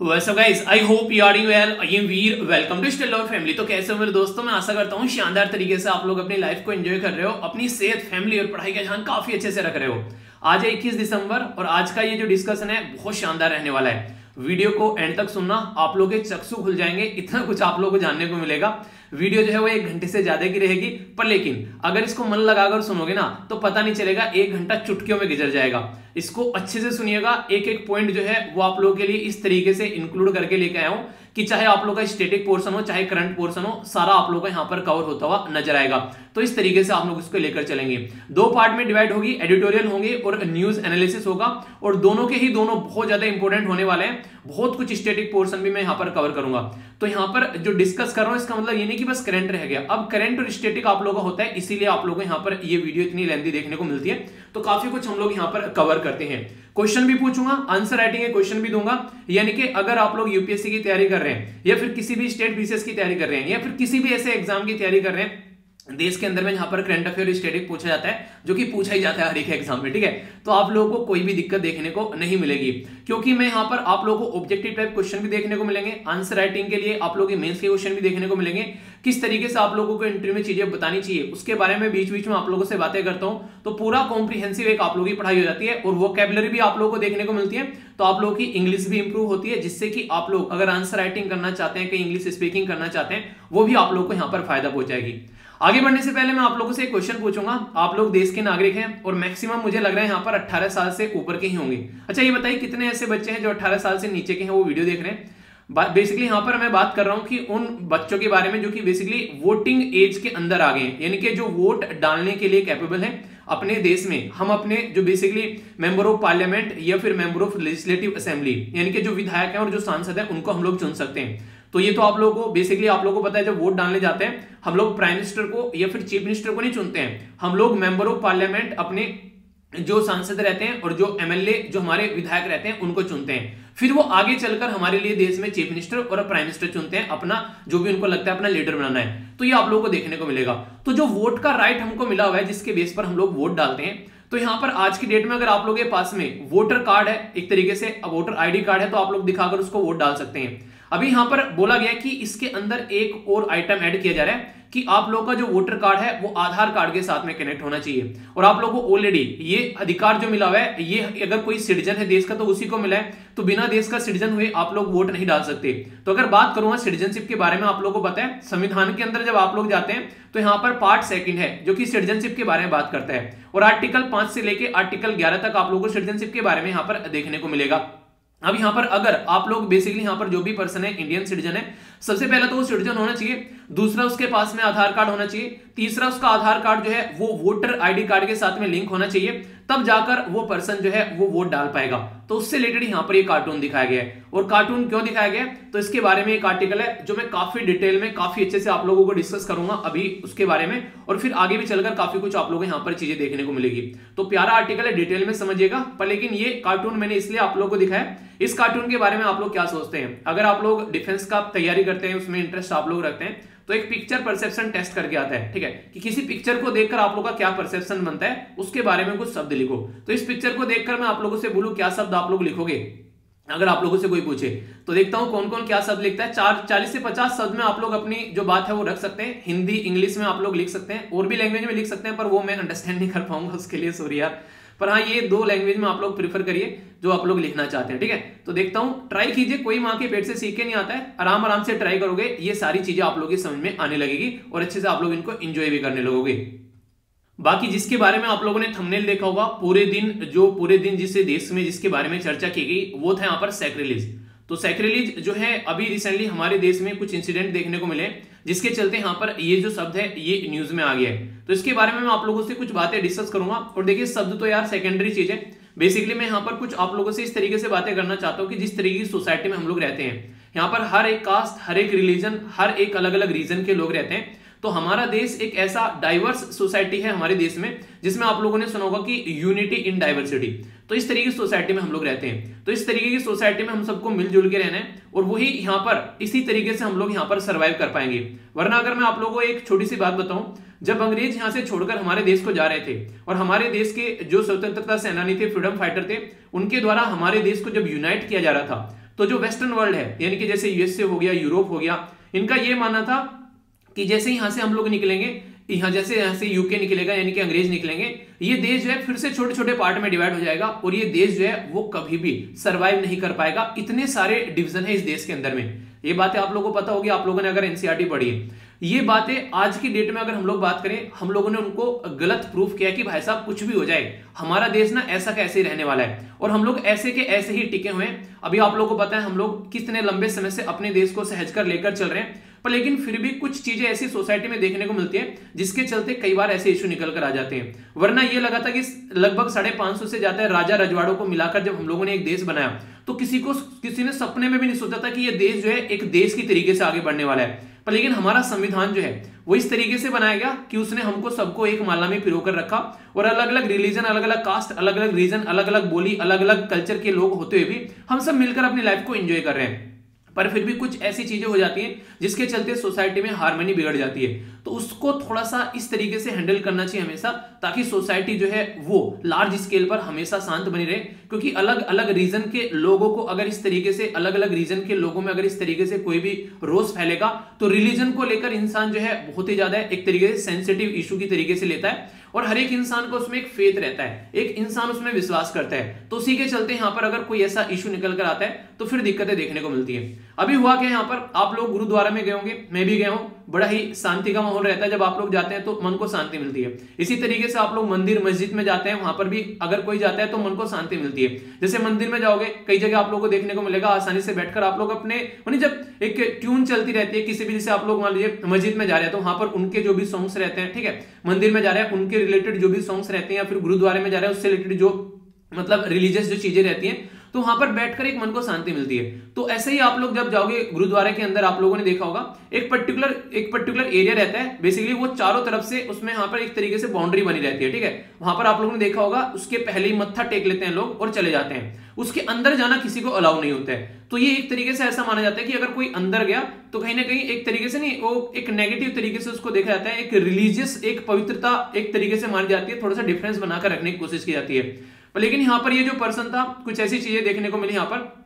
Up I hope you are you well I Veer welcome to still family तो कैसे हो मेरे दोस्तों? मैं आशा करता हूँ शानदार तरीके से आप लोग अपनी लाइफ को एंजॉय कर रहे हो, अपनी सेहत फैमिली और पढ़ाई का ध्यान काफ़ी अच्छे से रख रहे हो। आज है इक्कीस दिसंबर और आज का ये जो डिस्कशन है, बहुत शानदार रहने वाला है। वीडियो को एंड तक सुनना, आप लोग के चक्षु खुल जाएँगे, इतना कुछ आप लोगों को जानने को मिलेगा। वीडियो जो है वो एक घंटे से ज़्यादा की रहेगी, पर लेकिन अगर इसको मन लगाकर सुनोगे ना तो पता नहीं चलेगा, एक घंटा चुटकियों में गिजर जाएगा। इसको अच्छे से सुनिएगा एक एक पॉइंट जो है वो आप लोगों के लिए इस तरीके से इंक्लूड करके लेके आया हूँ। कि चाहे आप लोग का स्टेटिक पोर्शन हो, चाहे करंट पोर्शन हो, सारा आप लोग का यहाँ पर कवर होता हुआ नज़र आएगा। तो इस तरीके से आप लोग इसको लेकर चलेंगे। दो पार्ट में डिवाइड होगी एडिटोरियल होंगे और न्यूज़ एनालिसिस होगा और दोनों के ही दोनों बहुत ज़्यादा इंपॉर्टेंट होने वाले हैं। बहुत कुछ स्टेटिक पोर्सन भी मैं यहाँ पर कवर करूँगा। तो यहाँ पर जो डिस्कस कर रहा हूँ, इसका मतलब ये नहीं कि बस करंट रह गया। अब करंट और स्टेटिक आप लोगों का होता है, इसीलिए आप लोगों को यहाँ पर ये वीडियो इतनी लेंदी देखने को मिलती है। तो काफ़ी कुछ हम लोग यहाँ पर कवर करते हैं। क्वेश्चन भी पूछूँगा आंसर राइटिंग के क्वेश्चन भी दूँगा। यानी कि अगर आप लोग यूपीएससी की तैयारी कर रहे हैं, या फिर किसी भी स्टेट बीसीएस की तैयारी कर रहे हैं, या फिर किसी भी ऐसे एग्ज़ाम की तैयारी कर रहे हैं देश के अंदर में जहाँ पर करंट अफेयर स्टेटिक पूछा जाता है, जो कि पूछा ही जाता है हर एक एग्ज़ाम में, ठीक है? तो आप लोगों को कोई भी दिक्कत देखने को नहीं मिलेगी। क्योंकि मैं यहाँ पर आप लोगों को ऑब्जेक्टिव टाइप क्वेश्चन भी देखने को मिलेंगे आंसर राइटिंग के लिए आप लोगों के मेंस के क्वेश्चन भी देखने को मिलेंगे। किस तरीके से आप लोगों को इंटरव्यू में चीज़ें बतानी चाहिए, उसके बारे में बीच बीच में आप लोगों से बातें करता हूँ। तो पूरा कॉम्प्रीहेंसिव एक आप लोगों की पढ़ाई हो जाती है और वो कैबलरी भी आप लोगों को देखने को मिलती है। तो आप लोगों की इंग्लिश भी इंप्रूव होती है, जिससे कि आप लोग अगर आंसर राइटिंग करना चाहते हैं कि इंग्लिश स्पीकिंग करना चाहते हैं, वो भी आप लोग को यहाँ पर फ़ायदा पहुंचाएगी। आगे बढ़ने से पहले मैं आप लोगों से एक क्वेश्चन पूछूँगा। आप लोग देश के नागरिक हैं और मैक्सिमम मुझे लग रहा है यहाँ पर 18 साल से ऊपर के ही होंगे। अच्छा ये बताइए, कितने ऐसे बच्चे हैं जो 18 साल से नीचे के हैं, वो वीडियो देख रहे हैं? बेसिकली यहाँ पर मैं बात कर रहा हूँ कि उन बच्चों के बारे में जो कि बेसिकली वोटिंग एज के अंदर आ गए हैं, यानी कि जो वोट डालने के लिए कैपेबल है अपने देश में। हम अपने जो बेसिकली मेंबर ऑफ़ पार्लियामेंट या फिर मेंबर ऑफ़ लेजिस्लेटिव असेंबली यानी कि जो विधायक है और जो सांसद है, उनको हम लोग चुन सकते हैं। तो ये तो आप लोगों को बेसिकली आप लोगों को पता है, जब वोट डालने जाते हैं, हम लोग प्राइम मिनिस्टर को या फिर चीफ मिनिस्टर को नहीं चुनते हैं। हम लोग मेंबर ऑफ़ पार्लियामेंट अपने जो सांसद रहते हैं और जो एमएलए जो हमारे विधायक रहते हैं, उनको चुनते हैं। फिर वो आगे चलकर हमारे लिए देश में चीफ मिनिस्टर और प्राइम मिनिस्टर चुनते हैं, अपना जो भी उनको लगता है, अपना लीडर बनाना है। तो ये आप लोगों को देखने को मिलेगा। तो जो वोट का राइट हमको मिला हुआ है, जिसके बेस पर हम लोग वोट डालते हैं तो यहाँ पर आज की डेट में अगर आप लोग के पास में वोटर कार्ड है, एक तरीके से वोटर आईडी कार्ड है तो आप लोग दिखाकर उसको वोट डाल सकते हैं। अभी यहाँ पर बोला गया कि इसके अंदर एक और आइटम ऐड किया जा रहा है कि आप लोग का जो वोटर कार्ड है, वो आधार कार्ड के साथ में कनेक्ट होना चाहिए। और आप लोग को ऑलरेडी ये अधिकार जो मिला हुआ है, ये अगर कोई सिटीजन है देश का तो उसी को मिला है। तो बिना देश का सिटीजन हुए आप लोग वोट नहीं डाल सकते। तो अगर बात करूँगा सिटीजनशिप के बारे में, आप लोग को पता है, संविधान के अंदर जब आप लोग जाते हैं तो यहाँ पर पार्ट सेकंड है, जो कि सिटीजनशिप के बारे में बात करता है। और आर्टिकल पाँच से लेकर आर्टिकल ग्यारह तक आप लोगों को सिटीजनशिप के बारे में यहाँ पर देखने को मिलेगा। अब यहाँ पर अगर आप लोग बेसिकली यहाँ पर जो भी पर्सन है इंडियन सिटीजन है, सबसे पहला तो वो सिटीजन होना चाहिए, दूसरा उसके पास में आधार कार्ड होना चाहिए, तीसरा उसका आधार कार्ड जो है, वो वोटर आईडी कार्ड के साथ में लिंक होना चाहिए, तब जाकर वो पर्सन जो है, वो वोट डाल पाएगा। तो उससे रिलेटेड यहाँ पर ये कार्टून दिखाया गया है। और कार्टून क्यों दिखाया गया? तो इसके बारे में एक आर्टिकल है, जो मैं काफ़ी डिटेल में, काफ़ी अच्छे से आप लोगों को डिस्कस करूँगा अभी उसके बारे में, और फिर आगे भी चलकर काफ़ी कुछ आप लोगों को यहाँ पर चीज़ें देखने को मिलेगी। तो प्यारा आर्टिकल है डिटेल में समझिएगा, पर लेकिन ये कार्टून मैंने इसलिए आप लोगों को दिखाया इस कार्टून के बारे में आप लोग क्या सोचते हैं? अगर आप लोग डिफेंस का तैयारी करते हैं, उसमें इंटरेस्ट आप लोग रखते हैं तो एक पिक्चर परसेप्शन टेस्ट करके आता है, ठीक है? कि किसी पिक्चर को देखकर आप लोग का क्या परसेप्शन बनता है, उसके बारे में कुछ शब्द लिखो। तो इस पिक्चर को देखकर मैं आप लोगों से बोलूँ, क्या शब्द आप लोग लिखोगे? अगर आप लोगों से कोई पूछे तो देखता हूँ कौन कौन क्या शब्द लिखता है। चार, चालीस से पचास शब्द में आप लोग अपनी जो बात है वो रख सकते हैं। हिंदी, इंग्लिश में आप लोग लिख सकते हैं, और भी लैंग्वेज में लिख सकते हैं, पर वो मैं अंडरस्टैंड नहीं कर पाऊँगा उसके लिए सॉरी यार। पर हाँ ये दो लैंग्वेज में आप लोग प्रीफर करिए जो आप लोग लिखना चाहते हैं, ठीक है? तो देखता हूँ ट्राई कीजिए, कोई माँ के पेट से सीख के नहीं आता है, आराम आराम से ट्राई करोगे, ये सारी चीज़ें आप लोग समझ में आने लगेगी और अच्छे से आप लोग इनको इंजॉय भी करने लगोगे। बाकी जिसके बारे में आप लोगों ने थंबनेल देखा होगा, पूरे दिन जो पूरे दिन जिससे देश में जिसके बारे में चर्चा की गई, वो था यहाँ पर सैक्रिलीज तो सैक्रिलीज जो है, अभी रिसेंटली हमारे देश में कुछ इंसिडेंट देखने को मिले। जिसके चलते यहाँ पर ये जो शब्द है, ये न्यूज़ में आ गया है। तो इसके बारे में मैं आप लोगों से कुछ बातें डिस्कस करूँगा। और देखिए, शब्द तो यार सेकेंडरी चीज़ है। बेसिकली मैं यहाँ पर कुछ आप लोगों से इस तरीके से बातें करना चाहता हूँ कि जिस तरीके की सोसाइटी में हम लोग रहते हैं। यहाँ पर हर एक कास्ट हर एक रिलीजन हर एक अलग अलग रीजन के लोग रहते हैं। तो हमारा देश एक ऐसा डाइवर्स सोसाइटी है हमारे देश में, जिसमें आप लोगों ने सुना होगा कि यूनिटी इन डाइवर्सिटी तो इस तरीके की सोसाइटी में हम लोग रहते हैं। तो इस तरीके की सोसाइटी में हम सबको मिलजुल के रहना है और वही यहाँ पर इसी तरीके से हम लोग यहाँ पर सर्वाइव कर पाएँगे। वरना अगर मैं आप लोगों को एक छोटी सी बात बताऊँ, जब अंग्रेज़ यहाँ से छोड़कर हमारे देश को जा रहे थे और हमारे देश के जो स्वतंत्रता सेनानी थे फ्रीडम फाइटर थे, उनके द्वारा हमारे देश को जब यूनाइट किया जा रहा था तो जो वेस्टर्न वर्ल्ड है, यानी कि जैसे यूएसए हो गया यूरोप हो गया, इनका ये मानना था कि जैसे यहाँ से हम लोग निकलेंगे यहाँ जैसे यहाँ से यूके निकलेगा, यानी कि अंग्रेज़ निकलेंगे, ये देश जो है फिर से छोटे छोटे पार्ट में डिवाइड हो जाएगा, और ये देश जो है वो कभी भी सरवाइव नहीं कर पाएगा। इतने सारे डिवीज़न है इस देश के अंदर में। ये बातें आप लोगों को पता होगी, आप लोगों ने अगर एनसीआरटी पढ़ी है। ये बातें आज की डेट में अगर हम लोग बात करें, हम लोगों ने उनको गलत प्रूफ किया कि भाई साहब कुछ भी हो जाए। हमारा देश ना ऐसा कैसे रहने वाला है, और हम लोग ऐसे के ऐसे ही टिके हुए हैं। अभी आप लोगों को पता है, हम लोग कितने लंबे समय से अपने देश को सहज कर लेकर चल रहे हैं। पर लेकिन फिर भी कुछ चीज़ें ऐसी सोसाइटी में देखने को मिलती है, जिसके चलते कई बार ऐसे इशू निकल कर आ जाते हैं। वरना यह लगा था कि लगभग साढ़े पाँच सौ से ज़्यादा राजा रजवाड़ों को मिलाकर जब हम लोगों ने एक देश बनाया तो किसी को, किसी ने सपने में भी नहीं सोचा था कि यह देश जो है एक देश की तरीके से आगे बढ़ने वाला है। पर लेकिन हमारा संविधान जो है, वो इस तरीके से बनाया गया कि उसने हमको सबको एक माला में पिरो कर रखा और अलग अलग रिलीजन अलग अलग कास्ट अलग अलग रीजन अलग अलग बोली अलग अलग कल्चर के लोग होते हुए भी हम सब मिलकर अपनी लाइफ को एंजॉय कर रहे हैं। पर फिर भी कुछ ऐसी चीज़ें हो जाती हैं जिसके चलते सोसाइटी में हारमोनी बिगड़ जाती है। तो उसको थोड़ा सा इस तरीके से हैंडल करना चाहिए हमेशा, ताकि सोसाइटी जो है वो लार्ज स्केल पर हमेशा शांत बनी रहे, क्योंकि अलग अलग रीजन के लोगों को अगर इस तरीके से अलग अलग रीजन के लोगों में अगर इस तरीके से कोई भी रोज फैलेगा तो रिलीजन को लेकर इंसान जो है बहुत ही ज़्यादा एक तरीके से सेंसिटिव इशू की तरीके से लेता है। और हर एक इंसान को उसमें एक फेथ रहता है। एक इंसान उसमें विश्वास करता है। तो उसी के चलते यहाँ पर अगर कोई ऐसा इशू निकल कर आता है तो फिर दिक्कतें देखने को मिलती है। अभी हुआ क्या यहाँ पर? आप लोग गुरुद्वारा में गए होंगे, मैं भी गया हूँ। बड़ा ही शांति का माहौल रहता है। जब आप लोग जाते हैं तो मन को शांति मिलती है। इसी तरीके से आप लोग मंदिर, मस्जिद में जाते हैं, वहाँ पर भी अगर कोई जाता है तो मन को शांति मिलती है। जैसे मंदिर में जाओगे, कई जगह आप लोग को देखने को मिलेगा, आसानी से बैठकर आप लोग अपने जब एक ट्यून चलती रहती है, किसी भी, जैसे आप लोग मान लीजिए मस्जिद में जा रहे हैं तो वहाँ पर उनके जो भी सॉन्ग्स रहते हैं, ठीक है, मंदिर में जा रहे हैं, उनके रिलेटेड जो भी सॉन्ग्स रहते हैं या फिर गुरुद्वारे में जा रहे हैं, उससे रिलेटेड जो मतलब रिलीजियस जो चीज़ें रहती हैं तो वहाँ पर बैठकर एक मन को शांति मिलती है। तो ऐसे ही आप लोग जब जाओगे गुरुद्वारे के अंदर, आप लोगों ने देखा होगा, एक पर्टिकुलर एक पर्टिकुलर एरिया रहता है। बेसिकली वो चारों तरफ़ से उसमें यहाँ पर एक तरीके से बाउंड्री बनी रहती है, ठीक है? वहाँ पर आप लोगों ने देखा होगा, उसके पहले ही मत्था टेक लेते हैं लोग और चले जाते हैं। उसके अंदर जाना किसी को अलाउ नहीं होता है। तो ये एक तरीके से ऐसा माना जाता है कि अगर कोई अंदर गया तो कहीं ना कहीं एक तरीके से नहीं, वो एक नेगेटिव तरीके से उसको देखा जाता है। एक रिलीजियस एक पवित्रता एक तरीके से मानी जाती है। थोड़ा सा डिफरेंस बनाकर रखने की कोशिश की जाती है। लेकिन यहाँ पर ये जो पर्सन था, कुछ ऐसी चीज़ें देखने को मिली यहाँ पर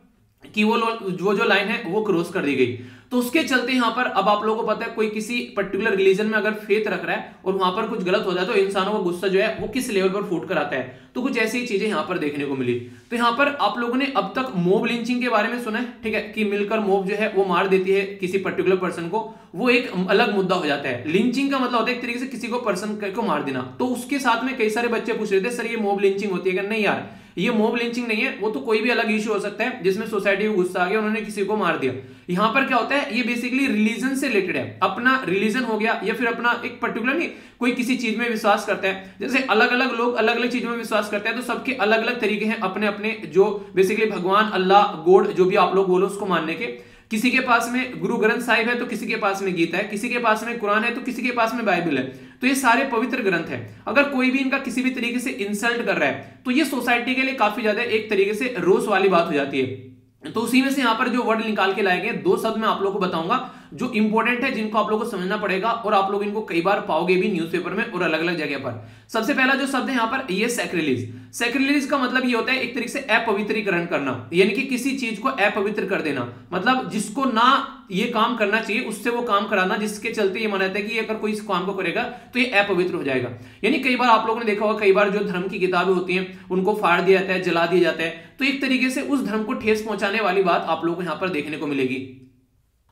कि वो वो जो लाइन है, वो क्रॉस कर दी गई। तो उसके चलते यहाँ पर अब आप लोगों को पता है कोई किसी पर्टिकुलर रिलीजन में अगर फेथ रख रहा है और वहाँ पर कुछ गलत हो जाए तो इंसानों का गुस्सा जो है, वो किस लेवल पर फूट कर आता है? तो कुछ ऐसी चीज़ें यहाँ पर देखने को मिली। तो यहाँ पर आप लोगों ने अब तक मोब लिंचिंग के बारे में सुना है, ठीक है? कि मिलकर मोब जो है, वो मार देती है किसी पर्टिकुलर पर्सन को, वो एक अलग मुद्दा हो जाता है। लिंचिंग का मतलब होता है एक तरीके से किसी को पर्सन को मार देना। तो उसके साथ में कई सारे बच्चे पूछ रहे थे सर, ये मोब लिंचिंग होती है नहीं यार, ये मोब लिंचिंग नहीं है, वो तो कोई भी अलग इश्यू हो सकता है, जिसमें सोसाइटी को गुस्सा आ गया, उन्होंने किसी को मार दिया। यहाँ पर क्या होता है, ये बेसिकली रिलीजन से रिलेटेड है। अपना रिलीजन हो गया या फिर अपना एक पर्टिकुलर नहीं, कोई किसी चीज़ में विश्वास करता है। जैसे अलग अलग लोग अलग अलग चीज़ों में विश्वास करते हैं तो सबके अलग अलग तरीके हैं अपने अपने जो बेसिकली भगवान, अल्लाह, गोड, जो भी आप लोग बोलो उसको मानने के। किसी के पास में गुरु ग्रंथ साहिब है तो किसी के पास में गीता है। किसी के पास में कुरान है तो किसी के पास में बाइबल है। तो ये सारे पवित्र ग्रंथ है। अगर कोई भी इनका किसी भी तरीके से इंसल्ट कर रहा है तो ये सोसाइटी के लिए काफ़ी ज़्यादा एक तरीके से रोस वाली बात हो जाती है। तो उसी में से यहाँ पर जो वर्ड निकाल के लाए गए दो शब्द मैं आप लोगों को बताऊँगा। जो इंपॉर्टेंट है, जिनको आप लोगों को समझना पड़ेगा और आप लोग इनको कई बार पाओगे भी न्यूज़पेपर में और अलग अलग जगह पर। सबसे पहला जो शब्द है यहाँ पर, ये सैक्रिलीज सैक्रिलीज का मतलब ये होता है एक तरीके से अपवित्रीकरण करना, यानी कि किसी चीज़ को अपवित्र कर देना। मतलब जिसको ना ये काम करना चाहिए, उससे वो काम कराना, जिसके चलते ये माना जाता है कि अगर कोई इस काम को करेगा तो ये अपवित्र हो जाएगा। यानी कई बार आप लोगों ने देखा होगा, कई बार जो धर्म की किताबें होती हैं, उनको फाड़ दिया जाता है, जला दिया जाता है। तो एक तरीके से उस धर्म को ठेस पहुँचाने वाली बात आप लोगों को यहाँ पर देखने को मिलेगी।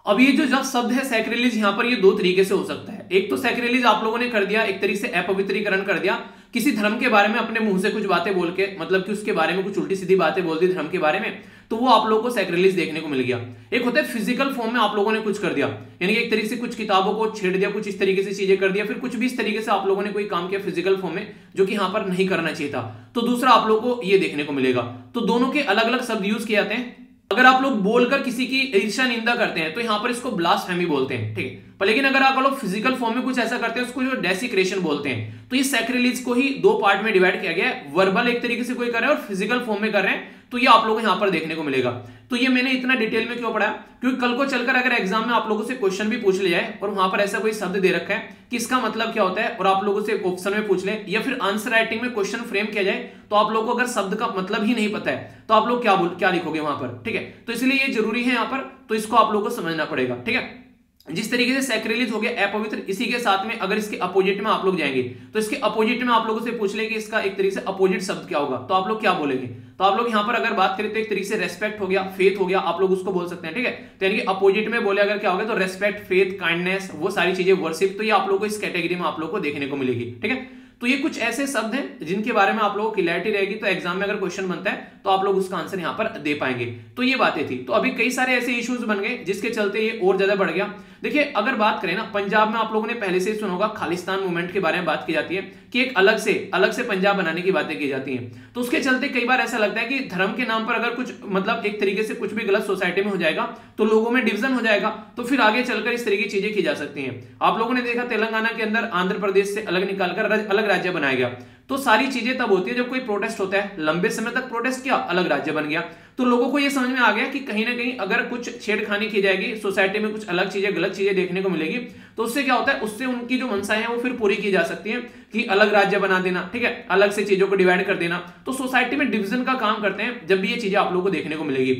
अब ये जो जब शब्द है सैक्रिलीज यहाँ पर ये दो तरीके से हो सकता है। एक तो सैक्रिलीज आप लोगों ने कर दिया, एक तरीके से अपवित्रीकरण कर दिया। किसी धर्म के बारे में अपने मुँह से कुछ बातें बोल के मतलब कि उसके बारे में कुछ उल्टी सीधी बातें बोल दी धर्म के बारे में तो वो आप लोगों को सैक्रिलीज देखने को मिल गया। एक होता है फ़िज़िकल फॉर्म में आप लोगों ने कुछ कर दिया। यानी एक तरीके से कुछ किताबों को छेड़ दिया, कुछ इस तरीके से चीज़ें कर दिया, फिर कुछ भी इस तरीके से आप लोगों ने कोई काम किया फ़िज़िकल फॉर्म में, जो कि यहाँ पर नहीं करना चाहिए था। तो दूसरा आप लोगों को ये देखने को मिलेगा। तो दोनों के अलग अलग शब्द यूज़ किए जाते हैं। अगर आप लोग बोलकर किसी की ईर्षा निंदा करते हैं तो यहाँ पर इसको ब्लास्ट फैमी बोलते हैं, ठीक है? पर लेकिन अगर आप लोग फ़िज़िकल फॉर्म में कुछ ऐसा करते हैं, उसको जो डेसिक्रेशन बोलते हैं तो ये सैक्रिलीज को ही दो पार्ट में डिवाइड किया गया है। वर्बल एक तरीके से कोई कर रहे हैं और फ़िज़िकल फॉर्म में कर रहे हैं। तो ये आप लोगों को यहाँ पर देखने को मिलेगा। तो ये मैंने इतना डिटेल में क्यों पढ़ा? क्योंकि कल को चलकर अगर एग्ज़ाम में आप लोगों से क्वेश्चन भी पूछ लिया है और वहाँ पर ऐसा कोई शब्द दे रखा है कि इसका मतलब क्या होता है और आप लोगों से ऑप्शन में पूछ ले या फिर आंसर राइटिंग में क्वेश्चन फ्रेम किया जाए तो आप लोगों को अगर शब्द का मतलब ही नहीं पता है तो आप लोग क्या बोल, क्या लिखोगे वहाँ पर? ठीक है? तो इसलिए ये ज़रूरी है यहाँ पर तो इसको आप लोगों को समझना पड़ेगा। ठीक है? जिस तरीके से सैक्रिलीज हो गया अपवित्र, इसी के साथ में अगर इसके अपोजिट में आप लोग जाएँगे तो इसके अपोजिट में आप लोगों से पूछ ले कि इसका एक तरीके से अपोजिट शब्द क्या होगा तो आप लोग क्या बोलेंगे? तो आप लोग यहाँ पर अगर बात करें तो एक तरीके से रेस्पेक्ट हो गया फेथ हो गया, आप लोग उसको बोल सकते हैं, ठीक है? तो यानी कि अपोजिट में बोले अगर क्या होगा तो रेस्पेक्ट फेथ काइंडनेस वो सारी चीज़ें वर्शिप तो ये आप लोग को इस कैटेगरी में आप लोग को देखने को मिलेगी, ठीक है? तो ये कुछ ऐसे शब्द हैं जिनके बारे में आप लोगों को क्लियरिटी रहेगी तो एग्ज़ाम में अगर क्वेश्चन बनता है तो आप लोग उसका आंसर यहाँ पर दे पाएँगे। तो ये बातें थी। तो अभी कई सारे ऐसे इश्यूज़ बन गए, जिसके चलते ये और ज़्यादा बढ़ गया। देखिए, अगर बात करें ना, पंजाब में आप लोगों ने पहले से सुना होगा, खालिस्तान मूवमेंट के बारे में बात की जाती है कि एक अलग से अलग से पंजाब बनाने की बातें की जाती हैं। तो उसके चलते कई बार ऐसा लगता है कि धर्म के नाम पर अगर कुछ मतलब एक तरीके से कुछ भी गलत सोसाइटी में हो जाएगा तो लोगों में डिविजन हो जाएगा तो फिर आगे चलकर इस तरीके की चीज़ें की जा सकती हैं। आप लोगों ने देखा, तेलंगाना के अंदर आंध्र प्रदेश से अलग निकालकर अलग राज्य बनाया गया। तो सारी चीज़ें तब होती है जब कोई प्रोटेस्ट होता है। लंबे समय तक प्रोटेस्ट किया, अलग राज्य बन गया। तो लोगों को यह समझ में आ गया कि कहीं ना कहीं अगर कुछ छेड़खानी की जाएगी सोसाइटी में कुछ अलग चीज़ें, गलत चीज़ें देखने को मिलेगी तो उससे क्या होता है, उससे उनकी जो मनसाएँ हैं वो फिर पूरी की जा सकती है कि अलग राज्य बना देना, ठीक है? अलग से चीज़ों को डिवाइड कर देना। तो सोसाइटी में डिविजन का काम करते हैं जब भी ये चीज़ें आप लोगों को देखने को मिलेगी।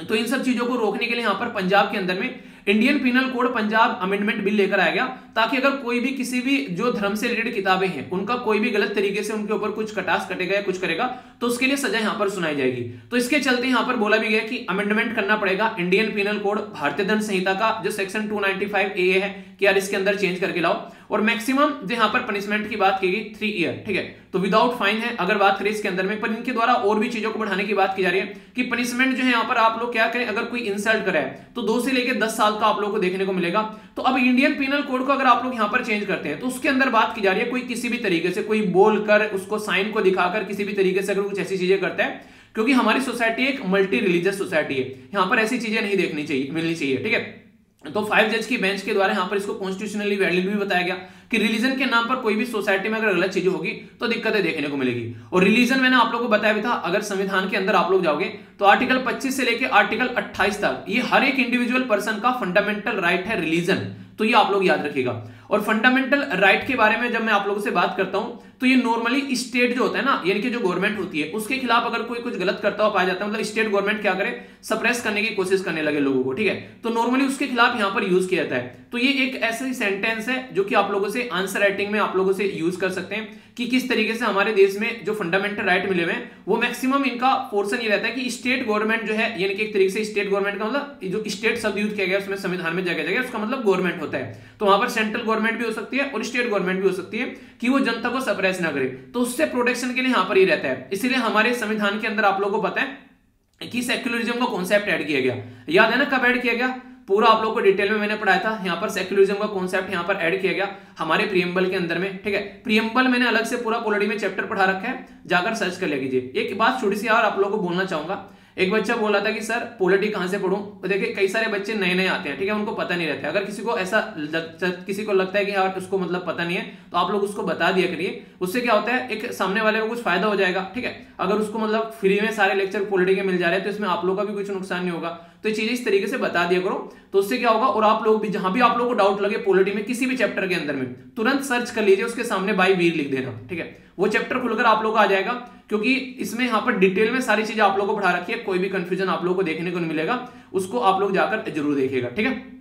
तो इन सब चीज़ों को रोकने के लिए यहाँ पर पंजाब के अंदर में Indian penal code Punjab amendment bill लेकर आया गया। ताकि अगर कोई भी किसी भी जो धर्म से रिलेटेड किताबें हैं, उनका कोई भी गलत तरीके से उनके ऊपर कुछ कटास कटेगा या कुछ करेगा तो उसके लिए सजा यहाँ पर सुनाई जाएगी। तो इसके चलते यहाँ पर बोला भी गया कि अमेंडमेंट करना पड़ेगा इंडियन पिनल कोड भारतीय दंड संहिता का, जो सेक्शन 295 ए है, कि यार इसके अंदर चेंज करके लाओ। और मैक्सिमम जो यहाँ पर पनिशमेंट की बात की गई थ्री ईयर ठीक है? तो विदाउट फाइन है, अगर बात करें इसके अंदर में, पर इनके द्वारा और भी चीज़ों को बढ़ाने की बात की जा रही है कि पनिशमेंट जो है यहाँ पर आप लोग क्या करें, अगर कोई इंसल्ट करे तो दो से लेकर दस साल का आप लोग को देखने को मिलेगा। तो अब इंडियन पिनल कोड को अगर आप लोग यहाँ पर चेंज करते हैं तो उसके अंदर बात की जा रही है, कोई किसी भी तरीके से, कोई बोलकर उसको साइन को दिखाकर किसी भी तरीके से अगर कुछ ऐसी चीज़ें करता है, क्योंकि हमारी सोसाइटी एक मल्टी रिलीजियस सोसाइटी है। यहाँ पर ऐसी चीज़ें नहीं देखनी चाहिए, मिलनी चाहिए, ठीक है? तो फाइव जज की बेंच के द्वारा यहाँ पर इसको कॉन्स्टिट्यूशनली वैलिड भी बताया गया कि रिलीजन के नाम पर कोई भी सोसाइटी में अगर गलत चीज़ें होगी तो दिक्कतें देखने को मिलेगी। और रिलीजन मैंने आप लोगों को बताया भी था, अगर संविधान के अंदर आप लोग जाओगे तो आर्टिकल 25 से लेकर आर्टिकल 28 तक, ये हर एक इंडिविजुअल पर्सन का फंडामेंटल राइट है रिलीजन तो ये आप लोग याद रखिएगा। और फंडामेंटल राइट के बारे में जब मैं आप लोगों से बात करता हूँ तो ये नॉर्मली स्टेट जो होता है ना, यानी कि जो गवर्नमेंट होती है, उसके खिलाफ अगर कोई कुछ गलत करता हुआ पाया जाता है मतलब स्टेट गवर्नमेंट क्या करे? सप्रेस करने की कोशिश करने लगे लोगों को, ठीक है? तो नॉर्मली उसके खिलाफ यहाँ पर यूज़ किया जाता है। तो ये एक ऐसी सेंटेंस है जो कि आप लोगों से आंसर राइटिंग में आप लोगों से यूज़ कर सकते हैं। कि किस तरीके से हमारे देश में जो फंडामेंटल राइट मिले हुए वो मैक्सिमम इनका पोर्सन ये रहता है कि स्टेट गवर्नमेंट जो है, यानी कि एक तरीके से स्टेट गवर्नमेंट का मतलब जो स्टेट शब्द यूज़ किया गया उसमें संविधान में जगह जगह उसका मतलब गवर्नमेंट होता है। तो वहाँ पर सेंट्रल गवर्नमेंट भी हो सकती है और स्टेट गवर्नमेंट भी हो सकती है कि वो जनता को सप्रेस ना करे। तो उससे प्रोटेक्शन के लिए यहाँ पर ही रहता है। इसीलिए हमारे संविधान के अंदर आप लोगों को पता है कि सेक्युलरिज्म का कॉन्सेप्ट ऐड किया गया। याद है ना कब ऐड किया गया? पूरा आप लोग को डिटेल में मैंने पढ़ाया था। यहाँ पर सेक्युलरिज्म का कॉन्सेप्ट यहाँ पर ऐड किया गया हमारे प्रियम्बल के अंदर में ठीक है? प्रियम्बल मैंने अलग से पूरा पोलिटी में चैप्टर पढ़ा रखा है जाकर सर्च कर लीजिए एक बात छोटी सी और आप लोग को बोलना चाहूँगा। एक बच्चा बोला था कि सर पोलिटी कहाँ से पढ़ूं? तो देखिए कई सारे बच्चे नए नए आते हैं ठीक है? उनको पता नहीं रहता है। अगर किसी को ऐसा लग, किसी को लगता है कि यार उसको मतलब पता नहीं है तो आप लोग उसको बता दिया करिए। उससे क्या होता है एक सामने वाले को कुछ फ़ायदा हो जाएगा ठीक है? अगर उसको मतलब फ्री में सारे लेक्चर पोलिटी के मिल जा रहे हैं तो इसमें आप लोग का भी कुछ नुकसान नहीं होगा। तो ये चीज़ें इस तरीके से बता दिया करो। तो उससे क्या होगा? और आप लोग भी, जहाँ भी आप लोगों को डाउट लगे पोलिटी में, किसी भी चैप्टर के अंदर में, तुरंत सर्च कर लीजिए, उसके सामने बाई वीर लिख देना, ठीक है? वो चैप्टर खुलकर आप लोग आ जाएगा, क्योंकि इसमें यहाँ पर डिटेल में सारी चीज़ें आप लोग को पढ़ा रखी है, कोई भी कंफ्यूजन आप लोग को देखने को मिलेगा, उसको आप लोग जाकर ज़रूर देखेगा ठीक है?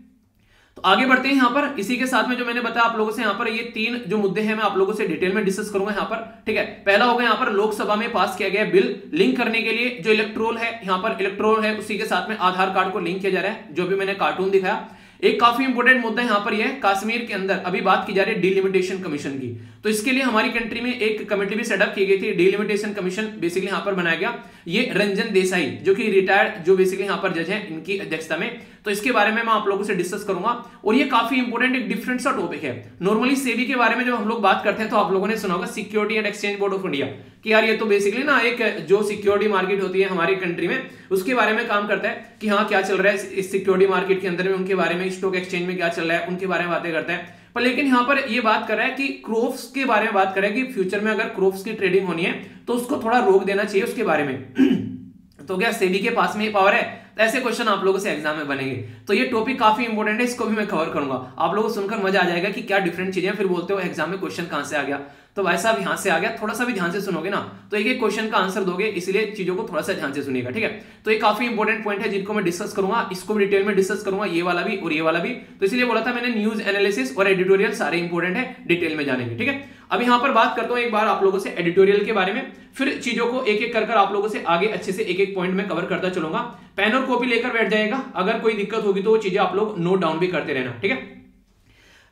आगे बढ़ते हैं यहाँ पर। इसी के साथ में जो मैंने बताया आप लोगों से यहाँ पर ये तीन जो मुद्दे हैं मैं आप लोगों से डिटेल में डिस्कस करूँगा यहाँ पर, ठीक है? पहला होगा यहाँ पर लोकसभा में पास किया गया बिल लिंक करने के लिए, जो इलेक्ट्रोल है, यहाँ पर इलेक्ट्रोल है, उसी के साथ में आधार कार्ड को लिंक किया जा रहा है, जो भी मैंने कार्टून दिखाया। एक काफ़ी इंपोर्टेंट मुद्दा यहाँ पर यह कश्मीर के अंदर अभी बात की जा रही है डिलिमिटेशन कमीशन की। तो इसके लिए हमारी कंट्री में एक कमेटी भी सेटअप की गई थी, डिलिमिटेशन कमीशन बेसिकली यहाँ पर बनाया गया। ये रंजन देसाई, जो कि रिटायर्ड जो बेसिकली यहाँ पर जज है, इनकी अध्यक्षता में। तो इसके बारे में मैं आप लोगों से डिस्कस करूँगा। और ये काफ़ी इंपोर्टेंट एक डिफरेंट सा टॉपिक है। नॉर्मली सेबी के बारे में जब हम लोग बात करते हैं तो आप लोगों ने सुना होगा security and exchange board of India कि यार ये तो बेसिकली ना एक, जो सिक्योरिटी मार्केट होती है हमारी कंट्री में, उसके बारे में काम करता है कि हाँ क्या चल रहा है इस सिक्योरिटी मार्केट के अंदर में, उनके बारे में स्टॉक एक्सचेंज में क्या चल रहा है, उनके बारे में बातें करता है। पर लेकिन यहाँ पर ये बात कर रहा है कि क्रोप्स के बारे में बात कर रहा है कि फ्यूचर में अगर क्रोप्स की ट्रेडिंग होनी है तो उसको थोड़ा रोक देना चाहिए उसके बारे में। तो क्या सेबी के पास में ये पावर है? ऐसे क्वेश्चन आप लोगों से एग्ज़ाम में बनेंगे। तो ये टॉपिक काफ़ी इंपॉर्टेंट है, इसको भी मैं कवर करूँगा। आप लोगों को सुनकर मज़ा आ जाएगा कि क्या डिफरेंट चीज़ें फिर बोलते हो एग्ज़ाम में क्वेश्चन कहाँ से आ गया? तो वैसा भी यहाँ से आ गया। थोड़ा सा भी ध्यान से सुनोगे ना तो एक एक क्वेश्चन का आंसर दोगे, इसलिए चीज़ों को थोड़ा सा ध्यान से सुनिएगा, ठीक है? तो ये काफ़ी इंपॉर्टेंट पॉइंट है जिनको मैं डिस्कस करूँगा, इसको भी डिटेल में डिस्कस करूँगा, ये वाला भी और ये वाला भी। तो इसलिए बोला था मैंने न्यूज़ एनालिसिस और एडिटोरियल सारे इंपॉर्टेंट है डिटेल में जानेंगे, ठीक है? अब यहाँ पर बात करता हूँ एक बार आप लोगों से एडिटोरियल के बारे में, फिर चीज़ों को एक एक कर कर आप लोगों से आगे अच्छे से एक एक पॉइंट में कवर करता चलूँगा। पेन और कॉपी लेकर बैठ जाएगा अगर कोई दिक्कत होगी तो वो चीज़ें आप लोग नोट डाउन भी करते रहना, ठीक है?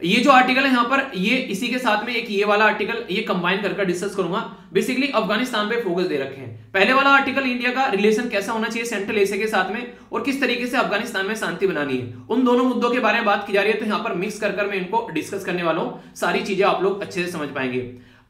ये जो आर्टिकल है यहाँ पर, ये इसी के साथ में एक ये वाला आर्टिकल ये कंबाइन करके डिस्कस करूँगा। बेसिकली अफ़गानिस्तान पे फोकस दे रखे हैं। पहले वाला आर्टिकल इंडिया का रिलेशन कैसा होना चाहिए सेंट्रल एशिया के साथ में, और किस तरीके से अफ़गानिस्तान में शांति बनानी है। उन दोनों मुद्दों के बारे में बात की जा रही है तो यहाँ पर मिक्स कर कर मैं इनको डिस्कस करने वाला हूँ। सारी चीज़ें आप लोग अच्छे से समझ पाएँगे।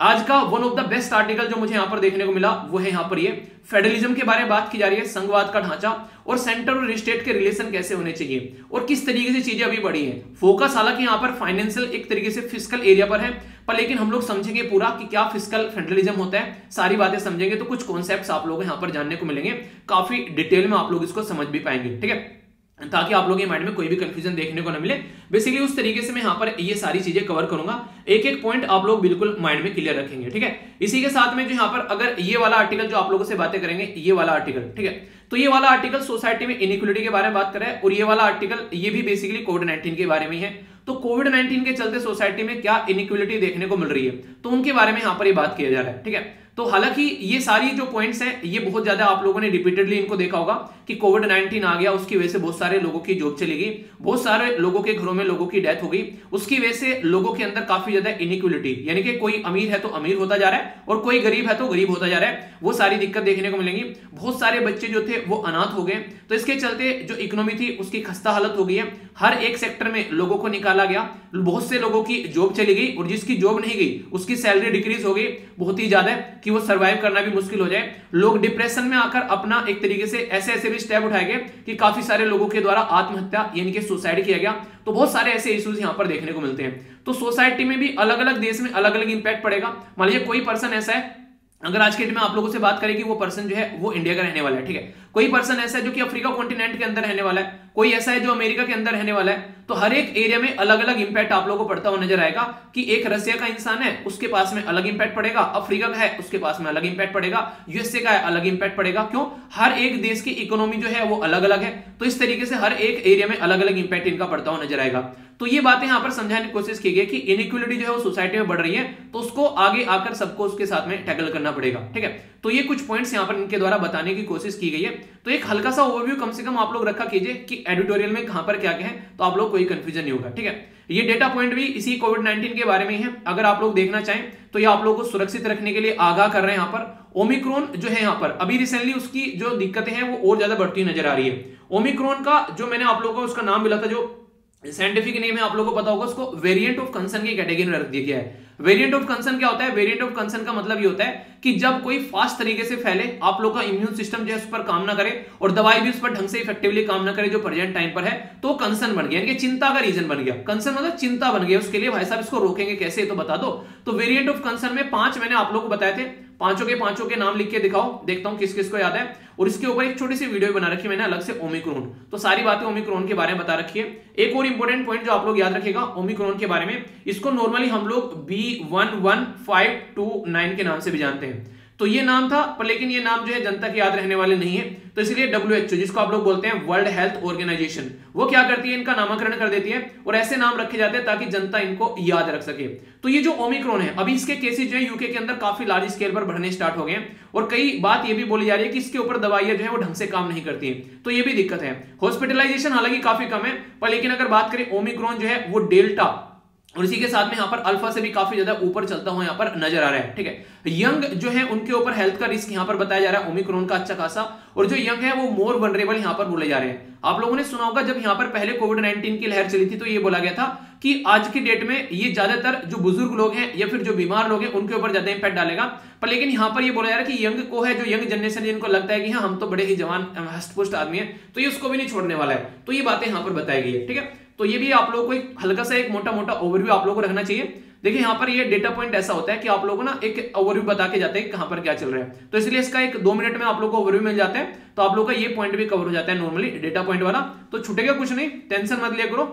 आज का one of the best article जो मुझे यहाँ पर देखने को मिला, वो है यहाँ पर ये। फेडरलिज्म के बारे में बात की जा रही है, संघवाद का ढांचा और सेंटर और स्टेट के रिलेशन कैसे होने चाहिए और किस तरीके से चीज़ें अभी बढ़ी हैं। फोकस हालाँकि यहाँ पर फाइनेंशियल एक तरीके से फ़िज़िकल एरिया पर है, पर लेकिन हम लोग समझेंगे पूरा कि क्या फ़िज़िकल फेडरलिज्म होता है, सारी बातें समझेंगे तो कुछ कॉन्सेप्ट आप लोग यहाँ पर जानने को मिलेंगे। काफ़ी डिटेल में आप लोग इसको समझ भी पाएँगे, ठीक है? ताकि आप लोग के माइंड में कोई भी कंफ्यूजन देखने को ना मिले। बेसिकली उस तरीके से मैं यहाँ पर ये सारी चीज़ें कवर करूँगा। एक एक पॉइंट आप लोग बिल्कुल माइंड में क्लियर रखेंगे, ठीक है? इसी के साथ में जो यहाँ पर अगर ये वाला आर्टिकल जो आप लोगों से बातें करेंगे, ये वाला आर्टिकल ठीक है? तो ये वाला आर्टिकल सोसाइटी में इनिक्वलिटी के बारे में बात करें और ये वाला आर्टिकल ये भी बेसिकली कोविड नाइन्टीन के बारे में है तो कोविड नाइन्टीन के चलते सोसाइटी में क्या इनिक्वलिटी देखने को मिल रही है? तो उनके बारे में यहाँ पर ये बात किया जा रहा है, ठीक है? तो हालाँकि ये सारी जो पॉइंट्स हैं, ये बहुत ज़्यादा आप लोगों ने रिपीटेडली इनको देखा होगा कि कोविड 19 आ गया, उसकी वजह से बहुत सारे लोगों की जॉब चली गई, बहुत सारे लोगों के घरों में लोगों की डेथ हो गई, उसकी वजह से लोगों के अंदर काफ़ी ज़्यादा इनिक्वलिटी यानी कि कोई अमीर है तो अमीर होता जा रहा है और कोई गरीब है तो गरीब होता जा रहा है। वो सारी दिक्कत देखने को मिलेंगी। बहुत सारे बच्चे जो थे, वो अनाथ हो गए। तो इसके चलते जो इकोनॉमी थी, उसकी खस्ता हालत हो गई है। हर एक सेक्टर में लोगों को निकाला गया। बहुत से लोगों की जॉब चली गई और जिसकी जॉब नहीं गई, उसकी सैलरी डिक्रीज हो गई। बहुत ही ज़्यादा। कि वो सर्वाइव करना भी मुश्किल हो जाए। लोग डिप्रेशन में आकर अपना एक तरीके से ऐसे ऐसे भी स्टेप उठाएँगे कि काफ़ी सारे लोगों के द्वारा आत्महत्या यानी कि सुसाइड किया गया। तो बहुत सारे ऐसे इश्यूज़ यहाँ पर देखने को मिलते हैं। तो सोसाइटी में भी अलग अलग देश में अलग अलग इंपैक्ट पड़ेगा। मान लीजिए कोई पर्सन ऐसा है, अगर आज के डेट में आप लोगों से बात करें कि वो पर्सन जो है, वो इंडिया का रहने वाला है, ठीक है? कोई पर्सन ऐसा है जो कि अफ्रीका कॉन्टिनेंट के अंदर रहने वाला है, कोई ऐसा है जो अमेरिका के अंदर रहने वाला है तो हर एक एरिया में अलग अलग इंपैक्ट आप लोगों को पड़ता हुआ नज़र आएगा कि एक रशिया का इंसान है, उसके पास में अलग इंपैक्ट पड़ेगा, अफ्रीका का है, उसके पास में अलग इंपैक्ट पड़ेगा यूएसए का है, अलग इंपैक्ट पड़ेगा, क्यों? हर एक देश की इकोनॉमी जो है वो अलग अलग है तो इस तरीके से हर एक एरिया में अलग अलग इंपैक्ट इनका पड़ता हुआ नज़र आएगा। तो ये बातें यहाँ पर समझाने की कोशिश की गई कि इनइक्वलिटी जो है वो सोसाइटी में बढ़ रही है तो उसको आगे आकर सबको उसके साथ में टैकल करना पड़ेगा, ठीक है? तो ये कुछ पॉइंट्स यहाँ पर इनके द्वारा बताने की कोशिश की गई है। तो एक हल्का सा ओवरव्यू कम से कम आप लोग रखा कीजिए कि एडिटोरियल में कहाँ पर क्या क्या है तो आप लोग कोई कंफ्यूजन नहीं होगा, ठीक है? ये डेटा पॉइंट भी इसी कोविड नाइन्टीन के बारे में है अगर आप लोग देखना चाहें तो ये आप लोग को सुरक्षित रखने के लिए आगाह कर रहे हैं यहाँ पर। ओमिक्रोन जो है यहाँ पर, अभी रिसेंटली उसकी जो दिक्कतें हैं, वो और ज़्यादा बढ़ती नज़र आ रही है। ओमिक्रोन का जो मैंने आप लोगों को उसका नाम मिला था, जो साइंटिफिक नेम है, आप लोगों को पता होगा उसको वेरिएंट ऑफ़ कंसर्न की कैटेगरी में रख दिया गया है। वेरिएंट ऑफ़ कंसर्न क्या होता है? वेरिएंट ऑफ़ कंसर्न का मतलब ये होता है कि जब कोई फास्ट तरीके से फैले, आप लोग का इम्यून सिस्टम जो है उस पर काम ना करे और दवाई भी उस पर ढंग से इफेक्टिवली काम ना करे जो प्रेजेंट टाइम पर है तो कंसर्न बन गया। चिंता का रीजन बन गया। कंसर्न मतलब चिंता बन गया। उसके लिए भाई साहब इसको रोकेंगे कैसे तो बता दो। तो वेरिएंट ऑफ़ कंसर्न में पाँच मैंने आप लोग को बताए थे। पाँचों के पाँचों के नाम लिख के दिखाओ, देखता हूँ किस किस को याद है। और इसके ऊपर एक छोटी सी वीडियो बना रखी है, मैंने अलग से ओमिक्रोन तो सारी बातें ओमिक्रोन के बारे में बता रखी है। एक और इंपॉर्टेंट पॉइंट जो आप लोग याद रखेगा ओमिक्रोन के बारे में, इसको नॉर्मली हम लोग B one one five two nine के नाम से भी जानते हैं। तो ये नाम था, पर लेकिन ये नाम जो है जनता के याद रहने वाले नहीं है। तो इसलिए डब्ल्यू जिसको आप लोग बोलते हैं वर्ल्ड हेल्थ ऑर्गेनाइजेशन वो क्या करती है, इनका नामकरण कर देती है और ऐसे नाम रखे जाते हैं ताकि जनता इनको याद रख सके। तो ये जो ओमिक्रोन है, अभी इसके केसेस जो है यूके के अंदर काफ़ी लार्ज स्केल पर बढ़ने स्टार्ट हो गए और कई बात ये भी बोली जा रही है कि इसके ऊपर दवाइयाँ जो है वो ढंग से काम नहीं करती है। तो ये भी दिक्कत है। हॉस्पिटलाइजेशन हालाँकि काफ़ी कम है, पर लेकिन अगर बात करें ओमिक्रोन जो है, वो डेल्टा और इसी के साथ में यहाँ पर अल्फ़ा से भी काफ़ी ज़्यादा ऊपर चलता हुआ यहाँ पर नज़र आ रहा है, ठीक है? यंग जो है उनके ऊपर हेल्थ का रिस्क यहाँ पर बताया जा रहा है ओमिक्रोन का अच्छा खासा, और जो यंग है वो मोर वनरेबल यहाँ पर बोले जा रहे हैं। आप लोगों ने सुना होगा जब यहाँ पर पहले कोविड नाइन्टीन की लहर चली थी तो ये बोला गया था कि आज की डेट में ये ज़्यादातर जो बुज़ुर्ग लोग हैं या फिर जो बीमार लोग हैं, उनके ऊपर ज़्यादा इंपैक्ट डालेगा। पर लेकिन यहाँ पर ये बोला जा रहा है कि यंग को है, जो यंग जनरेशन जिनको लगता है कि हाँ हम तो बड़े ही जवान हस्तपुष्ट आदमी है तो ये उसको भी नहीं छोड़ने वाला है। तो ये बातें यहाँ पर बताई गई है, ठीक है? तो ये भी आप लोगों को एक हल्का सा एक मोटा मोटा ओवरव्यू आप लोगों को रखना चाहिए। देखिए, यहाँ पर ये डेटा पॉइंट ऐसा होता है कि आप लोगों ना एक ओवरव्यू बता के जाते हैं कहाँ पर क्या चल रहा है। तो इसलिए इसका एक दो मिनट में आप लोग को ओवरव्यू मिल जाता है। तो आप लोग का ये पॉइंट भी कवर हो जाता है नॉर्मली डेटा पॉइंट वाला। तो छुटेगा कुछ नहीं टेंशन मत लिया करो।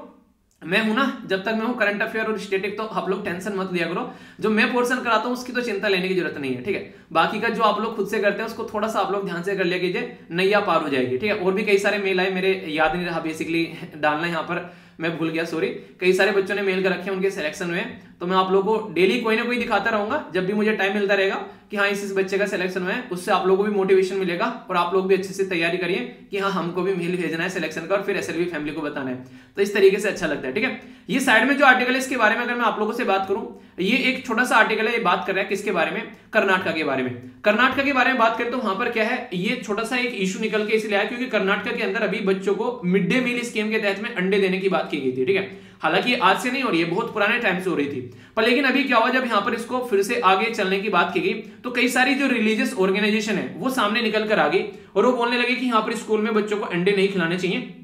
मैं हूँ ना, जब तक मैं हूँ करंट अफेयर और स्टेटिक तो आप लोग टेंशन मत लिया करो। जो मैं पोर्सन कराता हूँ, उसकी तो चिंता लेने की ज़रूरत नहीं है, ठीक है? बाकी का जो आप लोग खुद से करते हैं, उसको थोड़ा सा आप लोग ध्यान से कर लिया कीजिए, नैया पार हो जाएगी, ठीक है? और भी कई सारे मेल आए, मेरे याद नहीं रहा बेसिकली डालना यहाँ पर। मैं भूल गया सॉरी कई सारे बच्चों ने मेल कर रखे हैं उनके सिलेक्शन में तो मैं आप लोगों को डेली कोई ना कोई दिखाता रहूँगा, जब भी मुझे टाइम मिलता रहेगा कि हाँ इस, इस बच्चे का सिलेक्शन हुआ है उससे आप लोगों को भी मोटिवेशन मिलेगा और आप लोग भी अच्छे से तैयारी करिए कि हाँ हमको भी मेल भेजना है सिलेक्शन का और फिर एस फैमिली को बताना है। तो इस तरीके से अच्छा लगता है ठीक है? ये साइड में जो आर्टिकल है इसके बारे में अगर मैं आप लोगों से बात करूँ ये एक छोटा सा आर्टिकल है ये बात कर रहा है किसके बारे में? कर्नाटका के बारे में। कर्नाटका के बारे में बात करें तो वहाँ पर क्या है ये छोटा सा एक इशू निकल के इसलिए आया क्योंकि कर्नाटका के अंदर अभी बच्चों को मिड डे मील स्कीम के तहत में अंडे देने की बात की गई थी ठीक है? हालाँकि आज से नहीं हो रही है, बहुत पुराने टाइम से हो रही थी। पर लेकिन अभी क्या हुआ, जब यहाँ पर इसको फिर से आगे चलने की बात की गई तो कई सारी जो रिलीजियस ऑर्गेनाइजेशन है, वो सामने निकल कर आ गई और वो बोलने लगे कि यहाँ पर स्कूल में बच्चों को अंडे नहीं खिलाने चाहिए।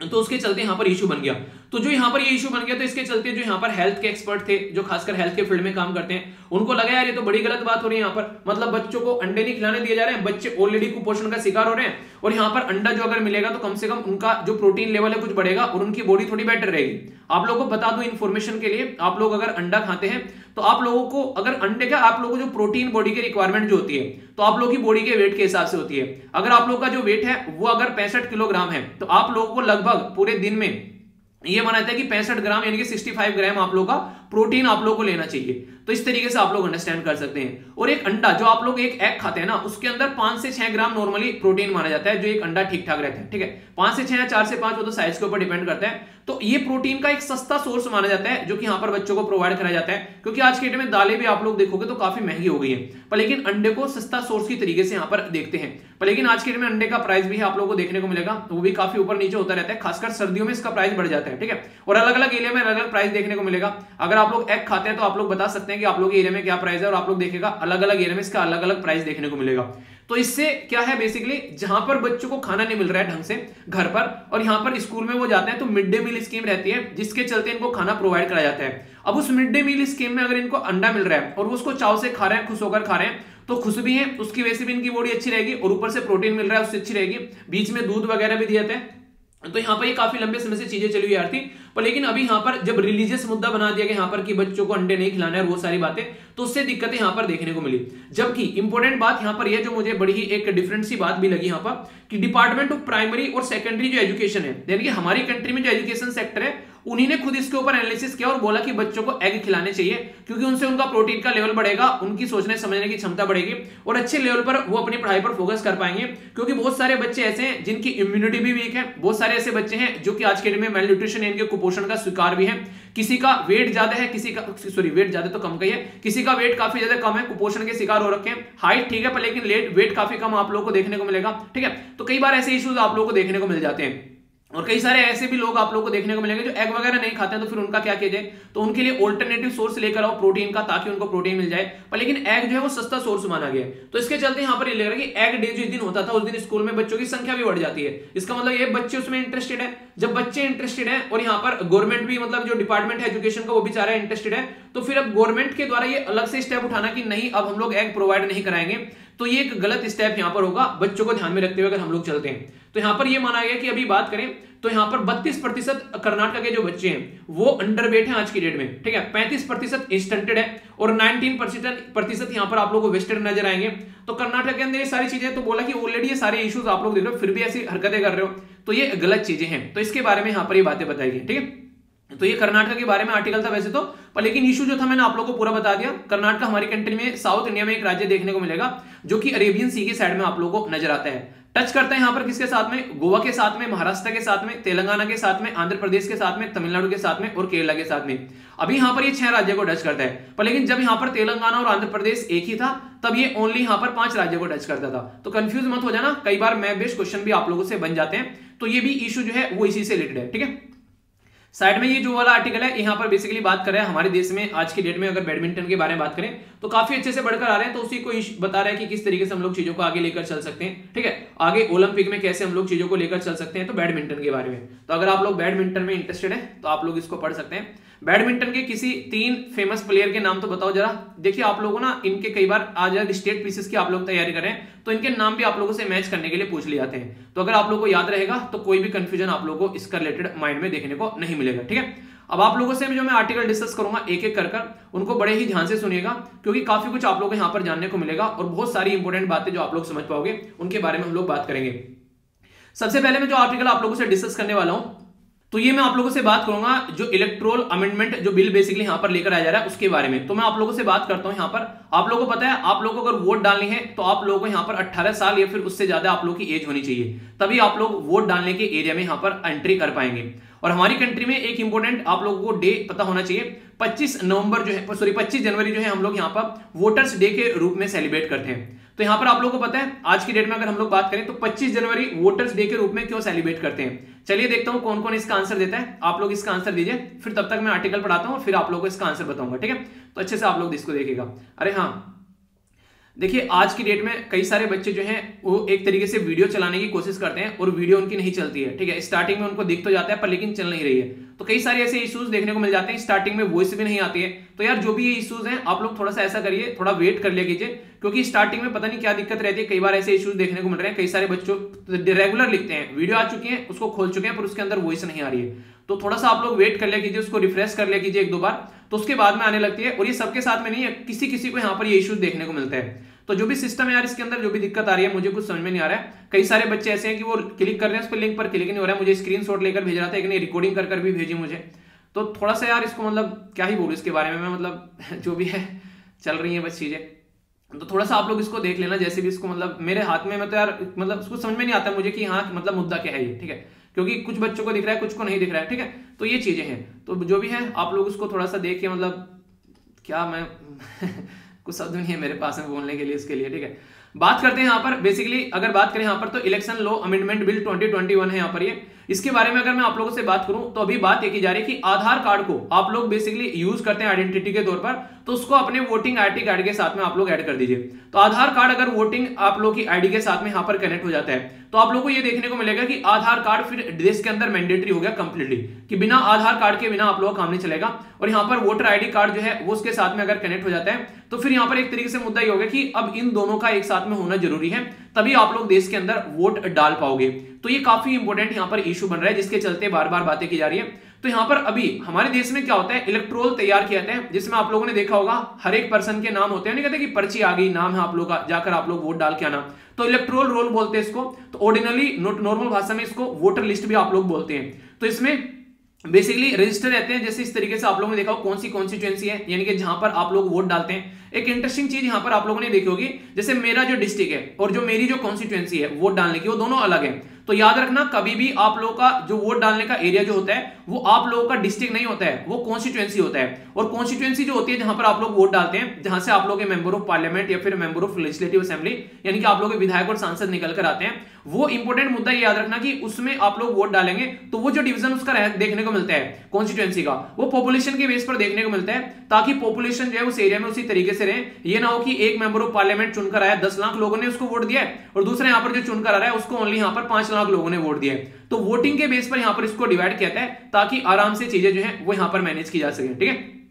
तो उसके चलते यहाँ पर इशू बन गया। तो जो यहाँ पर ये इशू बन गया तो इसके चलते जो यहाँ पर हेल्थ के एक्सपर्ट थे, जो खासकर हेल्थ के फ़ील्ड में काम करते हैं, उनको लगा यार ये तो बड़ी गलत बात हो रही है यहाँ पर। मतलब बच्चों को अंडे नहीं खिलाने दिए जा रहे हैं, बच्चे ऑलरेडी कुपोषण का शिकार हो रहे हैं। और यहाँ पर अंडा जो अगर मिलेगा तो कम से कम उनका जो प्रोटीन लेवल है कुछ बढ़ेगा और उनकी बॉडी थोड़ी बेटर रहेगी। आप लोगों को बता दू इन्फॉर्मेशन के लिए, आप लोग अगर अंडा खाते हैं तो आप लोगों को अगर अंडे का, आप लोगों को जो प्रोटीन बॉडी की रिक्वायरमेंट जो होती है तो आप लोगों की बॉडी के वेट के हिसाब से होती है। अगर आप लोग का जो वेट है, वो अगर पैंसठ किलोग्राम है तो आप लोगों को लगभग पूरे दिन में ये माना जाता है कि पैंसठ ग्राम, यानी कि 65 ग्राम आप लोग का प्रोटीन आप लोग को लेना चाहिए। तो इस तरीके से आप लोग अंडरस्टैंड कर सकते हैं। और एक अंडा, जो आप लोग एक एग खाते हैं ना, उसके अंदर पाँच से छह ग्राम नॉर्मली प्रोटीन माना जाता है, जो एक अंडा ठीक ठाक रहता है, ठीक है? पाँच से छह या चार से पाँच वो तो साइज़ के ऊपर डिपेंड करता है। तो ये प्रोटीन का एक सस्ता सोर्स माना जाता है, जो कि यहाँ पर बच्चों को प्रोवाइड कराया जाता है, क्योंकि आज के डेट में दालें भी आप लोग देखोगे तो काफ़ी महँगी हो गई है। पर लेकिन अंडे को सस्ता सोर्स की तरीके से यहाँ पर देखते हैं। पर लेकिन आज के डेट में अंडे का प्राइस भी है आप लोगों को देखने को मिलेगा, वो भी काफ़ी ऊपर नीचे होता रहता है, खासकर सर्दियों में इसका प्राइस बढ़ जाता है, ठीक है? और अलग अलग एरिया में अलग अलग प्राइस देखने को मिलेगा। अगर आप लोग एग खाते हैं तो आप लोग बता सकते हैं कि आप लोग एरिया में क्या प्राइस है और आप लोग देखेगा अलग अलग एरिया में इसका अलग अलग प्राइस देखने को मिलेगा। तो इससे क्या है बेसिकली जहाँ पर बच्चों को खाना नहीं मिल रहा है ढंग से घर पर और यहाँ पर स्कूल में वो जाते हैं तो मिड डे मील स्कीम रहती है, जिसके चलते इनको खाना प्रोवाइड कराया जाता है। अब उस मिड डे मील स्कीम में अगर इनको अंडा मिल रहा है और वो उसको चाव से खा रहे हैं, खुश होकर खा रहे हैं तो खुश भी है, उसकी वजह से भी इनकी बॉडी अच्छी रहेगी और ऊपर से प्रोटीन मिल रहा है, उससे अच्छी रहेगी। बीच में दूध वगैरह भी दिए जाते हैं तो यहाँ पर ये काफ़ी लंबे समय से चीज़ें चली हुई यार थी पर लेकिन अभी यहाँ पर जब रिलीजियस मुद्दा बना दिया गया, यहाँ पर कि बच्चों को अंडे नहीं खिलाना है वो सारी बातें तो उससे दिक्कतें यहाँ पर देखने को मिली। जबकि इंपॉर्टेंट बात यहाँ पर यह जो मुझे बड़ी ही एक डिफरेंट सी बात भी लगी यहाँ पर, कि डिपार्टमेंट ऑफ़ प्राइमरी और सेकेंडरी जो एजुकेशन है, यानी कि हमारी कंट्री में जो एजुकेशन सेक्टर है उन्हीं ने खुद इसके ऊपर एनालिसिस किया और बोला कि बच्चों को एग खिलाने चाहिए, क्योंकि उनसे उनका प्रोटीन का लेवल बढ़ेगा, उनकी सोचने समझने की क्षमता बढ़ेगी और अच्छे लेवल पर वो अपनी पढ़ाई पर फोकस कर पाएँगे। क्योंकि बहुत सारे बच्चे ऐसे हैं जिनकी इम्यूनिटी भी वीक है। बहुत सारे ऐसे बच्चे हैं जो कि आज के दिन में मेल न्यूट्रिशन यानी कुपोषण का स्वीकार भी है। किसी का वेट ज़्यादा है, किसी का सॉरी वेट ज़्यादा तो कम का ही है। किसी का वेट काफ़ी ज़्यादा कम है, कुपोषण के शिकार हो रखे हैं। हाइट ठीक है, पर लेकिन वेट काफ़ी कम आप लोगों को देखने को मिलेगा, ठीक है? तो कई बार ऐसे इश्यूज़ आप लोगों को देखने को मिल जाते हैं। और कई सारे ऐसे भी लोग आप लोगों को देखने को मिलेंगे जो एग वगैरह नहीं खाते हैं तो फिर उनका क्या किया जाए? तो उनके लिए ऑल्टरनेटिव सोर्स लेकर आओ प्रोटीन का, ताकि उनको प्रोटीन मिल जाए। पर लेकिन एग जो है वो सस्ता सोर्स माना गया तो इसके चलते यहाँ पर ये लग रहा है कि एग डे जो दिन होता था, उस दिन स्कूल में बच्चों की संख्या भी बढ़ जाती है। इसका मतलब ये बच्चे उसमें इंटरेस्टेड है। जब बच्चे इंटरेस्टेड है, और यहाँ पर गवर्नमेंट भी मतलब जो डिपार्टमेंट है एजुकेशन का, वो भी चाह रहा है इंटरेस्टेड है तो फिर अब गवर्नमेंट के द्वारा ये अलग से स्टेप उठाना कि नहीं, अब हम लोग एग प्रोवाइड नहीं कराएँगे। तो ये एक गलत स्टेप यहाँ पर होगा। बच्चों को ध्यान में रखते हुए अगर हम लोग चलते हैं। तो यहाँ पर यह माना गया कि अभी बात करें तो यहाँ पर 32 प्रतिशत कर्नाटक के जो बच्चे हैं, वो अंडरवेट हैं आज की डेट में, ठीक है? 35 प्रतिशत स्टंटेड है और 19 प्रतिशत यहाँ पर आप लोग को वेस्टर्न नज़र आएँगे। तो कर्नाटक के अंदर ये सारी चीज़ें तो बोला कि ऑलरेडी ये सारे इश्यूज़ आप लोग देख रहे हो, फिर भी ऐसी हरकतें कर रहे हो तो ये गलत चीज़ें हैं। तो इसके बारे में यहाँ पर ये बातें बताई गई, ठीक है? तो ये कर्नाटक के बारे में आर्टिकल था वैसे तो पर लेकिन इशू जो था मैंने आप लोगों को पूरा बता दिया, कर्नाटक हमारी कंट्री में साउथ इंडिया में एक राज्य देखने को मिलेगा, जो कि अरेबियन सी के साइड में आप लोगों को नज़र आता है। टच करते हैं यहाँ पर किसके साथ में? गोवा के साथ में, महाराष्ट्र के साथ में, तेलंगाना के साथ में, आंध्र प्रदेश के साथ में, तमिलनाडु के साथ में और केरला के साथ में। अभी यहाँ पर ये छह राज्यों को टच करता है। पर लेकिन जब यहाँ पर तेलंगाना और आंध्र प्रदेश एक ही था, तब ये ओनली यहाँ पर पाँच राज्यों को टच करता था। तो कंफ्यूज मत हो जाना। कई बार मैं बेस्ट क्वेश्चन भी आप लोगों से बन जाते हैं। तो ये भी इशू जो है, वो इसी से रिलेटेड है, ठीक है? साइड में ये जो वाला आर्टिकल है, यहाँ पर बेसिकली बात कर रहा है, हमारे देश में आज की डेट में अगर बैडमिंटन के बारे में बात करें तो काफ़ी अच्छे से बढ़कर आ रहे हैं तो उसी को बता रहे हैं कि किस तरीके से हम लोग चीज़ों को आगे लेकर चल सकते हैं, ठीक है? आगे ओलंपिक में कैसे हम लोग चीज़ों को लेकर चल सकते हैं तो बैडमिंटन के बारे में। तो अगर आप लोग बैडमिंटन में इंटरेस्टेड है तो आप लोग इसको पढ़ सकते हैं। बैडमिंटन के किसी तीन फ़ेमस प्लेयर के नाम तो बताओ जरा। देखिए, आप लोगों ना इनके कई बार आज स्टेट पीसेस की आप लोग तैयारी करें तो इनके नाम भी आप लोगों से मैच करने के लिए पूछ लिए जाते हैं। तो अगर आप लोगों को याद रहेगा तो कोई भी कंफ्यूजन आप लोगों को इसका रिलेटेड माइंड में देखने को नहीं मिलेगा, ठीक है? अब आप लोगों से जो मैं आर्टिकल डिस्कस करूँगा एक एक कर कर, उनको बड़े ही ध्यान से सुनिएगा, क्योंकि काफ़ी कुछ आप लोगों को यहाँ पर जानने को मिलेगा और बहुत सारी इंपॉर्टेंट बातें जो आप लोग समझ पाओगे, उनके बारे में हम लोग बात करेंगे। सबसे पहले मैं जो आर्टिकल आप लोगों से डिस्कस करने वाला हूँ तो ये मैं आप लोगों से बात करूँगा जो इलेक्ट्रोल अमेंडमेंट जो बिल बेसिकली यहाँ पर लेकर आया जा रहा है, उसके बारे में। तो मैं आप लोगों से बात करता हूँ यहाँ पर। आप लोगों को पता है, आप लोगों को अगर वोट डालनी है तो आप लोगों को यहाँ पर 18 साल या फिर उससे ज़्यादा आप लोगों की एज होनी चाहिए। तभी आप लोग वोट डालने के एरिया में यहाँ पर एंट्री कर पाएँगे। और हमारी कंट्री में एक इंपॉर्टेंट आप लोगों को डे पता होना चाहिए 25 नवंबर जो है सॉरी 25 जनवरी जो है हम लोग यहाँ पर वोटर्स डे के रूप में सेलिब्रेट करते हैं। तो यहाँ पर आप लोगों को पता है, आज की डेट में अगर हम लोग बात करें तो 25 जनवरी वोटर्स डे के रूप में क्यों सेलिब्रेट करते हैं? चलिए देखता हूँ कौन कौन इसका आंसर देता है। आप लोग इसका आंसर दीजिए, फिर तब तक मैं आर्टिकल पढ़ाता हूँ और फिर आप लोगों को इसका आंसर बताऊँगा, ठीक है? तो अच्छे से आप लोग इसको देखेगा अरे हाँ देखिए, आज की डेट में कई सारे बच्चे जो हैं, वो एक तरीके से वीडियो चलाने की कोशिश करते हैं और वीडियो उनकी नहीं चलती है, ठीक है? स्टार्टिंग में उनको दिख तो जाता है, पर लेकिन चल नहीं रही है। तो कई सारे ऐसे इश्यूज़ देखने को मिल जाते हैं स्टार्टिंग में वॉइस भी नहीं आती है। तो यार, जो भी ये इश्यूज़ हैं, आप लोग थोड़ा सा ऐसा करिए, थोड़ा वेट कर लिया कीजिए। क्योंकि स्टार्टिंग में पता नहीं क्या दिक्कत रहती है, कई बार ऐसे इश्यूज़ देखने को मिल रहे हैं, कई सारे बच्चों रेगुलर लिखते हैं वीडियो आ चुकी है, उसको खोल चुके हैं, पर उसके अंदर वॉइस नहीं आ रही है। तो थोड़ा सा आप लोग वेट कर लिया कीजिए, उसको रिफ्रेश कर लिया कीजिए एक दो बार तो उसके बाद में आने लगती है, और ये सबके साथ में नहीं है किसी किसी को यहाँ पर ये इश्यूज़ देखने को मिलता है। तो जो भी सिस्टम है यार, इसके अंदर जो भी दिक्कत आ रही है, मुझे कुछ समझ में नहीं आ रहा है। कई सारे बच्चे ऐसे हैं कि वो क्लिक कर रहे हैं उस पर लिंक पर क्लिक नहीं हो रहा है, मुझे स्क्रीन लेकर भेज रहा था, एक रिकॉर्डिंग कर भी भेजी मुझे। तो थोड़ा सा यार इसको मतलब क्या ही बोलू इसके बारे में, मैं मतलब जो भी है, चल रही है बस चीज़ें। तो थोड़ा सा आप लोग इसको देख लेना, जैसे भी इसको मतलब मेरे हाथ में मैं तो यार मतलब उसको समझ में नहीं आता मुझे कि हाँ मतलब मुद्दा क्या है ये, ठीक है? क्योंकि कुछ बच्चों को दिख रहा है, कुछ को नहीं दिख रहा है, ठीक है? तो ये चीज़ें हैं। तो जो भी है, आप लोग उसको थोड़ा सा देख के मतलब क्या मैं, कुछ शब्द नहीं है मेरे पास में बोलने के लिए, इसके लिए, ठीक है? बात करते हैं यहाँ पर बेसिकली अगर बात करें यहाँ पर तो इलेक्शन लॉ अमेंडमेंट बिल 2021 है यहाँ पर ये। इसके बारे में अगर मैं आप लोगों से बात करूँ तो अभी बात ये की जा रही है कि आधार कार्ड को आप लोग बेसिकली यूज़ करते हैं आइडेंटिटी के तौर पर तो उसको अपने वोटिंग आईडी कार्ड के साथ में आप लोग ऐड कर दीजिए। तो आधार कार्ड अगर वोटिंग आप लोग की आईडी के साथ में यहाँ पर कनेक्ट हो जाता है तो आप लोग को ये देखने को मिलेगा कि आधार कार्ड फिर देश के अंदर मैंडेटरी हो गया कंप्लीटली कि बिना आधार कार्ड के बिना आप लोग काम नहीं चलेगा। और यहाँ पर वोटर आईडी कार्ड जो है, वो उसके साथ में अगर कनेक्ट हो जाता है तो फिर यहाँ पर एक तरीके से मुद्दा ये होगा कि अब इन दोनों का एक साथ में होना ज़रूरी है, तभी आप लोग देश के अंदर वोट डाल पाओगे। तो ये काफ़ी इंपोर्टेंट यहाँ पर इशू बन रहा है, जिसके चलते बार बार बातें की जा रही है। तो यहाँ पर अभी हमारे देश में क्या होता है इलेक्ट्रोल तैयार किया जाता है, जिसमें आप लोगों ने देखा होगा, हर एक पर्सन के नाम होते हैं, नहीं कहते कि पर्ची आ गई, नाम है आप लोग का, जाकर आप लोग वोट डाल के आना। तो इलेक्ट्रोल रोल बोलते हैं इसको तो ऑर्डिनली नॉर्मल भाषा में इसको वोटर लिस्ट भी आप लोग बोलते हैं। तो इसमें बेसिकली रजिस्टर रहते हैं, जैसे इस तरीके से आप लोगों ने देखा कौन सी कॉन्स्टिट्यूएंसी है, यानी कि जहाँ पर आप लोग वोट डालते हैं। एक इंटरेस्टिंग चीज़ यहाँ पर आप लोगों ने देखी होगी, जैसे मेरा जो डिस्ट्रिक्ट है, और जो मेरी जो कॉन्स्टिट्यूएंसी है वोट डालने की, वो दोनों अलग है। तो याद रखना, कभी भी आप लोगों का जो वोट डालने का एरिया जो होता है, वो आप लोगों का डिस्ट्रिक्ट नहीं होता है, वो कॉन्स्टिट्यूएंसी होता है। और कॉन्स्टिट्युएंसी जो होती है, जहाँ पर आप लोग वोट डालते हैं, जहाँ से आप लोग मेंबर ऑफ़ पार्लियामेंट या फिर मेंबर ऑफ़ लेजिस्लेटिव असेंबली यानी कि आप लोग विधायक और सांसद निकल कर आते हैं वो इंपॉर्टेंट मुद्दा याद रखना कि उसमें आप लोग वोट डालेंगे तो वो जो डिवीज़न उसका देखने को मिलता है कॉन्स्टिट्यूएंसी का, वो पॉपुलेशन के बेस पर देखने को मिलता है, ताकि पॉपुलेशन जो है उस एरिया में उसी तरीके से रहे। ये ना हो कि एक मेंबर ऑफ़ पार्लियामेंट चुनकर आया, दस लाख लोगों ने उसको वोट दिया और दूसरे यहाँ पर जो चुनकर आ रहा है, उसको ओनली यहाँ पर पाँच लाख लोगों ने वोट दिया तो वोटिंग के बेस पर यहाँ पर इसको डिवाइड किया है, ताकि आराम से चीज़ें जो है, वो यहाँ पर मैनेज की जा सके, ठीक है?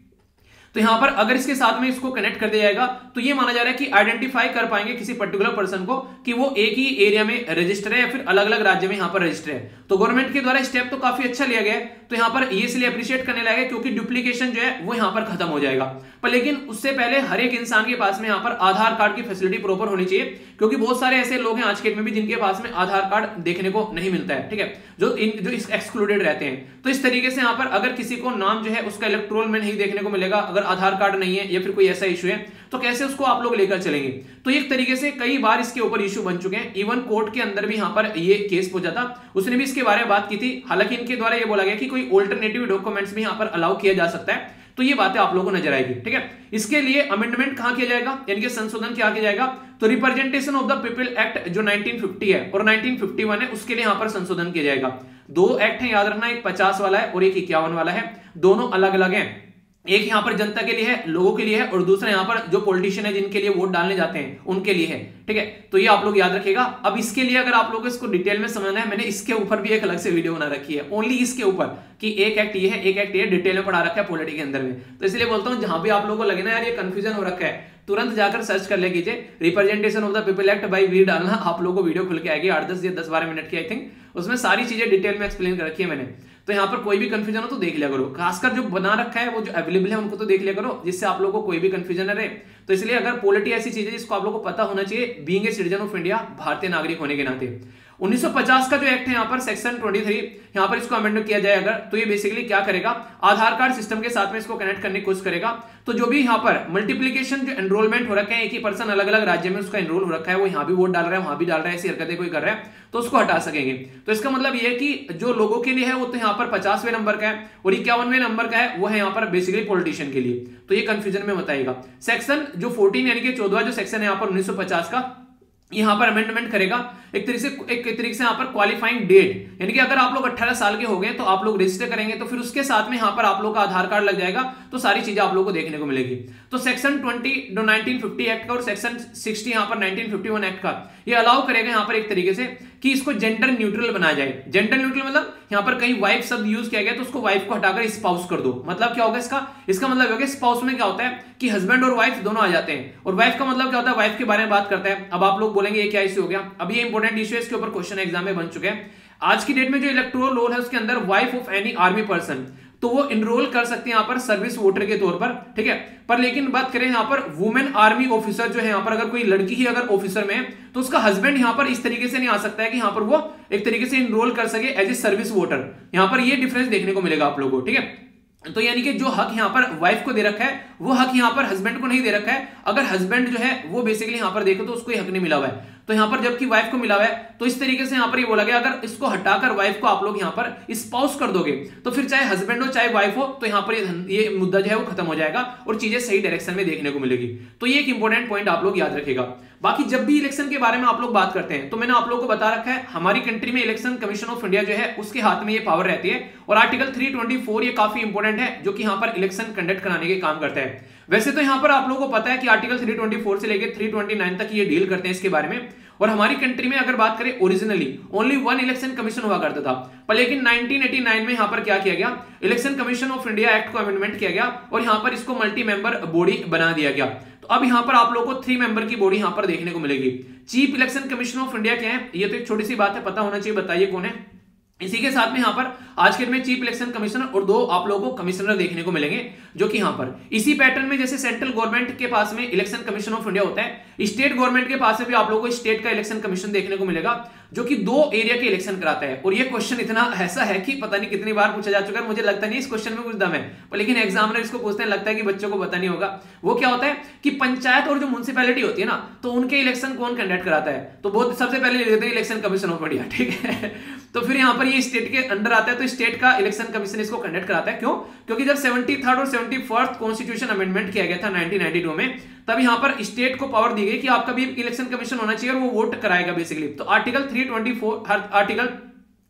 तो यहाँ पर अगर इसके साथ में इसको कनेक्ट कर दिया जाएगा तो ये माना जा रहा है कि आइडेंटिफाई कर पाएँगे किसी पर्टिकुलर पर्सन को कि वो एक ही एरिया में रजिस्टर है या फिर अलग अलग राज्य में यहाँ पर रजिस्टर है। तो गवर्नमेंट के द्वारा स्टेप तो काफ़ी अच्छा लिया गया तो यहाँ पर ये इसलिए अप्रिशिएट करने लगा क्योंकि डुप्लीकेशन जो है, वो यहाँ पर खत्म हो जाएगा। पर लेकिन उससे पहले हर एक इंसान के पास में यहाँ पर आधार कार्ड की फैसिलिटी प्रॉपर होनी चाहिए। क्योंकि बहुत सारे ऐसे लोग हैं आज के में भी जिनके पास में आधार कार्ड देखने को नहीं मिलता है, ठीक है? जो इन, जो एक्सक्लूडेड रहते हैं। तो इस तरीके से यहाँ पर अगर किसी को नाम जो है उसका इलेक्ट्रोल में नहीं देखने को मिलेगा, अगर आधार कार्ड नहीं है या फिर कोई ऐसा इशू है तो कैसे उसको आप लोग लेकर चलेंगे? तो एक तरीके से कई बार इसके ऊपर इशू बन चुके हैं। इवन कोर्ट के अंदर भी यहाँ पर ये केस पहुँचा था उसने भी इसके बारे में बात की थी। हालाँकि इनके द्वारा ये बोला गया कि कोई ऑल्टरनेटिव डॉक्यूमेंट्स भी यहाँ पर अलाउ किया जा सकता है। तो ये बातें आप लोगों को नज़र आएगी, ठीक है? इसके लिए अमेंडमेंट कहाँ किया जाएगा? यानी कि संशोधन क्या किया जाएगा? तो representation of the people act जो 1950 है और 1951 है, उसके लिए यहाँ पर संशोधन किया जाएगा। दो एक्ट है, याद रखना, एक पचास वाला है और एक इक्यावन वाला है। दोनों अलग अलग हैं। एक यहाँ पर जनता के लिए है, लोगों के लिए है, और दूसरा यहाँ पर जो पॉलिटिशियन है, जिनके लिए वोट डालने जाते हैं, उनके लिए है। ठीक है? तो ये आप लोग याद रखिएगा। अब इसके लिए अगर आप लोग इसको डिटेल में समझना है, मैंने इसके ऊपर भी एक अलग से वीडियो बना रखी है। ओनली इसके ऊपर कि एक एक्ट ये है, एक एक्ट ये डिटेल में पढ़ा रखा है पॉलिटी के अंदर में। तो इसलिए बोलता हूँ, जहाँ भी आप लोगों को लगे ना, यार ये कंफ्यूजन हो रखा है तुरंत जाकर सर्च कर ले कीजिए। Representation of the people act by we डालना। आप लोगों को वीडियो खुल के आएगी। आठ, दस, या दस बारह मिनट की आई थिंक उसमें सारी चीज़ें डिटेल में एक्सप्लेन कर रखी है मैंने। तो यहाँ पर कोई भी कंफ्यूजन हो तो देख लिया करो। खासकर जो बना रखा है, वो जो अवेलेबल है, उनको तो देख लिया करो, जिससे आप लोगों को कोई भी कंफ्यूजन रहे। तो इसलिए अगर पॉलिटी ऐसी चीज़ है, जिसको आप लोगों को पता होना चाहिए being a citizen of India भारतीय नागरिक होने के नाते। 1950 का जो एक्ट है यहाँ पर, सेक्शन 23 यहाँ पर इसको अमेंड किया जाए अगर तो ये बेसिकली क्या करेगा? आधार कार्ड सिस्टम के साथ में इसको कनेक्ट करने की कोशिश करेगा। तो जो भी यहाँ पर मल्टीप्लीकेशन जो एनरोलमेंट हो रखा है, एक ही पर्सन अलग अलग राज्य में उसका एनरोल हो रखा है, वो यहाँ भी वोट डाल रहा है, वहाँ भी डाल रहा है, ऐसी हरकतें कोई कर रहा है तो उसको हटा सकेंगे। तो इसका मतलब ये कि जो लोगों के लिए है, वो तो यहाँ पर पचासवें नंबर का है और इक्यावनवे नंबर का है, वो है यहाँ पर बेसिकली पॉलिटिशियन के लिए। तो ये कंफ्यूजन में बताएगा सेक्शन जो फोर्टीन यानी कि चौदह जो सेक्शन है यहाँ पर उन्नीस का यहाँ पर अमेंडमेंट करेगा। एक तरीके से, एक तरीके से यहाँ पर क्वालिफाइंग डेट यानी कि अगर आप लोग 18 साल के हो गए तो आप लोग रजिस्टर करेंगे तो फिर उसके साथ में यहाँ पर आप लोग का आधार कार्ड लग जाएगा तो सारी चीज़ें आप लोग को देखने को मिलेगी। तो सेक्शन 20 1950 एक्ट का और सेक्शन 60 यहाँ पर 1951 एक्ट का। ये अलाउ करेगा यहाँ पर एक तरीके से। कि इसको जेंडर न्यूट्रल बनाया जाए। जेंडर न्यूट्रल मतलब यहाँ पर कहीं वाइफ शब्द यूज़ किया गया तो उसको वाइफ को हटाकर स्पाउस कर दो। मतलब क्या होगा इसका? इसका मतलब होगा? स्पाउस में क्या होता है कि हस्बैंड और वाइफ दोनों आ जाते हैं। और वाइफ का मतलब क्या होता है? वाइफ के बारे में बात करता है। अब आप लोग बोलेंगे ये क्या इश्यू हो गया? अब ये इंपॉर्टेंट इश्यू इसके ऊपर क्वेश्चन एग्ज़ाम में बन चुके हैं। आज की डेट में जो इलेक्ट्रोल रोल है, उसके अंदर wife of any army person तो वो इनरोल कर सकते हैं यहाँ पर सर्विस वोटर के तौर पर, ठीक है? पर लेकिन बात करें यहाँ पर वुमेन आर्मी ऑफिसर जो है यहाँ पर अगर कोई लड़की ही अगर ऑफिसर में तो उसका हस्बैंड यहाँ पर इस तरीके से नहीं आ सकता है कि यहाँ पर वो एक तरीके से इनरोल कर सके एज ए सर्विस वोटर यहाँ पर ये डिफरेंस देखने को मिलेगा आप लोगों को, ठीक है? तो यानी कि जो हक यहाँ पर वाइफ को दे रखा है, वो हक यहाँ पर हस्बैंड को नहीं दे रखा है। अगर हस्बैंड जो है, वो बेसिकली यहाँ पर देखो तो उसको हक नहीं मिला हुआ है। तो यहाँ पर जबकि वाइफ को मिला हुआ है तो इस तरीके से यहाँ पर ये बोला गया अगर इसको हटाकर वाइफ को आप लोग यहाँ पर स्पाउस कर दोगे तो फिर चाहे हस्बैंड हो चाहे वाइफ हो तो यहाँ पर ये, मुद्दा जो है वो खत्म हो जाएगा और चीज़ें सही डायरेक्शन में देखने को मिलेगी। तो ये एक इंपॉर्टेंट पॉइंट आप लोग याद रखेगा। बाकी जब भी इलेक्शन के बारे में आप लोग बात करते हैं तो मैंने आप लोगों को बता रखा है हमारी कंट्री में इलेक्शन कमीशन ऑफ़ इंडिया जो है उसके हाथ में ये पावर रहती है। और आर्टिकल 324 ये काफ़ी इंपॉर्टेंट है जो कि यहाँ पर इलेक्शन कंडक्ट कराने के काम करता है। वैसे तो यहाँ पर आप लोगों को पता है कि आर्टिकल 324 से लेकर 329 तक ये डील करते हैं इसके बारे में। और हमारी कंट्री में अगर बात करें originally only one election commission हुआ करता था। पर लेकिन 1989 में यहाँ पर क्या किया गया? Election commission of India act को अमेंडमेंट किया गया और यहाँ पर इसको मल्टी मेंबर बॉडी बना दिया गया। तो अब यहाँ पर आप लोगों को थ्री मेंबर की बॉडी यहाँ पर देखने को मिलेगी। Chief election commission of India क्या है? ये तो एक छोटी सी बात है, पता होना चाहिए, बताइए कौन है? इसी के साथ में यहाँ पर आज के में चीफ इलेक्शन कमिश्नर और दो आप लोगों को कमिश्नर देखने को मिलेंगे, जो कि यहाँ पर। इसी पैटर्न में जैसे सेंट्रल गवर्नमेंट के पास में इलेक्शन कमीशन ऑफ़ इंडिया होता है स्टेट गवर्नमेंट के पास में भी आप लोगों को स्टेट का इलेक्शन कमीशन देखने को मिलेगा। जो कि दो एरिया के इलेक्शन कराता है। और ये क्वेश्चन इतना ऐसा है कि पता नहीं कितनी बार पूछा जा चुका है, मुझे लगता नहीं इस क्वेश्चन में कुछ दम है। पर लेकिन एग्जामिनर इसको पूछते हैं, लगता है कि बच्चों को पता नहीं होगा। वो क्या होता है कि पंचायत और जो म्यूनसिपैलिटी होती है ना तो उनके इलेक्शन कौन कंडक्ट कराता है? तो बहुत, सबसे पहले लेते हैं इलेक्शन कमीशन ऑफ़ इंडिया ठीक है? तो फिर यहाँ पर ये स्टेट के अंडर आता है तो स्टेट का इलेक्शन कमीशन इसको कंडक्ट कराता है। क्यों? क्योंकि जब सेवेंटी और सेवेंटी कॉन्स्टिट्यूशन अमेंडमेंट किया गया था 1992 में तब यहाँ पर स्टेट को पावर दी गई कि आपका भी इलेक्शन कमीशन होना चाहिए और वो वोट कराएगा बेसिकली तो आर्टिकल 324 फोर आर्टिकल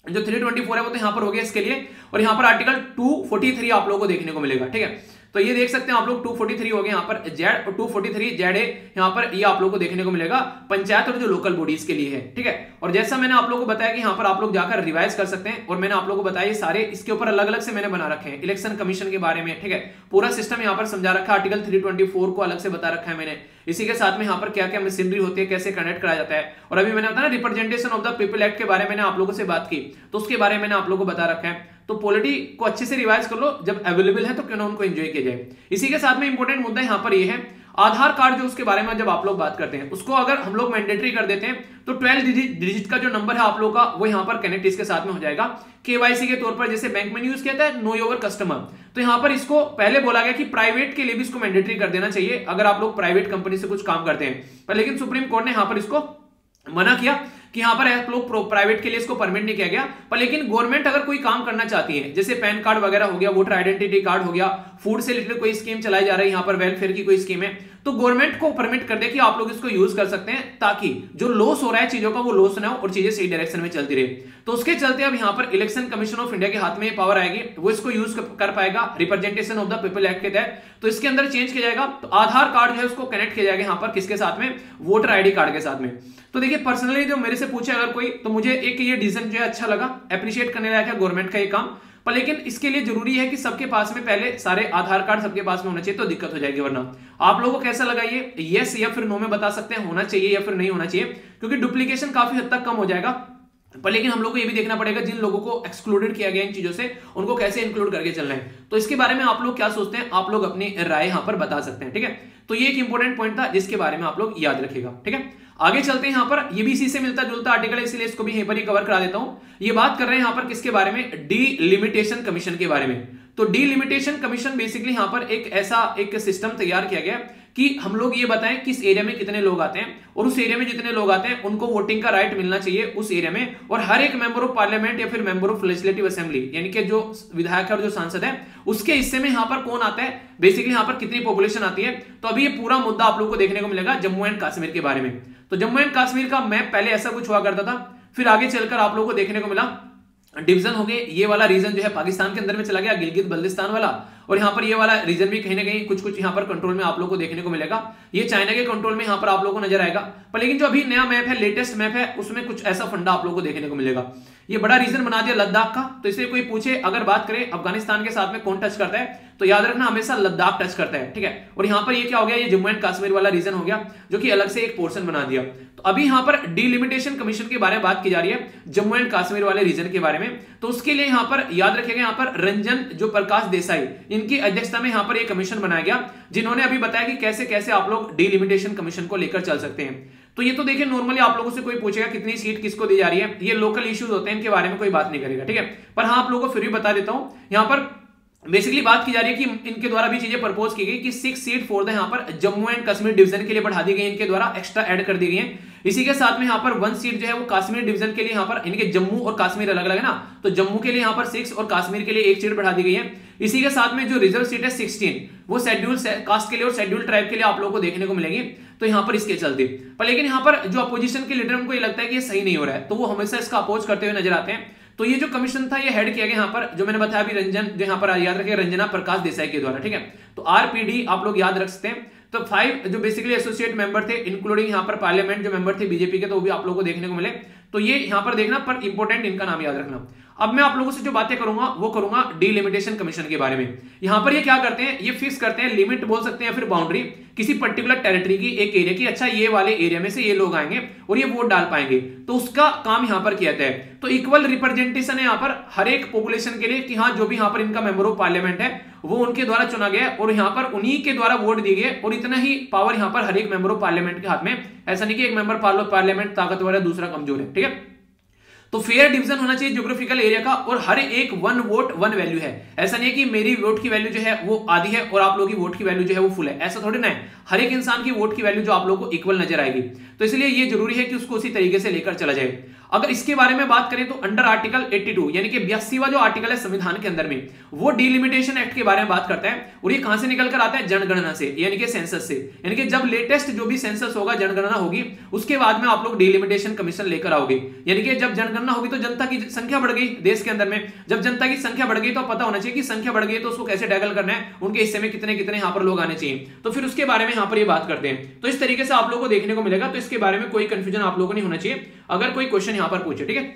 जो 324 है वो तो यहाँ पर हो गया इसके लिए। और यहाँ पर आर्टिकल 243 आप लोगों को देखने को मिलेगा, ठीक है? तो ये देख सकते हैं आप लोग 243 हो गए यहाँ पर जेड, और 243 जेड ए यहाँ पर ये आप लोग को देखने को मिलेगा पंचायत और जो लोकल बॉडीज के लिए है, ठीक है? और जैसा मैंने आप लोगों को बताया कि यहाँ पर आप लोग जाकर रिवाइज कर सकते हैं, और मैंने आप लोगों को बताया सारे इसके ऊपर अलग अलग से मैंने बना रखे हैं इलेक्शन कमीशन के बारे में, ठीक है? पूरा सिस्टम यहाँ पर समझा रखा आर्टिकल थ्री को अलग से बता रखा है मैंने। इसी के साथ में यहाँ पर क्या क्या मशीनरी होती है, कैसे कनेक्ट कराया जाता है, और अभी मैंने बताया representation of the people act के बारे में आप लोगों से बात की तो उसके बारे में आप लोगों को बता रखा है। तो पॉलिटी को अच्छे से रिवाइज कर लो, जब अवेलेबल है तो क्यों ना उनको एंजॉय किया जाए। इसी के साथ में इंपॉर्टेंट मुद्दा यहाँ पर ये है, आधार कार्ड जो उसके बारे में जब आप लोग बात करते हैं, उसको अगर हम लोग मैंडेटरी कर देते हैं तो ट्वेल्व डिजिट का जो नंबर है आप लोग का, वो यहाँ पर कनेक्ट इसके साथ में हो जाएगा। केवाईसी के तौर पर जैसे बैंक में यूज़ किया था नो योवर कस्टमर तो यहाँ पर इसको पहले बोला गया कि प्राइवेट के लिए भी इसको मैंडेटरी कर देना चाहिए, अगर आप लोग प्राइवेट कंपनी से कुछ काम करते हैं। पर लेकिन सुप्रीम कोर्ट ने यहाँ पर इसको मना किया। कि यहाँ पर आप लोग प्राइवेट के लिए इसको परमिट नहीं किया गया। पर लेकिन गवर्नमेंट अगर कोई काम करना चाहती है, जैसे पैन कार्ड वगैरह हो गया वोटर आइडेंटिटी कार्ड हो गया फ़ूड से रिलेटेड कोई स्कीम चलाई जा रही है, यहाँ पर वेलफेयर की कोई स्कीम है तो गवर्नमेंट को परमिट कर दे कि आप लोग इसको यूज़ कर सकते हैं, ताकि जो लॉस हो रहा है चीज़ों का वो लॉस ना हो और चीज़ें सही डायरेक्शन में चलती रहे। तो उसके चलते अब यहाँ पर इलेक्शन कमीशन ऑफ़ इंडिया के हाथ में पावर आएगी, वो इसको यूज़ कर पाएगा। Representation of the people act के तहत। तो इसके अंदर चेंज किया जाएगा। तो आधार कार्ड जो है उसको कनेक्ट किया जाएगा यहाँ पर किसके साथ में? वोटर आईडी कार्ड के साथ में। तो देखिए पर्सनली जो मेरे से पूछे अगर कोई तो मुझे एक ये डिसीज़न जो है अच्छा लगा। अप्रिशिएट करने लायक है गवर्नमेंट का ये काम। पर लेकिन इसके लिए ज़रूरी है कि सबके पास में पहले सारे आधार कार्ड सबके पास में होना चाहिए तो दिक्कत हो जाएगी वरना। आप लोगों को कैसा लगा ये? यस या फिर नो में बता सकते हैं, होना चाहिए या फिर नहीं होना चाहिए, क्योंकि डुप्लीकेशन काफ़ी हद तक कम हो जाएगा। पर लेकिन हम लोग को ये भी देखना पड़ेगा जिन लोगों को एक्सक्लूडेड किया गया इन चीज़ों से, उनको कैसे इंक्लूड करके चलना है। तो इसके बारे में आप लोग क्या सोचते हैं, आप लोग अपनी राय यहाँ पर बता सकते हैं, ठीक है? तो ये एक इंपॉर्टेंट पॉइंट था, जिसके बारे में आप लोग याद रखेगा ठीक है? आगे चलते हैं यहाँ पर। ये भी इसी से मिलता जुलता आर्टिकल है, इसलिए इसको भी यहीं पर ही कवर करा देता हूँ। ये बात कर रहे हैं यहाँ पर किसके बारे में? डी लिमिटेशन कमीशन के बारे में। तो डीलिमिटेशन कमीशन बेसिकली यहाँ पर एक ऐसा एक सिस्टम तैयार किया गया कि हम लोग ये बताएँ किस एरिया में कितने लोग आते हैं और उस एरिया में जितने लोग आते हैं, उनको वोटिंग का राइट मिलना चाहिए उस एरिया में। और हर एक मेंबर ऑफ़ पार्लियामेंट या फिर मेंबर ऑफ़ लेजिस्लेटिव असेंबली यानी कि जो विधायक है और जो सांसद है, उसके हिस्से में यहाँ पर कौन आता है? बेसिकली यहाँ पर कितनी पॉपुलेशन आती है? तो अभी ये पूरा मुद्दा आप लोग को देखने को मिलेगा जम्मू एंड कश्मीर के बारे में। तो जम्मू एंड कश्मीर का मैप पहले ऐसा कुछ हुआ करता था, फिर आगे चलकर आप लोगों को देखने को मिला। डिवीज़न हो गए, ये वाला रीजन जो है पाकिस्तान के अंदर में चला गया, गिलगित बल्दिस्तान वाला। और यहाँ पर ये वाला रीजन भी कहीं ना कहीं कुछ कुछ यहाँ पर कंट्रोल में आप लोग को देखने को मिलेगा। ये चाइना के कंट्रोल में यहाँ पर आप लोग को नज़र आएगा। पर लेकिन जो अभी नया मैप है लेटेस्ट मैप है, उसमें कुछ ऐसा फंडा आप लोग को देखने को मिलेगा। ये बड़ा रीजन बना दिया लद्दाख का। तो इसे कोई पूछे, अगर बात करें अफ़गानिस्तान के साथ में कौन टच करता है तो याद रखना, हमेशा लद्दाख टच करता है, ठीक है? और यहाँ पर ये क्या हो गया? ये जम्मू एंड कश्मीर वाला रीजन हो गया, जो कि अलग से एक पोर्शन बना दिया। तो अभी यहाँ पर डिलिमिटेशन कमीशन के बारे में बात की जा रही है, जम्मू एंड कश्मीर वाले रीजन के बारे में। तो उसके लिए यहाँ पर याद रखेगा यहाँ पर रंजन, जो प्रकाश देसाई, इनकी अध्यक्षता में यहाँ पर एक कमीशन बनाया गया, जिन्होंने अभी बताया कि कैसे कैसे आप लोग डिलिमिटेशन कमीशन को लेकर चल सकते हैं। तो ये तो देखिए नॉर्मली आप लोगों से कोई पूछेगा कितनी सीट किसको दी जा रही है, ये लोकल इश्यूज़ होते हैं, इनके बारे में कोई बात नहीं करेगा, ठीक है? पर हाँ आप लोगों को फिर भी बता देता हूँ, यहाँ पर बेसिकली बात की जा रही है कि इनके द्वारा भी चीज़ें प्रपोज की गई कि सिक्स सीट फोर यहाँ पर जम्मू एंड कश्मीर डिवीज़न के लिए बढ़ा दी गई, इनके द्वारा एक्स्ट्रा ऐड कर दी गई है। इसी के साथ में यहाँ पर वन सीट जो है वो कश्मीर डिवीज़न के लिए यहाँ पर, इनके जम्मू और कश्मीर अलग अलग है ना? तो जम्मू के लिए यहाँ पर सिक्स और कश्मीर के लिए एक सीट बढ़ा दी गई है। इसी के साथ में जो रिज़र्व सीट है सिक्सटीन वो शेड्यूल कास्ट के लिए और शेड्यूल ट्राइब के लिए आप लोगों को देखने को मिलेगी। तो यहाँ पर इसके चलते। पर लेकिन यहाँ पर जो अपोजिशन के लीडर उनको ये लगता है कि ये सही नहीं हो रहा है। तो वो हमेशा इसका अपोज करते हुए नज़र आते हैं। तो ये जो कमीशन था, ये हेड किया गया यहाँ पर, जो मैंने बताया अभी रंजन, जो यहाँ पर याद रखे रंजना प्रकाश देसाई के द्वारा, ठीक है? तो आरपीडी आप लोग याद रख सकते हैं। तो फाइव जो बेसिकली एसोसिएट मेंबर थे इंक्लूडिंग यहाँ पर पार्लियामेंट जो मेंबर थे बीजेपी के तो वो भी आप लोगों को देखने को मिले। तो ये यहाँ पर देखना, पर इंपोर्टेंट इनका नाम याद रखना। अब मैं आप लोगों से जो बातें करूँगा, वो करूँगा डिलिमिटेशन कमीशन के बारे में। यहाँ पर ये क्या करते हैं, ये फिक्स करते हैं लिमिट बोल सकते हैं फिर बाउंड्री किसी पर्टिकुलर टेरिटरी की एक एरिया की अच्छा ये वाले एरिया में से ये लोग आएँगे और ये वोट डाल पाएँगे। तो उसका काम यहाँ पर किया जाता है। तो इक्वल रिप्रेजेंटेशन है यहाँ पर हर एक पॉपुलेशन के लिए कि हाँ जो भी यहाँ पर इनका मेंबर ऑफ़ पार्लियामेंट है, वो उनके द्वारा चुना गया और यहाँ पर उन्हीं के द्वारा वोट दिए गए और इतना ही पावर यहाँ पर हर एक मेंबर ऑफ़ पार्लियामेंट के हाथ में। ऐसा नहीं कि एक मेंबर पार्लियामेंट ताकतवर है, दूसरा कमज़ोर है, ठीक है? तो फेयर डिवीज़न होना चाहिए ज्योग्राफिकल एरिया का, और हर एक वन वोट वन वैल्यू है। ऐसा नहीं है कि मेरी वोट की वैल्यू जो है, वो आधी है, और आप लोगों की वोट की वैल्यू जो है, वो फुल है। ऐसा थोड़ी ना है। हर एक इंसान की वोट की वैल्यू जो आप लोगों को इक्वल नज़र आएगी। तो इसलिए ये ज़रूरी है कि उसको उसी तरीके से लेकर चला जाए। अगर इसके बारे में बात करें तो अंडर आर्टिकल 82 यानी कि बयासीवा जो आर्टिकल है संविधान के अंदर में, वो डिलिमिटेशन एक्ट के बारे में बात करता है और ये कहाँ से निकल कर आता है? जनगणना से, यानी कि सेंसस से। यानी कि जब लेटेस्ट जो भी सेंसस होगा, जनगणना होगी, उसके बाद में आप लोग डिलिमिटेशन कमीशन लेकर आओगे। यानी कि जब जनगणना होगी तो जनता की संख्या बढ़ गई देश के अंदर में। जब जनता की संख्या बढ़ गई तो पता होना चाहिए कि संख्या बढ़ गई तो उसको कैसे टैकल करना है? उनके हिस्से में कितने कितने यहाँ पर लोग आने चाहिए। तो फिर उसके बारे में यहाँ पर बात करते हैं। तो इस तरीके से आप लोगों को देखने को मिलेगा। तो इसके बारे में कोई कंफ्यूजन आप लोगों को नहीं होना चाहिए। अगर कोई क्वेश्चन यहाँ पर पूछे, ठीक है?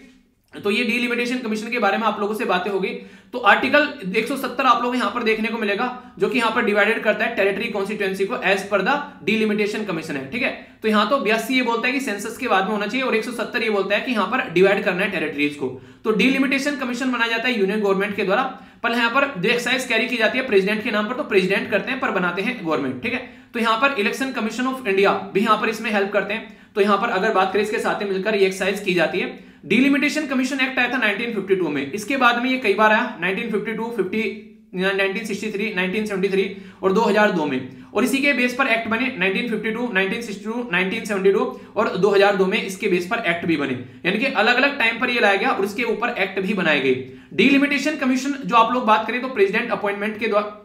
तो ये डिलिमिटेशन कमीशन के बारे में आप लोगों से बातें होगी। तो आर्टिकल 170 आप लोग यहाँ पर देखने को मिलेगा, जो कि यहाँ पर डिवाइडेड करता है टेरिटरी कॉन्स्टिट्यूएंसी को as per the delimitation commission है, ठीक है? तो यहाँ तो बयासी ये बोलता है कि सेंसस के बाद में होना चाहिए, और 170 ये बोलता है कि यहाँ पर डिवाइड करना है टेरिटरीज को। तो डिलिमिटेशन कमीशन बनाया जाता है यूनियन गवर्नमेंट के द्वारा। पर यहाँ पर जो एक्साइज कैरी की जाती है प्रेसिडेंट के नाम पर तो प्रेसिडेंट करते हैं पर बनाते हैं गवर्नमेंट ठीक है? तो यहाँ पर इलेक्शन कमीशन ऑफ़ इंडिया भी यहाँ पर इसमें हेल्प करते हैं। तो यहाँ पर अगर बात करें इसके साथ मिलकर ये एक्साइज की जाती है। डिलिमिटेशन कमीशन एक्ट आया था 1952 में। इसके बाद में ये कई बार आया 1952 50 1963 1973 और 2002 में। और इसी के बेस पर एक्ट बने 1952 1962 1972 और 2002 में इसके बेस पर एक्ट भी बने। यानी कि अलग अलग टाइम पर ये लाया गया और इसके ऊपर एक्ट भी बनाए गए। डिलिमिटेशन कमीशन जो आप लोग बात करें तो प्रेसिडेंट अपॉइंटमेंट के द्वारा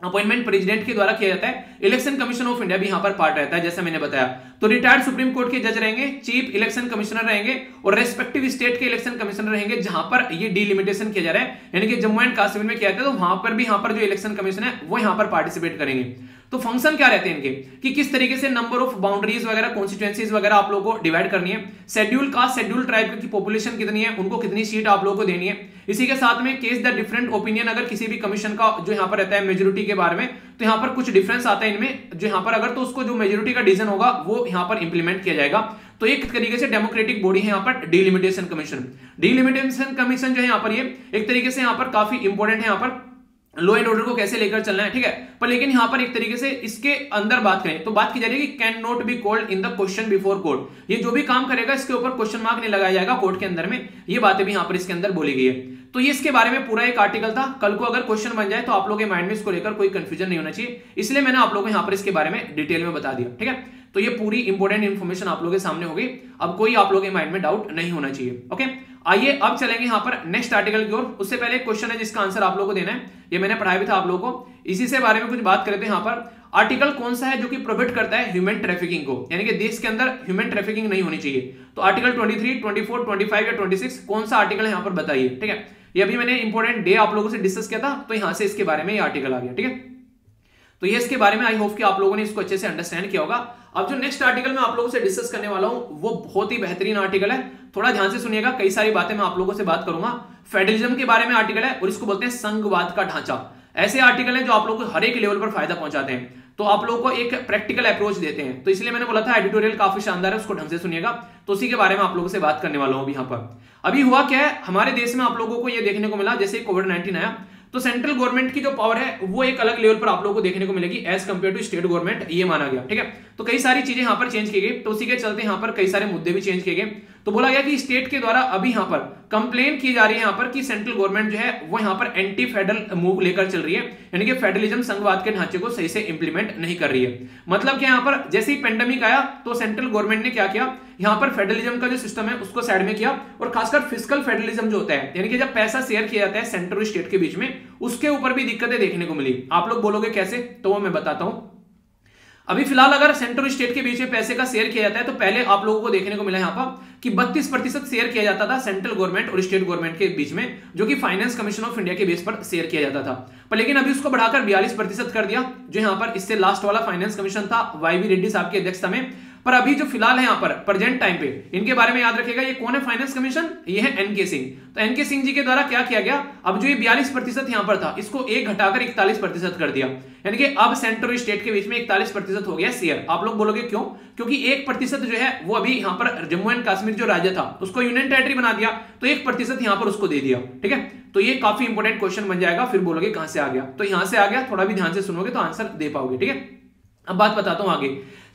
अपॉइंटमेंट प्रेसिडेंट के द्वारा किया जाता है। इलेक्शन कमीशन ऑफ़ इंडिया भी यहाँ पर पार्ट रहता है, जैसा मैंने बताया। तो रिटायर्ड सुप्रीम कोर्ट के जज रहेंगे चीफ इलेक्शन कमिश्नर रहेंगे और रेस्पेक्टिव स्टेट के इलेक्शन कमिश्नर रहेंगे, जहाँ पर ये डिलिमिटेशन किया जा रहा है। यानी कि जम्मू एंड कश्मीर में किया जाता है तो वहाँ पर भी यहाँ पर जो इलेक्शन कमीशन है, वो यहाँ पर पार्टिसिपेट करेंगे। तो फ़ंक्शन क्या रहते हैं इनके? कि किस तरीके से नंबर ऑफ़ बाउंड्रीज वगैरह कॉन्स्टिट्यूएंसीज वगैरह आप लोगों को डिवाइड करनी है? शेड्यूल कास्ट शेड्यूल ट्राइब की पॉपुलेशन कितनी है, उनको कितनी सीट आप लोगों को देनी है? इसी के साथ में केस द डिफरेंट ओपिनियन अगर किसी भी कमीशन का जो यहाँ पर रहता है मेजोरिटी के बारे में तो यहाँ पर कुछ डिफरेंस आता है इनमें, जो यहाँ पर अगर तो उसको जो मेजोरिटी का डिसीज़न होगा, वो यहाँ पर इंप्लीमेंट किया जाएगा। तो एक तरीके से डेमोक्रेटिक बॉडी है यहाँ पर डिलिमिटेशन कमीशन डिलिमिटेशन कमीशन जो है यहाँ पर ये, एक तरीके से यहाँ पर काफ़ी इंपॉर्टेंट है यहाँ पर। लो एंड ऑर्डर को कैसे लेकर चलना है, ठीक है? पर लेकिन यहाँ पर एक तरीके से इसके अंदर बात करें तो बात की जा रही है कि can not be called in the question before court ये जो भी काम करेगा, इसके ऊपर क्वेश्चन मार्क नहीं लगाया जाएगा कोर्ट के अंदर में, ये बातें भी यहाँ पर इसके अंदर बोली गई है। तो ये इसके बारे में पूरा एक आर्टिकल था। कल को अगर क्वेश्चन बन जाए तो आप लोग के माइंड में इसको लेकर कोई कंफ्यूजन नहीं होना चाहिए। इसलिए मैंने आप लोगों को यहाँ पर इसके बारे में डिटेल में बता दिया, ठीक है? तो ये पूरी इंपॉर्टेंट इन्फॉर्मेशन आप लोगों के सामने होगी। अब कोई आप लोगों के माइंड में डाउट नहीं होना चाहिए ओके आइए अब चलेंगे यहाँ पर नेक्स्ट आर्टिकल की ओर। उससे पहले क्वेश्चन है जिसका आंसर आप लोगों को देना है। ये मैंने पढ़ाया भी था आप लोगों को। इसी से बारे में कुछ बात करते हैं यहाँ पर। आर्टिकल कौन सा है जो कि प्रोहिबिट करता है ह्यूमन ट्रैफिकिंग को? यानी कि देश के अंदर ह्यूमन ट्रैफिकिंग नहीं होनी चाहिए। तो आर्टिकल 23, 24, 25 या 26 कौन सा आर्टिकल है यहाँ पर बताइए ठीक है? ये अभी मैंने इंपॉर्टेंट डे आप लोगों से डिस्कस किया था तो यहाँ से इसके बारे में ये आर्टिकल आ गया ठीक है? तो ये इसके बारे में आई होप कि आप लोगों ने इसको अच्छे से अंडरस्टैंड किया होगा। अब जो नेक्स्ट आर्टिकल मैं आप लोगों से डिस्कस करने वाला हूँ, वो बहुत ही बेहतरीन आर्टिकल है। थोड़ा ध्यान से सुनिएगा, कई सारी बातें मैं आप लोगों से बात करूँगा। फेडरलिज्म के बारे में आर्टिकल है और इसको बोलते हैं संघवाद का ढांचा। ऐसे आर्टिकल है जो आप लोग को हर एक लेवल पर फ़ायदा पहुंचाते हैं। तो आप लोगों को एक प्रैक्टिकल अप्रोच देते हैं। तो इसलिए मैंने बोला था एडिटोरियल काफ़ी शानदार है, उसको ढंग से सुनिएगा। तो उसी के बारे में आप लोगों से बात करने वाला हूँ यहाँ पर। अभी हुआ क्या है, हमारे देश में आप लोगों को यह देखने को मिला, जैसे कोविड नाइन्टीन आया तो सेंट्रल गवर्नमेंट की जो पावर है, वो एक अलग लेवल पर आप लोगों को देखने को मिलेगी as compare to state government ये माना गया, ठीक है? तो कई सारी चीज़ें यहाँ पर चेंज की गई तो उसी के चलते यहाँ पर कई सारे मुद्दे भी चेंज किए गए। तो बोला गया कि स्टेट के द्वारा अभी यहाँ पर कंप्लेन की जा रही है यहाँ पर कि सेंट्रल गवर्नमेंट जो है, वो यहाँ पर एंटी फेडरल मूव लेकर चल रही है, यानी कि फेडरलिज्म संघवाद के ढांचे को सही से इंप्लीमेंट नहीं कर रही है। मतलब कि यहाँ पर जैसे ही पेंडेमिक आया तो सेंट्रल गवर्नमेंट ने क्या किया? यहाँ पर फेडरलिज्म का जो सिस्टम है, उसको साइड में किया और खासकर फ़िज़िकल फेडरलिज्म जो होता है, यानी कि जब पैसा शेयर किया जाता है सेंटर और स्टेट के बीच में, उसके ऊपर भी दिक्कतें देखने को मिली। आप लोग बोलोगे कैसे? तो वो मैं बताता हूँ। अभी फ़िलहाल अगर सेंटर और स्टेट के बीच में पैसे का शेयर किया जाता है तो पहले आप लोगों को देखने को मिला यहाँ पर कि 32 प्रतिशत शेयर किया जाता था सेंट्रल गवर्नमेंट और स्टेट गवर्नमेंट के बीच में, जो कि फाइनेंस कमीशन ऑफ़ इंडिया के बेस पर शेयर किया जाता था। पर लेकिन अभी उसको बढ़ाकर 42 प्रतिशत कर दिया, जो यहाँ पर इससे लास्ट वाला फाइनेंस कमीशन था वाईवी रेड्डी साहब की अध्यक्षता में। पर अभी जो फ़िलहाल है यहाँ पर प्रेजेंट टाइम पे, इनके बारे में याद रखेगा ये कौन है फाइनेंस कमीशन ये है एनके सिंह तो एनके सिंह जी के द्वारा क्या किया गया? अब जो ये बयालीस प्रतिशत यहाँ पर था, इसको एक घटाकर इकतालीस प्रतिशत कर दिया। यानी कि अब सेंटर और स्टेट के बीच में इकतालीस प्रतिशत हो गया शेयर आप लोग बोलोगे क्यों? क्योंकि एक प्रतिशत जो है, वो अभी यहाँ पर जम्मू एंड कश्मीर जो राज्य था, उसको यूनियन टेरिटरी बना दिया तो एक प्रतिशत यहाँ पर उसको दे दिया, ठीक है? तो ये काफ़ी इंपोर्टेंट क्वेश्चन बन जाएगा, फिर बोलोगे कहाँ से आ गया? तो यहाँ से आ गया, थोड़ा भी ध्यान से सुनोगे तो आंसर दे पाओगे, ठीक है? अब बात बताता हूँ आगे।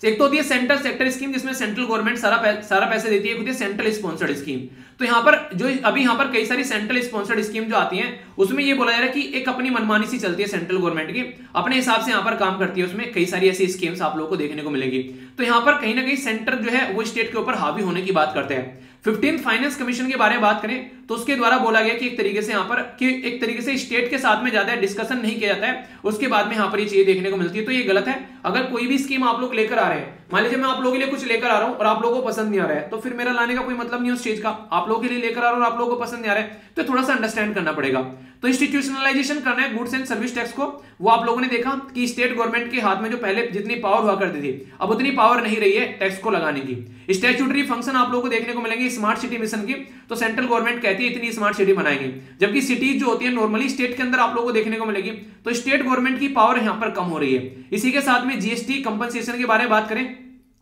एक तो होती है सेंट्रल सेक्टर स्कीम जिसमें सेंट्रल गवर्नमेंट सारा पै, सारा पैसे देती है सेंट्रल स्पॉन्सर्ड स्कीम तो यहाँ पर जो अभी यहाँ पर कई सारी सेंट्रल स्पॉन्सर्ड स्कीम जो आती हैं उसमें ये बोला जा रहा है कि एक अपनी मनमानी सी चलती है सेंट्रल गवर्नमेंट की। अपने हिसाब से यहाँ पर काम करती है उसमें कई सारी ऐसी स्कीम्स आप लोगों को देखने को मिलेगी। तो यहाँ पर कहीं ना कहीं सेंटर जो है वो स्टेट के ऊपर हावी होने की बात करते हैं। फिफ्टीन फाइनेंस कमीशन के बारे में बात करें तो उसके द्वारा बोला गया कि एक तरीके से यहाँ पर कि एक तरीके से स्टेट के साथ में ज़्यादा डिस्कशन नहीं किया जाता है, उसके बाद में यहाँ पर ये चीज़ें देखने को मिलती है तो ये गलत है। अगर कोई भी स्कीम आप लोग लेकर आ रहे हैं, मान लीजिए मैं आप लोगों के लिए कुछ लेकर आ रहा हूँ और आप लोगों को पसंद नहीं आ रहा है तो फिर मेरा लाने का कोई मतलब नहीं उस चीज़ का। आप लोगों के लिए लेकर आ रहा हूँ और आप लोगों को पसंद नहीं आ रहा है तो थोड़ा सा अंडरस्टैंड करना पड़ेगा। तो इंस्टीट्यूशनलाइजेशन करना है गुड्स एंड सर्विस टैक्स को। वो आप लोगों ने देखा कि स्टेट गवर्नमेंट के हाथ में जो पहले जितनी पावर हुआ करती थी, अब उतनी पावर नहीं रही है टैक्स को लगाने की। स्टेचुटरी फ़ंक्शन आप लोगों को देखने को मिलेंगे स्मार्ट सिटी मिशन की। तो सेंट्रल गवर्नमेंट कहती है, इतनी स्मार्ट सिटी बनाएँगे। जबकि सिटीज़ जो होती है नॉर्मली स्टेट के अंदर आप लोगों को देखने को मिलेगी। तो स्टेट गवर्नमेंट की पावर यहाँ पर कम हो रही है। इसी के साथ में जीएसटी कंपनसेशन के बारे में बात करें।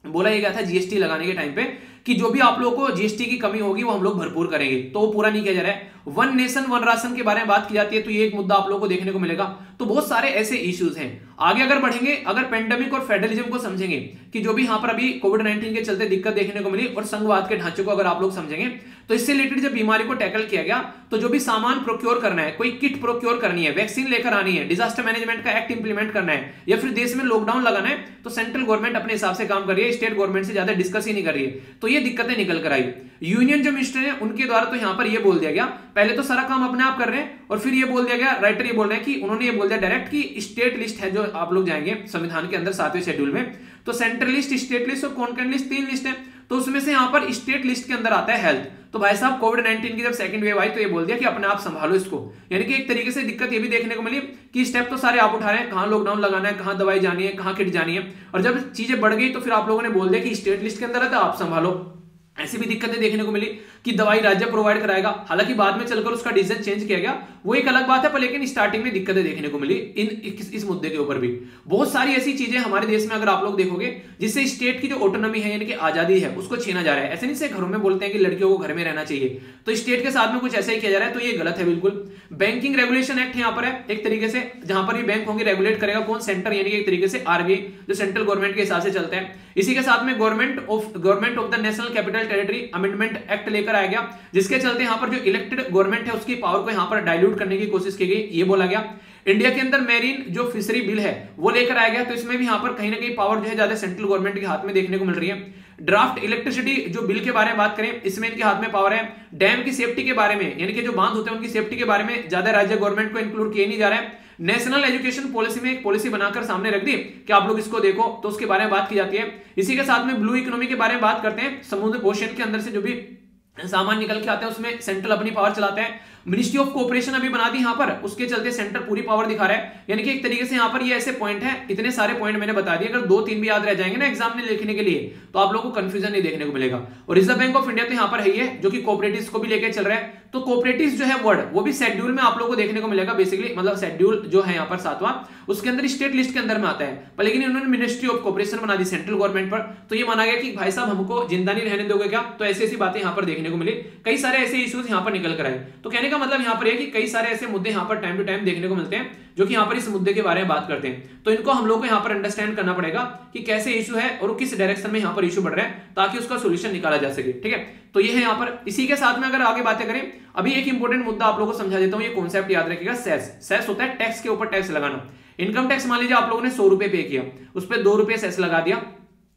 बोला गया था जीएसटी लगाने के टाइम पे कि जो भी आप लोगों को जीएसटी की कमी होगी, वो हम लोग भरपूर करेंगे। तो वो पूरा नहीं किया जा रहा है। वन नेशन, वन राशन के बारे में बात की जाती है तो ये एक मुद्दा आप लोगों को देखने को मिलेगा। तो बहुत सारे ऐसे इश्यूज़ हैं। आगे अगर बढ़ेंगे, अगर पेंडेमिक और फेडरलिज्म को समझेंगे, कि जो भी यहाँ पर अभी कोविड नाइन्टीन के चलते दिक्कत देखने को मिली और संघवाद के ढांचे को अगर आप लोग समझेंगे तो इससे रिलेटेड जब बीमारी को टैकल किया गया तो जो भी सामान प्रोक्योर करना है, कोई किट प्रोक्योर करनी है वैक्सीन लेकर आनी है डिजास्टर मैनेजमेंट का एक्ट इंप्लीमेंट करना है, या फिर देश में लॉकडाउन लगाना है तो सेंट्रल गवर्नमेंट अपने हिसाब से काम कर रही है स्टेट गवर्नमेंट से ज़्यादा डिस्कस ही नहीं कर रही है। तो ये दिक्कतें निकल कर आई। यूनियन जो मिनिस्टर है, उनके द्वारा तो यहाँ पर यह बोल दिया गया पहले तो सारा काम अपने आप कर रहे हैं और फिर ये बोल दिया गया राइटर ये बोल रहे हैं कि उन्होंने ये बोल दिया डायरेक्ट कि स्टेट लिस्ट है जो आप लोग जाएँगे संविधान के अंदर सातवें शेड्यूल में। तो सेंट्रल लिस्ट स्टेट लिस्ट और कॉन्करेंट लिस्ट तीन लिस्ट है। तो उसमें से यहाँ पर स्टेट लिस्ट के अंदर आता है हेल्थ तो भाई साहब कोविड 19 की जब सेकंड वेव आई तो ये बोल दिया कि अपने आप संभालो इसको। यानी कि एक तरीके से दिक्कत ये भी देखने को मिली कि स्टेप तो सारे आप उठा रहे हैं, कहाँ लॉकडाउन लगाना है, कहाँ दवाई जानी है, कहाँ किट जानी है। और जब चीज़ें बढ़ गई तो फिर आप लोगों ने बोल दिया कि स्टेट लिस्ट के अंदर है तो आप संभालो। ऐसी भी दिक्कतें देखने को मिली। कि दवाई राज्य प्रोवाइड कराएगा। हालाँकि बाद में चलकर उसका डिसीज़न चेंज किया गया। वो एक अलग बात है पर लेकिन स्टार्टिंग में दिक्कतें देखने को मिली इन इस, इस मुद्दे के ऊपर भी। बहुत सारी ऐसी चीज़ें हमारे देश में अगर आप लोग देखोगे जिससे स्टेट की जो ऑटोनॉमी है यानी कि आज़ादी है उसको छीना जा रहा है। ऐसे नहीं से घरों में बोलते हैं कि लड़कियों को घर में रहना चाहिए। तो स्टेट के साथ में कुछ ऐसा ही किया जा रहा है तो ये गलत है बिल्कुल। बैंकिंग रेगुलेशन एक्ट यहाँ पर है एक तरीके से। जहाँ पर भी बैंक होंगे रेगुलेट करेगा कौन? सेंटर यानी कि एक तरीके से आरबीआई जो सेंट्रल गवर्नमेंट के हिसाब से चलते हैं। इसी के साथ में government of government of the national capital territory amendment act लेकर आया गया। जिसके चलते यहाँ पर जो इलेक्टेड गवर्नमेंट है, उसकी पावर को यहाँ पर डायल्यूट करने की कोशिश की गई, ये बोला गया। इंडिया के अंदर मेरीन जो फिशरी बिल है, वो लेकर आया गया। तो इसमें भी यहाँ पर कहीं ना कहीं पावर जो है, ज़्यादा सेंट्रल गवर्नमेंट के हाथ में देखने को मिल रही है। ड्राफ्ट इलेक्ट्रिसिटी जो बिल के बारे में बात करें, इसमें इनके हाथ में पावर है। डैम की सेफ्टी के बारे में, यानी कि जो बाँध होते हैं, उनकी सेफ्टी के बारे में ज़्यादा राज्य गवर्नमेंट को इंक्लूड किए नहीं जा रहा है। नेशनल एजुकेशन पॉलिसी में एक पॉलिसी बनाकर सामने रख दी कि आप लोग इसको देखो। तो उसके बारे में बात की जाती है। इसी के साथ में ब्लू इकोनॉमी के बारे में बात करते हैं। समुद्र ओशन के अंदर से जो भी सामान निकल के आते हैं उसमें सेंट्रल अपनी पावर चलाते हैं। मिनिस्ट्री ऑफ़ कोऑपरेशन अभी बना दी यहाँ पर। उसके चलते सेंटर पूरी पावर दिखा रहा है। यानी कि एक तरीके से यहाँ पर ये ऐसे पॉइंट है, इतने सारे पॉइंट मैंने बता दिए। अगर दो तीन भी याद रह जाएँगे ना एग्ज़ाम में लिखने के लिए तो आप लोगों को कंफ्यूजन नहीं देखने को मिलेगा। और रिज़र्व बैंक ऑफ़ इंडिया तो यहाँ पर है ही जो कि कोऑपरेटिव को भी लेकर चल रहा है। तो कोऑपरेटिव जो है वर्ड वो भी शेड्यूल में आप लोगों को देखने को मिलेगा बेसिकली मतलब शेड्यूल जो है यहाँ पर सातवां। उसके अंदर स्टेट लिस्ट के अंदर में आता है। पर लेकिन उन्होंने मिनिस्ट्री ऑफ़ कोऑपरेशन बना दी सेंट्रल गवर्नमेंट पर। तो ये माना गया कि भाई साहब, हमको ज़िंदा नहीं रहने दोगे क्या? तो ऐसी ऐसी बातें यहाँ पर देखने को मिली। कई सारे ऐसे इश्यूज़ यहाँ पर निकल कर आए। तो कहने का मतलब यहाँ पर है कि कई सारे ऐसे मुद्दे यहाँ पर टाइम टू टाइम देखने को मिलते हैं, जो कि यहाँ पर इस मुद्दे के बारे में बात करते हैं। तो इनको हम लोग को यहाँ पर अंडरस्टैंड करना पड़ेगा कि कैसे इशू है और किस डायरेक्शन में यहाँ पर इशू बढ़ रहा है, ताकि उसका सोल्यूशन निकाला जा सके, ठीक है? तो ये है यहाँ पर। इसी के साथ में अगर आगे बातें करें, अभी एक इंपॉर्टेंट मुद्दा आप लोगों को समझा देता हूँ, ये कॉन्सेप्ट याद रखिएगा सेस सेस होता है टैक्स के ऊपर टैक्स लगाना। इनकम टैक्स मान लीजिए आप लोगों ने सौ रुपए पे किया, उस पर दो रुपए सेस लगा दिया।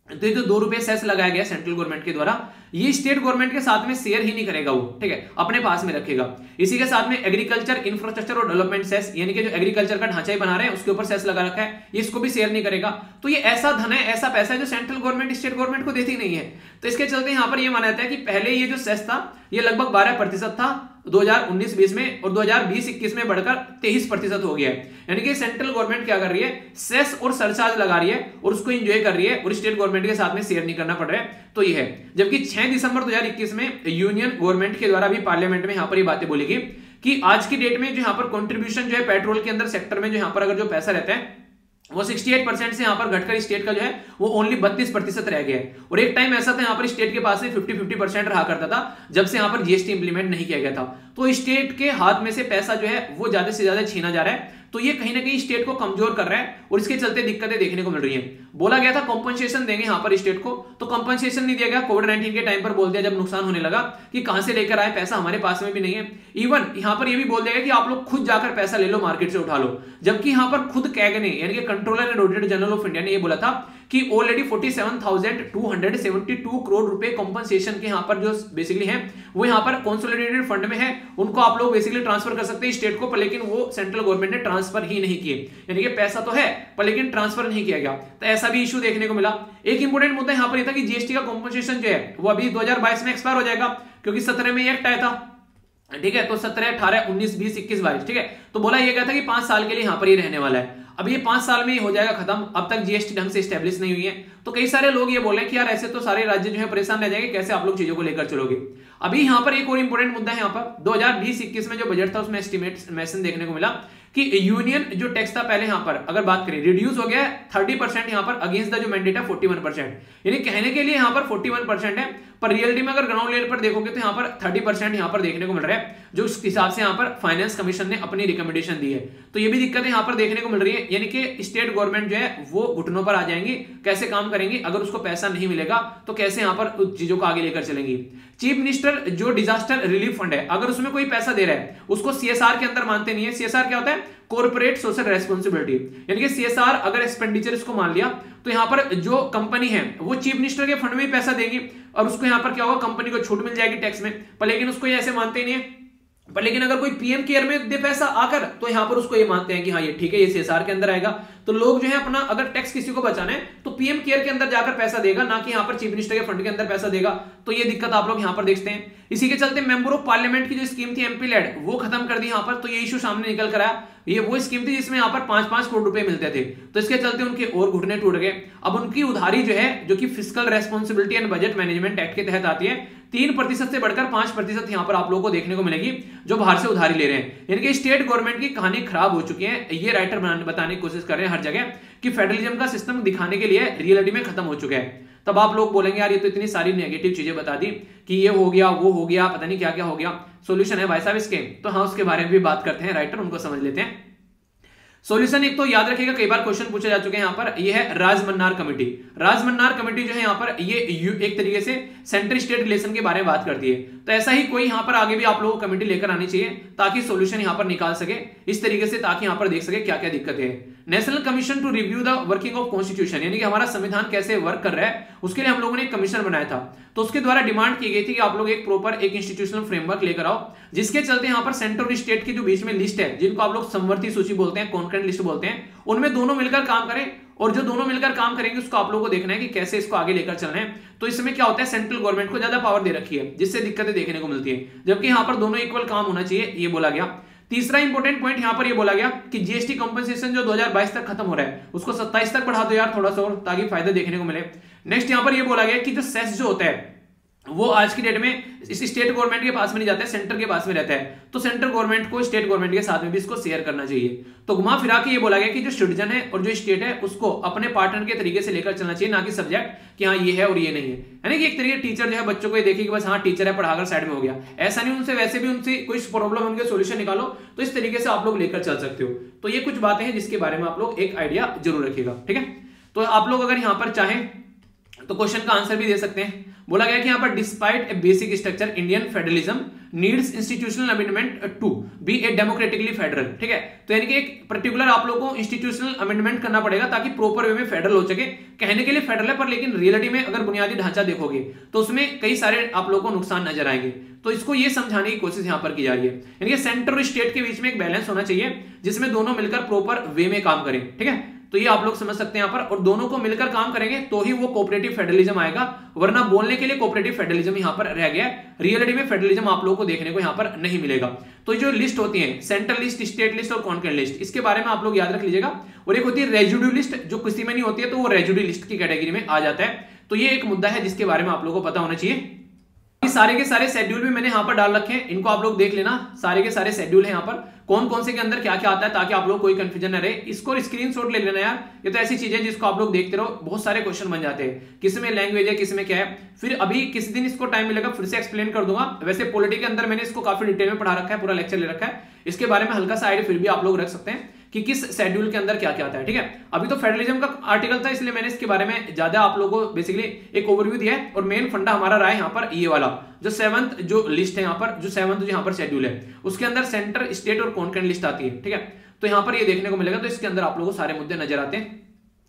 तो ये जो दो रुपए सेस लगाया गया सेंट्रल गवर्नमेंट के द्वारा ये स्टेट गवर्नमेंट के साथ में शेयर ही नहीं करेगा वो, ठीक है? अपने पास में रखेगा। इसी के साथ में एग्रीकल्चर इंफ्रास्ट्रक्चर और डेवलपमेंट सेस यानी कि जो एग्रीकल्चर का ढांचा ही बना रहे हैं, उसके ऊपर सेस लगा रखा है, ये इसको भी शेयर नहीं करेगा। तो ये ऐसा धन है, ऐसा पैसा है जो सेंट्रल गवर्नमेंट स्टेट गवर्नमेंट को देती नहीं है। तो इसके चलते यहाँ पर यह माना जाता है कि पहले ये जो सेस था यह लगभग बारह प्रतिशत था 2019-20 में और 2020-21 में बढ़कर 23 प्रतिशत हो गया है। यानी कि सेंट्रल गवर्नमेंट क्या कर रही है? सेस और सरचार्ज लगा रही है और उसको एंजॉय कर रही है और स्टेट गवर्नमेंट के साथ में शेयर नहीं करना पड़ रहा है। तो ये है। जबकि 6 दिसंबर 2021 में यूनियन गवर्नमेंट के द्वारा भी पार्लियामेंट में यहाँ पर बातें बोली गई कि आज की डेट में जो यहाँ पर कॉन्ट्रीब्यूशन जो है पेट्रोल के अंदर सेक्टर में जो यहाँ पर अगर जो पैसा रहता है वो 68 परसेंट से यहाँ पर घटकर स्टेट का जो है, वो ओनली 32 प्रतिशत रह गया है। और एक टाइम ऐसा था यहाँ पर स्टेट के पास से 50 50 परसेंट रहा करता था, जब से यहाँ पर जीएसटी इंप्लीमेंट नहीं किया गया था। तो स्टेट के हाथ में से पैसा जो है, वो ज़्यादा से ज़्यादा छीना जा रहा है। तो ये कहीं ना कहीं स्टेट को कमज़ोर कर रहा है और इसके चलते दिक्कतें देखने को मिल रही हैं। बोला गया था कॉम्पनसेशन देंगे यहाँ पर स्टेट को तो कॉम्पनसेशन नहीं दिया गया। कोविड नाइन्टीन के टाइम पर बोल दिया जब नुकसान होने लगा कि कहाँ से लेकर आए, पैसा हमारे पास में भी नहीं है। इवन यहाँ पर यह भी बोल दिया कि आप लोग खुद जाकर पैसा ले लो मार्केट से उठा लो। जबकि यहाँ पर खुद कैग ने, यानी कि controller and auditor general of India ने यह बोला था कि ऑलरेडी 47,272 करोड़ रुपए कॉम्पनसेशन के यहाँ पर जो बेसिकली हैं वो यहाँ पर कंसोलिडेटेड फंड में है। उनको आप लोग बेसिकली ट्रांसफ़र कर सकते हैं स्टेट को पर लेकिन वो सेंट्रल गवर्नमेंट ने ट्रांसफ़र ही नहीं किए। यानी कि पैसा तो है पर लेकिन ट्रांसफ़र नहीं किया गया। तो ऐसा भी इशू देखने को मिला। एक इंपोर्टेंट मुद्दा यहाँ पर यह था कि जीएसटी का कॉम्पनसेशन जो है वो अभी दो हज़ार बाईस में एक्सपायर हो जाएगा क्योंकि सत्रह में एक्ट आया था। ठीक है तो सत्रह, अठारह, उन्नीस, बीस, इक्कीस, बाईस, ठीक है? तो बोला यह गया था कि पाँच साल के लिए यहाँ पर ही रहने वाला है। अब ये पाँच साल में ही हो जाएगा खत्म। अब तक जीएसटी ढंग से स्टेब्लिश नहीं हुई है। तो कई सारे लोग ये बोले कि यार, ऐसे तो सारे राज्य जो है परेशान रह जाएँगे, कैसे आप लोग चीज़ों को लेकर चलोगे? अभी यहाँ पर एक और इंपोर्टेंट मुद्दा है यहाँ पर। 2020-21 में जो बजट था, उसमें एस्टिमेट मैसन देखने को मिला कि यूनियन जो टैक्स था पहले यहाँ पर, अगर बात करें रिड्यूस हो गया थर्टी परसेंट यहाँ पर अगेंस्ट द जो मैंडेट है फोर्टी वन परसेंट यानी कहने के लिए यहाँ पर फोर्टी वन परसेंट है। पर रियलिटी में अगर ग्राउंड लेवल पर देखोगे तो यहाँ पर थर्टी परसेंट यहाँ पर देखने को मिल रहा है, जो उस हिसाब से यहाँ पर फाइनेंस कमीशन ने अपनी रिकमेंडेशन दी है। तो ये भी दिक्कत यहाँ पर देखने को मिल रही है, यानी कि स्टेट गवर्नमेंट जो है, वो घुटनों पर आ जाएँगी, कैसे काम करेंगी, अगर उसको पैसा नहीं मिलेगा तो कैसे यहाँ पर उस चीज़ों को आगे लेकर चलेंगी। चीफ मिनिस्टर जो डिजास्टर रिलीफ फंड है, अगर उसमें कोई पैसा दे रहा है, उसको सीएसआर के अंदर मानते नहीं है। सीएसआर क्या होता है? कॉर्पोरेट सोशल रेस्पॉन्सिबिलिटी यानी कि सीएसआर अगर एक्सपेंडिचर इसको मान लिया तो यहाँ पर जो कंपनी है, वो चीफ मिनिस्टर के फंड में पैसा देगी और उसको यहाँ पर क्या होगा कंपनी को छूट मिल जाएगी टैक्स में। पर लेकिन उसको ये ऐसे मानते नहीं है। पर लेकिन अगर कोई पीएम केयर में दे पैसा आकर तो यहाँ पर उसको ये मानते हैं कि हाँ ये ठीक है, ये सीएसआर के अंदर आएगा। तो लोग जो है अपना अगर टैक्स किसी को बचाना है तो पीएम केयर के अंदर जाकर पैसा देगा, ना कि यहाँ पर चीफ मिनिस्टर के फंड के अंदर पैसा देगा। तो ये दिक्कत आप लोग यहाँ पर देखते हैं। इसी के चलते मेंबर ऑफ़ पार्लियामेंट की जो स्कीम थी एमपी लेड वो खत्म कर दी यहाँ पर। तो ये इशू सामने निकल कर आया। ये वो स्कीम थी जिसमें यहाँ पर पाँच पाँच करोड़ रुपए मिलते थे। तो इसके चलते उनके और घुटने टूट गए। अब उनकी उधारी जो है, जो कि fiscal responsibility and budget management act के तहत आती है, तीन प्रतिशत से बढ़कर पाँच प्रतिशत यहाँ पर आप लोगों को देखने को मिलेगी, जो बाहर से उधारी ले रहे हैं। यानी कि स्टेट गवर्नमेंट की कहानी खराब हो चुकी है। ये राइटर बताने की कोशिश कर रहे हैं हर जगह कि फेडरलिज्म का सिस्टम दिखाने के लिए रियलिटी में खत्म हो चुका है। तब आप लोग बोलेंगे, यार, ये तो इतनी सारी नेगेटिव चीज़ें बता दी कि ये हो गया, वो हो गया, पता नहीं क्या क्या हो गया। सोल्यूशन है भाई साहब इसके। तो हाँ उसके बारे में भी बात करते हैं राइटर उनको समझ लेते हैं। सॉल्यूशन एक तो याद रखिएगा, कई बार क्वेश्चन पूछे जा चुके हैं यहाँ पर। ये है राजमन्नार कमेटी। राजमन्नार कमेटी जो है यहाँ पर ये एक तरीके से सेंट्रल स्टेट रिलेशन के बारे में बात करती है। तो ऐसा ही कोई यहाँ पर आगे भी आप लोगों को कमेटी लेकर आनी चाहिए ताकि सॉल्यूशन यहाँ पर निकाल सके, इस तरीके से ताकि यहाँ पर देख सके क्या क्या दिक्कत है। National commission to review the working of constitution यानी कि हमारा संविधान कैसे वर्क कर रहा है, उसके लिए हम लोगों ने एक कमीशन बनाया था। तो उसके द्वारा डिमांड की गई थी कि आप लोग एक प्रॉपर एक इंस्टीट्यूशनल फ्रेमवर्क लेकर आओ, जिसके चलते यहाँ पर सेंट्रल और स्टेट की जो बीच में लिस्ट है, जिनको आप लोग संवर्ती सूची बोलते हैं कॉन्करेंट लिस्ट बोलते हैं, उनमें दोनों मिलकर काम करें, और जो दोनों मिलकर काम करेंगे, उसको आप लोगों को देखना है कि कैसे इसको आगे लेकर चलना है। तो इसमें क्या होता है सेंट्रल गवर्नमेंट को ज़्यादा पावर दे रखी है, जिससे दिक्कतें देखने को मिलती है। जबकि यहाँ पर दोनों इक्वल काम होना चाहिए, ये बोला गया। तीसरा इंपॉर्टेंट पॉइंट यहाँ पर ये बोला गया कि जीएसटी कंपनसेशन जो 2022 तक खत्म हो रहा है, उसको 27 तक बढ़ा दो यार थोड़ा सा और, ताकि फ़ायदा देखने को मिले। नेक्स्ट यहाँ पर ये बोला गया कि जो सेस जो होता है वो आज की डेट में इस स्टेट गवर्नमेंट के पास में नहीं जाता है सेंटर के पास में रहता है। तो सेंट्रल गवर्नमेंट को स्टेट गवर्नमेंट के साथ में भी इसको शेयर करना चाहिए। तो घुमा फिरा के ये बोला गया कि जो सिटीजन है और जो स्टेट है, उसको अपने पार्टनर के तरीके से लेकर चलना चाहिए, ना कि सब्जेक्ट कि हाँ ये है और ये नहीं है। यानी कि एक तरीके टीचर जो है, बच्चों को ये देखे कि बस हाँ टीचर है, पढ़ाकर साइड में हो गया। ऐसा नहीं, उनसे वैसे भी उनसे कोई प्रॉब्लम उनके सोल्यूशन निकालो तो इस तरीके से आप लोग लेकर चल सकते हो। तो ये कुछ बातें हैं जिसके बारे में आप लोग एक आइडिया ज़रूर रखिएगा, ठीक है? तो आप लोग अगर यहाँ पर चाहें तो क्वेश्चन का आंसर भी दे सकते हैं। बोला गया कि यहाँ पर despite a basic structure Indian federalism needs institutional amendment to be a democratically federal ठीक है? तो यानी कि एक पर्टिकुलर आप लोगों को इंस्टीट्यूशनल अमेंडमेंट करना पड़ेगा ताकि प्रॉपर वे में फेडरल हो सके। कहने के लिए फेडरल है, पर लेकिन रियलिटी में अगर बुनियादी ढांचा देखोगे तो उसमें कई सारे आप लोगों को नुकसान नज़र आएँगे। तो इसको ये समझाने की कोशिश यहाँ पर की जा रही है। यानी कि सेंटर और स्टेट के बीच में एक बैलेंस होना चाहिए, जिसमें दोनों मिलकर प्रॉपर वे में काम करें, ठीक है? तो ये आप लोग समझ सकते हैं यहाँ पर, और दोनों को मिलकर काम करेंगे तो ही वो कोऑपरेटिव फेडरलिज्म आएगा, वरना बोलने के लिए कोऑपरेटिव फेडरलिज्म यहाँ पर रह गया रियलिटी में फेडरलिज्म आप लोगों को देखने को यहाँ पर नहीं मिलेगा। तो जो लिस्ट होती है सेंट्रल लिस्ट स्टेट लिस्ट और कॉन्करेंट लिस्ट इसके बारे में आप लोग याद रख लीजिएगा। और एक होती है रेजिड्यू लिस्ट जो किसी में नहीं होती है तो वो रेजिड्यू लिस्ट की कैटेगरी में आ जाता है। तो ये एक मुद्दा है जिसके बारे में आप लोगों को पता होना चाहिए। सारे के सारे शेड्यूल भी मैंने यहाँ पर डाल रखे हैं। इनको आप लोग देख लेना। सारे के सारे शेड्यूल है यहाँ पर। कौन कौन से के अंदर क्या क्या आता है ताकि आप लोग कोई कंफ्यूजन न रहे। इसको स्क्रीनशॉट ले लेना यार। ये तो ऐसी चीज़ें जिसको आप लोग देखते रहो। बहुत सारे क्वेश्चन बन जाते हैं। किसमें लैंग्वेज है, किसमें क्या है। फिर अभी किसी दिन इसको टाइम मिलेगा, फिर से एक्सप्लेन कर दूँगा। वैसे पॉलिटी के अंदर मैंने इसको काफ़ी डिटेल में पढ़ा रखा है, पूरा लेक्चर ले रखा है। इसके बारे में हल्का सा आइडिया फिर भी आप लोग रख सकते हैं। कि किस शेड्यूल के अंदर क्या क्या आता है, ठीक है? अभी तो फेडरलिज्म का आर्टिकल था, इसलिए मैंने इसके बारे में ज़्यादा आप लोगों को बेसिकली एक ओवरव्यू दिया है। और मेन फंडा हमारा रहा है यहाँ पर ये वाला, जो सेवंथ जो लिस्ट है यहाँ पर, जो सेवंथ यहाँ पर शेड्यूल है, उसके अंदर सेंटर स्टेट और कॉन्करेंट लिस्ट आती है, ठीक है? तो यहाँ पर ये देखने को मिलेगा तो इसके अंदर आप लोगों को सारे मुद्दे नज़र आते हैं।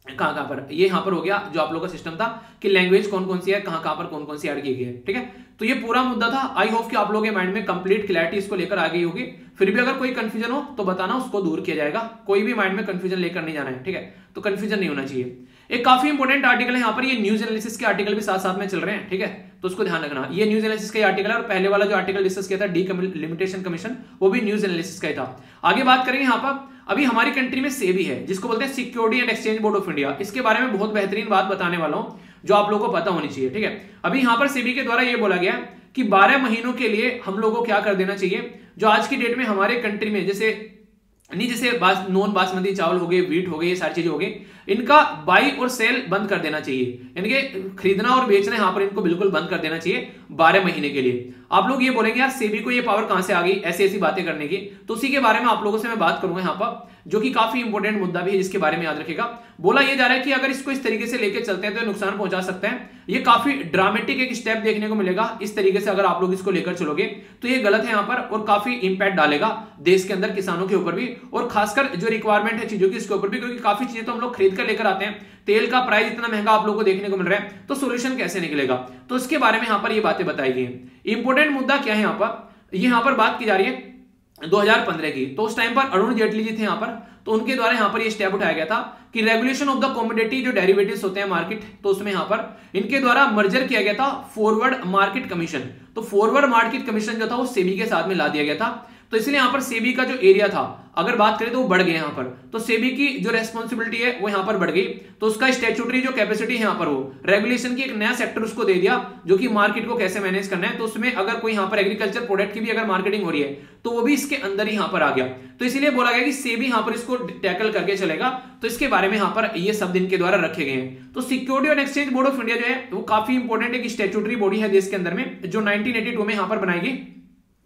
कहाँ कहाँ पर? ये यहाँ पर हो गया जो आप लोगों का सिस्टम था कि लैंग्वेज कौन कौन सी है, कहाँ कहाँ पर कौन कौन सी ऐड की गई है, ठीक है? तो ये पूरा मुद्दा था। आई होप कि आप लोगों के माइंड में कंप्लीट क्लैरिटी इसको लेकर आ गई होगी। फिर भी अगर कोई कंफ्यूजन हो तो बताना, उसको दूर किया जाएगा। कोई भी माइंड में कंफ्यूजन लेकर नहीं जाना है, ठीक है? तो कंफ्यूजन नहीं होना चाहिए। एक काफ़ी इंपोर्टेंट आर्टिकल है यहाँ पर। ये न्यूज़ एनालिसिस के आर्टिकल भी साथ साथ में चल रहे हैं, ठीक है? तो उसको ध्यान रखना। ये न्यूज़ एनालिसिस का आर्टिकल है और पहले वाला जो आर्टिकल डिस्कस किया था डी लिमिटेशन कमीशन वो भी न्यूज़ एनालिसिस का ही था। आगे बात करेंगे यहाँ पर, अभी हमारी कंट्री में सेबी है, जिसको बोलते हैं security and exchange board of India इसके बारे में बहुत बेहतरीन बात बताने वाला हूँ, जो आप लोगों को पता होनी चाहिए, ठीक है? अभी यहाँ पर सेबी के द्वारा यह बोला गया कि 12 महीनों के लिए हम लोगों को क्या कर देना चाहिए, जो आज की डेट में हमारे कंट्री में, जैसे जैसे बास, नॉन बासमती चावल हो गए वीट हो गए ये सारी चीज़ें हो गई इनका बाई और सेल बंद कर देना चाहिए। यानी कि खरीदना और बेचना यहाँ पर इनको बिल्कुल बंद कर देना चाहिए बारह महीने के लिए। आप लोग ये बोलेंगे यार सेबी को ये पावर कहाँ से आ गई? ऐसी ऐसी बातें करने की। तो उसी के बारे में आप लोगों से मैं बात करूँगा यहाँ पर। जो कि काफ़ी इंपॉर्टेंट मुद्दा भी है, जिसके बारे में याद रखेगा बोला यह जा रहा है कि अगर इसको इस तरीके से लेके चलते हैं तो नुकसान पहुँचा सकते हैं। ये काफ़ी ड्रामेटिक एक स्टेप देखने को मिलेगा, इस तरीके से अगर आप लोग इसको लेकर चलोगे तो ये गलत है यहाँ पर और काफ़ी इंपैक्ट डालेगा देश के अंदर किसानों के ऊपर भी। और खासकर जो रिक्वायरमेंट है चीज़ों की इसके ऊपर भी, क्योंकि काफ़ी चीज़ें तो हम लोग खरीद कर लेकर आते हैं। तेल का प्राइस इतना महँगा आप लोग को देखने को मिल रहा है तो सोल्यूशन कैसे निकलेगा? तो इसके बारे में यहाँ पर ये बातें बताई गई इंपॉर्टेंट मुद्दा क्या है यहाँ पर? यहाँ पर बात की जा रही है 2015 की। तो उस टाइम पर अरुण जेटली जी थे यहाँ पर। तो उनके द्वारा यहाँ पर ये स्टेप उठाया गया था कि रेगुलेशन ऑफ़ द कॉम्पिटेटिव जो डेरिवेटिव्स होते हैं मार्केट तो उसमें यहाँ पर इनके द्वारा मर्जर किया गया था फॉरवर्ड मार्केट कमीशन तो फॉरवर्ड मार्केट कमीशन जो था वो सेबी के साथ में ला दिया गया था। तो इसलिए यहाँ पर सेबी का जो एरिया था, अगर बात करें तो वो बढ़ गया यहाँ पर। तो सेबी की जो रेस्पॉन्सिबिलिटी है, वो यहाँ पर बढ़ गई। तो उसका स्टेचुटरी जो कैपेसिटी है यहाँ पर वो रेगुलेशन की एक नया सेक्टर उसको दे दिया, जो कि मार्केट को कैसे मैनेज करना है। तो उसमें अगर कोई यहाँ पर एग्रीकल्चर प्रोडक्ट की भी अगर मार्केटिंग हो रही है तो वो भी इसके अंदर ही यहाँ पर आ गया। तो इसलिए बोला गया कि सेबी यहाँ पर इसको टैकल करके चलेगा। तो इसके बारे में यहाँ पर ये शब्द इनके द्वारा रखे गए हैं। तो security and exchange board of India जो है, वो काफ़ी इंपॉर्टेंट एक स्टेचुटरी बॉडी है देश के अंदर में, जो 1982 में यहाँ पर बनाई गई।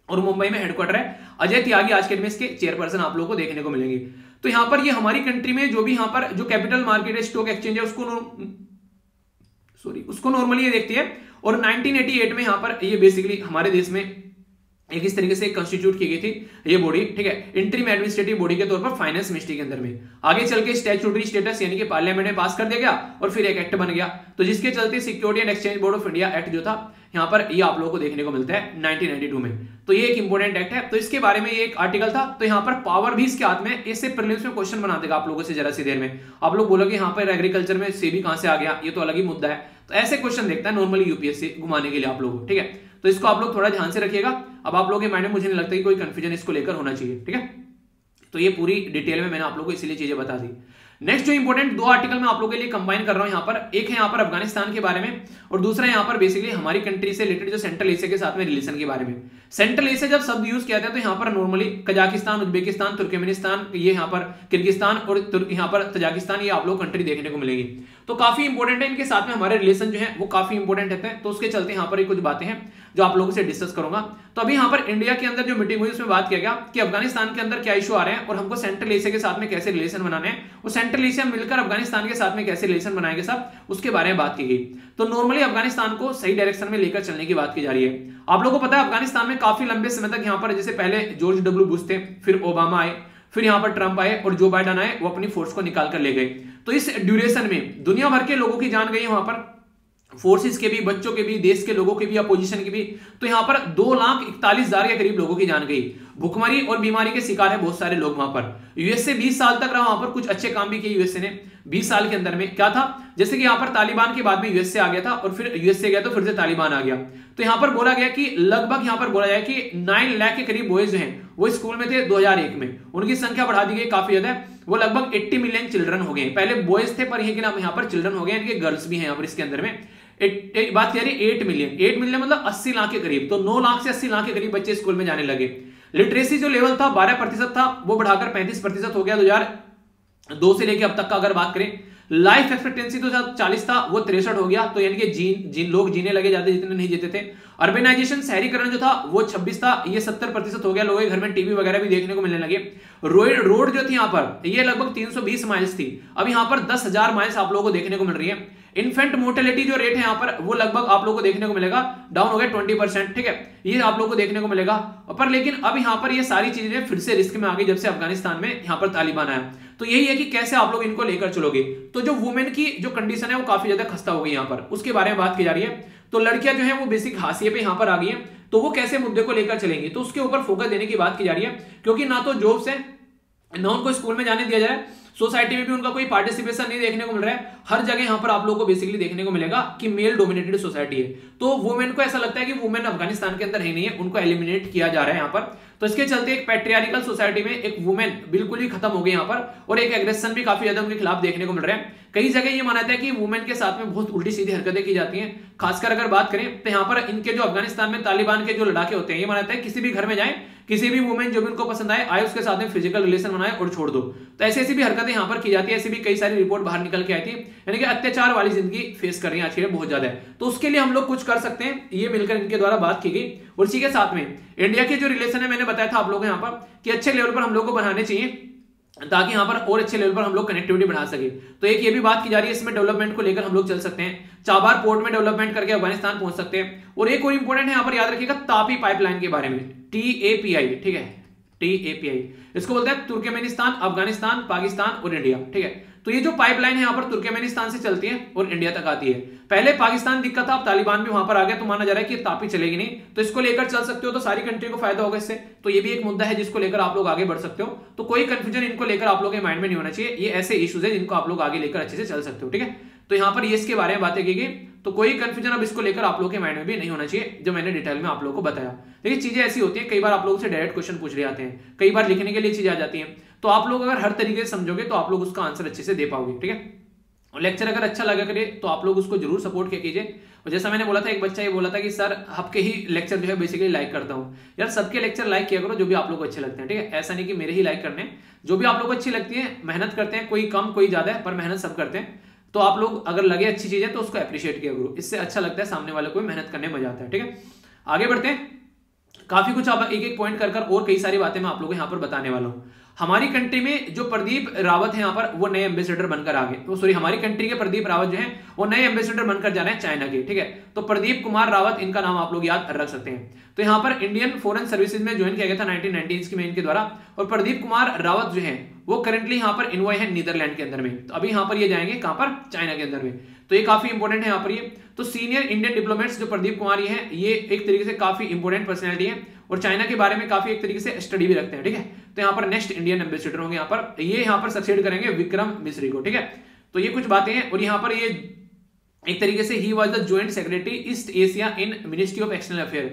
और मुंबई में हेडक्वार्टर है। अजय त्यागी आज के इसके चेयरपर्सन आप लोगों को देखने को मिलेंगे। तो यहाँ पर ये हमारी कंट्री में जो भी यहाँ पर जो कैपिटल मार्केट है स्टॉक एक्सचेंज है, उसको सॉरी उसको नॉर्मली ये देखती है। और 1988 में यहाँ पर ये बेसिकली हमारे देश में एक इस तरीके से कंस्टिट्यूट की गई थी, ये बॉडी ठीक है? इंटरिम एडमिनिस्ट्रेटिव बॉडी के तौर पर फाइनेंस मिनिस्ट्री के अंदर में। आगे चल के स्टैट्यूटरी स्टेटस यानी कि पार्लियामेंट में पास कर दिया गया और फिर एक एक्ट बन गया। तो जिसके चलते security and exchange board of India act जो था यहाँ पर ये आप लोगों को देखने को मिलता है 1992 में। तो ये एक इंपॉर्टेंट एक्ट है। तो इसके बारे में ये एक आर्टिकल था। तो यहाँ पर पावर भी इसके हाथ में इससे प्रीलिम्स में क्वेश्चन बना देगा आप लोगों से जरा सी देर में। आप लोग बोलोगे यहाँ पर एग्रीकल्चर में सेबी कहाँ से आ गया? ये तो अलग ही मुद्दा है। तो ऐसे क्वेश्चन देखता है नॉर्मली यूपीएससी घुमाने के लिए आप लोगों ठीक है? तो इसको आप लोग थोड़ा ध्यान से रखिएगा। अब आप लोगों के मुझे नहीं लगता कि कोई कंफ्यूजन इसको लेकर होना चाहिए, ठीक है? तो ये पूरी डिटेल में मैंने आप लोगों को इसीलिए चीज़ें बता दी। नेक्स्ट जो इंपॉर्टेंट दो आर्टिकल मैं आप लोगों के लिए कंबाइन कर रहा हूँ यहाँ पर। एक है यहाँ पर अफ़गानिस्तान के बारे में और दूसरा यहाँ पर बेसिकली हमारी कंट्री से रिलेटेड जो सेंट्रल एशिया के साथ में रिलेशन के बारे में। सेंट्रल एशिया जब शब्द यूज़ किया था तो यहाँ पर नॉर्मली कजाकिस्तान उज्बेकिस्तान तुर्कमेनिस्तान ये यहाँ पर किर्गिस्तान और यहाँ पर तजाकिस्तान ये आप लोग कंट्री देखने को मिलेगी। तो काफ़ी इंपॉर्टेंट है, इनके साथ में हमारे रिलेशन जो है, वो काफ़ी इंपॉर्टेंट रहते हैं। तो उसके चलते यहाँ पर कुछ बातें हैं, जो आप लोगों से डिस्कस करूँगा। तो अभी यहाँ पर इंडिया के अंदर जो मीटिंग हुई, उसमें बात किया गया कि अफ़गानिस्तान के अंदर क्या इशू आ रहे हैं और हमको सेंट्रल एशिया के साथ में कैसे रिलेशन बनाने हैं। और सेंट्रल एशिया मिलकर अफ़गानिस्तान के साथ में कैसे रिलेशन बनाएँगे सब, उसके बारे में बात की गई। तो नॉर्मली अफ़गानिस्तान को सही डायरेक्शन में लेकर चलने की बात की जा रही है। आप लोगों को पता है अफ़गानिस्तान में काफ़ी लंबे समय तक यहाँ पर जैसे पहले जॉर्ज डब्ल्यू बुश थे, फिर ओबामा आए, फिर यहाँ पर ट्रंप आए और जो बाइडन आए, वो अपनी फोर्स को निकाल कर ले गए। तो इस ड्यूरेशन में दुनिया भर के लोगों की जान गई वहाँ पर। फोर्सेस के भी, बच्चों के भी, देश के लोगों के भी अपोजिशन के भी। तो यहाँ पर दो लाख इकतालीस हज़ार के करीब लोगों की जान गई। भुखमरी और बीमारी के शिकार है बहुत सारे लोग वहाँ पर। यूएसए 20 साल तक रहा वहाँ पर, कुछ अच्छे काम भी किए यूएसए ने। 20 साल के अंदर में क्या था? जैसे कि यहाँ पर तालिबान के बाद में यूएसए आ गया था और फिर यूएसए गया तो फिर से तालिबान आ गया। तो यहाँ पर बोला गया कि लगभग यहाँ पर बोला जाए कि नाइन लाख के करीब बॉयज़ हैं, वो स्कूल में थे 2001 में। उनकी संख्या बढ़ा दी गई काफ़ी ज़्यादा। वो लगभग 80 मिलियन चिल्ड्रन हो गए पहले बॉयज़ थे पर यहाँ पर चिल्ड्रन हो गए गर्ल्स भी हैं यहाँ पर इसके अंदर में। एक, एक बात कह रही है एट मिलियन। एट मिलियन मतलब अस्सी लाख के करीब। तो नौ लाख से अस्सी लाख के करीब बच्चे स्कूल में जाने लगे। लिटरेसी जो लेवल था बारह प्रतिशत था वो बढ़ाकर पैंतीस प्रतिशत हो गया। दो हज़ार दो से लेकर अब तक का अगर बात करें लाइफ एक्सपेक्टेंसी तो चालीस था वो तिरसठ हो गया। तो यानी कि जीन जिन लोग जीने लगे जाते जितने नहीं जीते थे। अर्बेनाइजेशन शहरीकरण जो था वो 26 था ये 70 प्रतिशत हो गया। लोगों के घर में टीवी वगैरह भी देखने को मिलने लगे। रोड रोड जो थी यहाँ पर ये लगभग 320 माइल्स थी। अब यहाँ पर 10,000 माइल्स आप लोगों को देखने को मिल रही है। इन्फेंट मोर्टेलिटी जो रेट है यहाँ पर, वो लगभग आप लोगों को देखने को मिलेगा डाउन हो गया ट्वेंटी परसेंट ठीक है? ये आप लोगों को देखने को मिलेगा। पर लेकिन अब यहाँ पर ये सारी चीज़ें फिर से रिस्क में आ गई जब से अफ़गानिस्तान में यहाँ पर तालिबान आया। तो यही है कि कैसे आप लोग इनको लेकर चलोगे? तो जो वुमेन की जो कंडीशन है, वो काफ़ी ज़्यादा खस्ता हो गई यहाँ पर। उसके बारे में बात की जा रही है। तो लड़कियाँ जो है, वो बेसिक हाशिए पे यहाँ पर आ गई है। तो वो कैसे मुद्दे को लेकर चलेंगी? तो उसके ऊपर फोकस देने की बात की जा रही है, क्योंकि ना तो जॉब्स है, ना उनको स्कूल में जाने दिया जाए सोसाइटी में भी उनका कोई पार्टिसिपेशन नहीं देखने को मिल रहा है। हर जगह यहाँ पर आप लोगों को बेसिकली देखने को मिलेगा कि मेल डोमिनेटेड सोसाइटी है। तो वुमेन को ऐसा लगता है कि वुमेन अफ़गानिस्तान के अंदर है नहीं है, उनको एलिमिनेट किया जा रहा है यहाँ पर। तो इसके चलते एक पेट्रियारिकल सोसाइटी में एक वुमेन बिल्कुल ही खत्म हो गई यहाँ पर और एक एग्रेशन भी काफ़ी ज़्यादा उनके खिलाफ देखने को मिल रहा है। कई जगह ये माना जाता है कि वुमेन के साथ में बहुत उल्टी सीधी हरकतें की जाती हैं। खासकर अगर बात करें तो यहाँ पर इनके जो अफ़गानिस्तान में तालिबान के जो लड़ाके होते हैं, ये माना जाता है किसी भी घर में जाए किसी भी वुमेन जो भी उनको पसंद आए आए उसके साथ में फ़िज़िकल रिलेशन बनाए और छोड़ दो। तो ऐसी ऐसी भी हरकतें यहाँ पर की जाती है, ऐसी भी कई सारी रिपोर्ट बाहर निकल के आई थी यानी कि अत्याचार वाली ज़िंदगी फेस कर रही है आज बहुत ज़्यादा। तो उसके लिए हम लोग कुछ कर सकते हैं, ये मिलकर इनके द्वारा बात की गई। और इसी के साथ में इंडिया के जो रिलेशन है, मैंने बताया था आप लोग यहाँ पर कि अच्छे लेवल पर हम लोग को बनाने चाहिए। ताकि यहाँ पर और अच्छे लेवल पर हम लोग कनेक्टिविटी बना सके। तो एक ये भी बात की जा रही है, इसमें डेवलपमेंट को लेकर हम लोग चल सकते हैं। चाबार पोर्ट में डेवलपमेंट करके अफ़गानिस्तान पहुँच सकते हैं। और एक और इंपॉर्टेंट है, यहाँ पर याद रखिएगा तापी पाइपलाइन के बारे में। टी ए पी आई ठीक है? टी ए पी आई इसको बोलते हैं तुर्कमेनिस्तान, अफ़गानिस्तान, पाकिस्तान और इंडिया, ठीक है? तो ये जो पाइपलाइन है यहाँ पर तुर्कमेनिस्तान से चलती है, और इंडिया तक आती है। पहले पाकिस्तान दिक्कत था, अब तालिबान भी वहाँ पर आ गया तो माना जा रहा है कि तापी चलेगी नहीं। तो इसको लेकर चल सकते हो तो सारी कंट्री को फ़ायदा होगा इससे। तो ये भी एक मुद्दा है जिसको लेकर आप लोग आगे बढ़ सकते हो। तो कोई कंफ्यूजन इनको लेकर आप लोग के माइंड में नहीं होना चाहिए। ये ऐसे इश्यूज़ है जिनको आप लोग आगे लेकर अच्छे से चल सकते हो, ठीक है? तो यहाँ पर इसके बारे में बातें की गई। तो कोई कंफ्यूजन अब इसको लेकर आप लोग के माइंड में भी नहीं होना चाहिए, जो मैंने डिटेल में आप लोगों को बताया। देखिए, चीज़ें ऐसी होती है, कई बार आप लोगों से डायरेक्ट क्वेश्चन पूछ रहे आते हैं। कई बार लिखने के लिए चीज़ें आ जाती हैं। तो आप लोग अगर हर तरीके से समझोगे तो आप लोग उसका आंसर अच्छे से दे पाओगे, ठीक है? और लेक्चर अगर अच्छा लगा करे तो आप लोग उसको ज़रूर सपोर्ट किया कीजिए। और जैसा मैंने बोला था, एक बच्चा ये बोला था कि, सर, आपके ही लेक्चर जो है बेसिकली लाइक करता हूँ। यार, सबके लेक्चर लाइक किया करो, जो भी आप लोग को अच्छे लगते हैं, ठीक है? ऐसा नहीं कि मेरे ही लाइक करने जो भी आप लोग को अच्छी लगती है, मेहनत करते हैं, कोई कम, कोई ज़्यादा पर मेहनत सब करते हैं। तो आप लोग अगर लगे अच्छी चीज़ है तो उसको अप्रिशिएट किया करो। इससे अच्छा लगता है, सामने वाले को भी मेहनत करने मज़ा आता है, ठीक है? आगे बढ़ते हैं। काफ़ी कुछ आप एक एक पॉइंट कर कर और कई सारी बातें मैं आप लोगों को यहाँ पर बताने वाला हूँ। हमारी कंट्री में जो प्रदीप रावत है यहाँ पर, वो नए एम्बेसडर बनकर आ गए। तो सॉरी हमारी कंट्री के प्रदीप रावत जो है, वो नए एम्बेसडर बनकर जा रहे हैं चाइना के, ठीक है? तो प्रदीप कुमार रावत, इनका नाम आप लोग याद रख सकते हैं। तो यहाँ पर इंडियन फॉरन सर्विसेज़ में ज्वाइन किया गया था नाइनटीन में इनके द्वारा, और प्रदीप कुमार रावत जो है, वो करेंटली यहाँ पर इन्वॉय है नीदरलैंड के अंदर में। तो अभी यहाँ पर ये जाएँगे, कहाँ पर? चाइना के अंदर में। तो ये काफ़ी इंपॉर्टेंट है यहाँ पर ये। तो सीनियर इंडियन डिप्लोमेट्स जो प्रदीप कुमार ये है, ये एक तरीके से काफ़ी इंपॉर्टेंट पर्सनैलिटी है, और चाइना के बारे में काफ़ी एक तरीके से स्टडी भी रखते हैं, ठीक है? तो यहाँ पर नेक्स्ट इंडियन एम्बेसिडर होंगे यहाँ पर। ये यहाँ पर सक्सेड करेंगे विक्रम मिश्री को, ठीक है? तो ये कुछ बातें हैं और यहाँ पर ये एक तरीके से ही was the joint secretary east Asia in ministry of external affair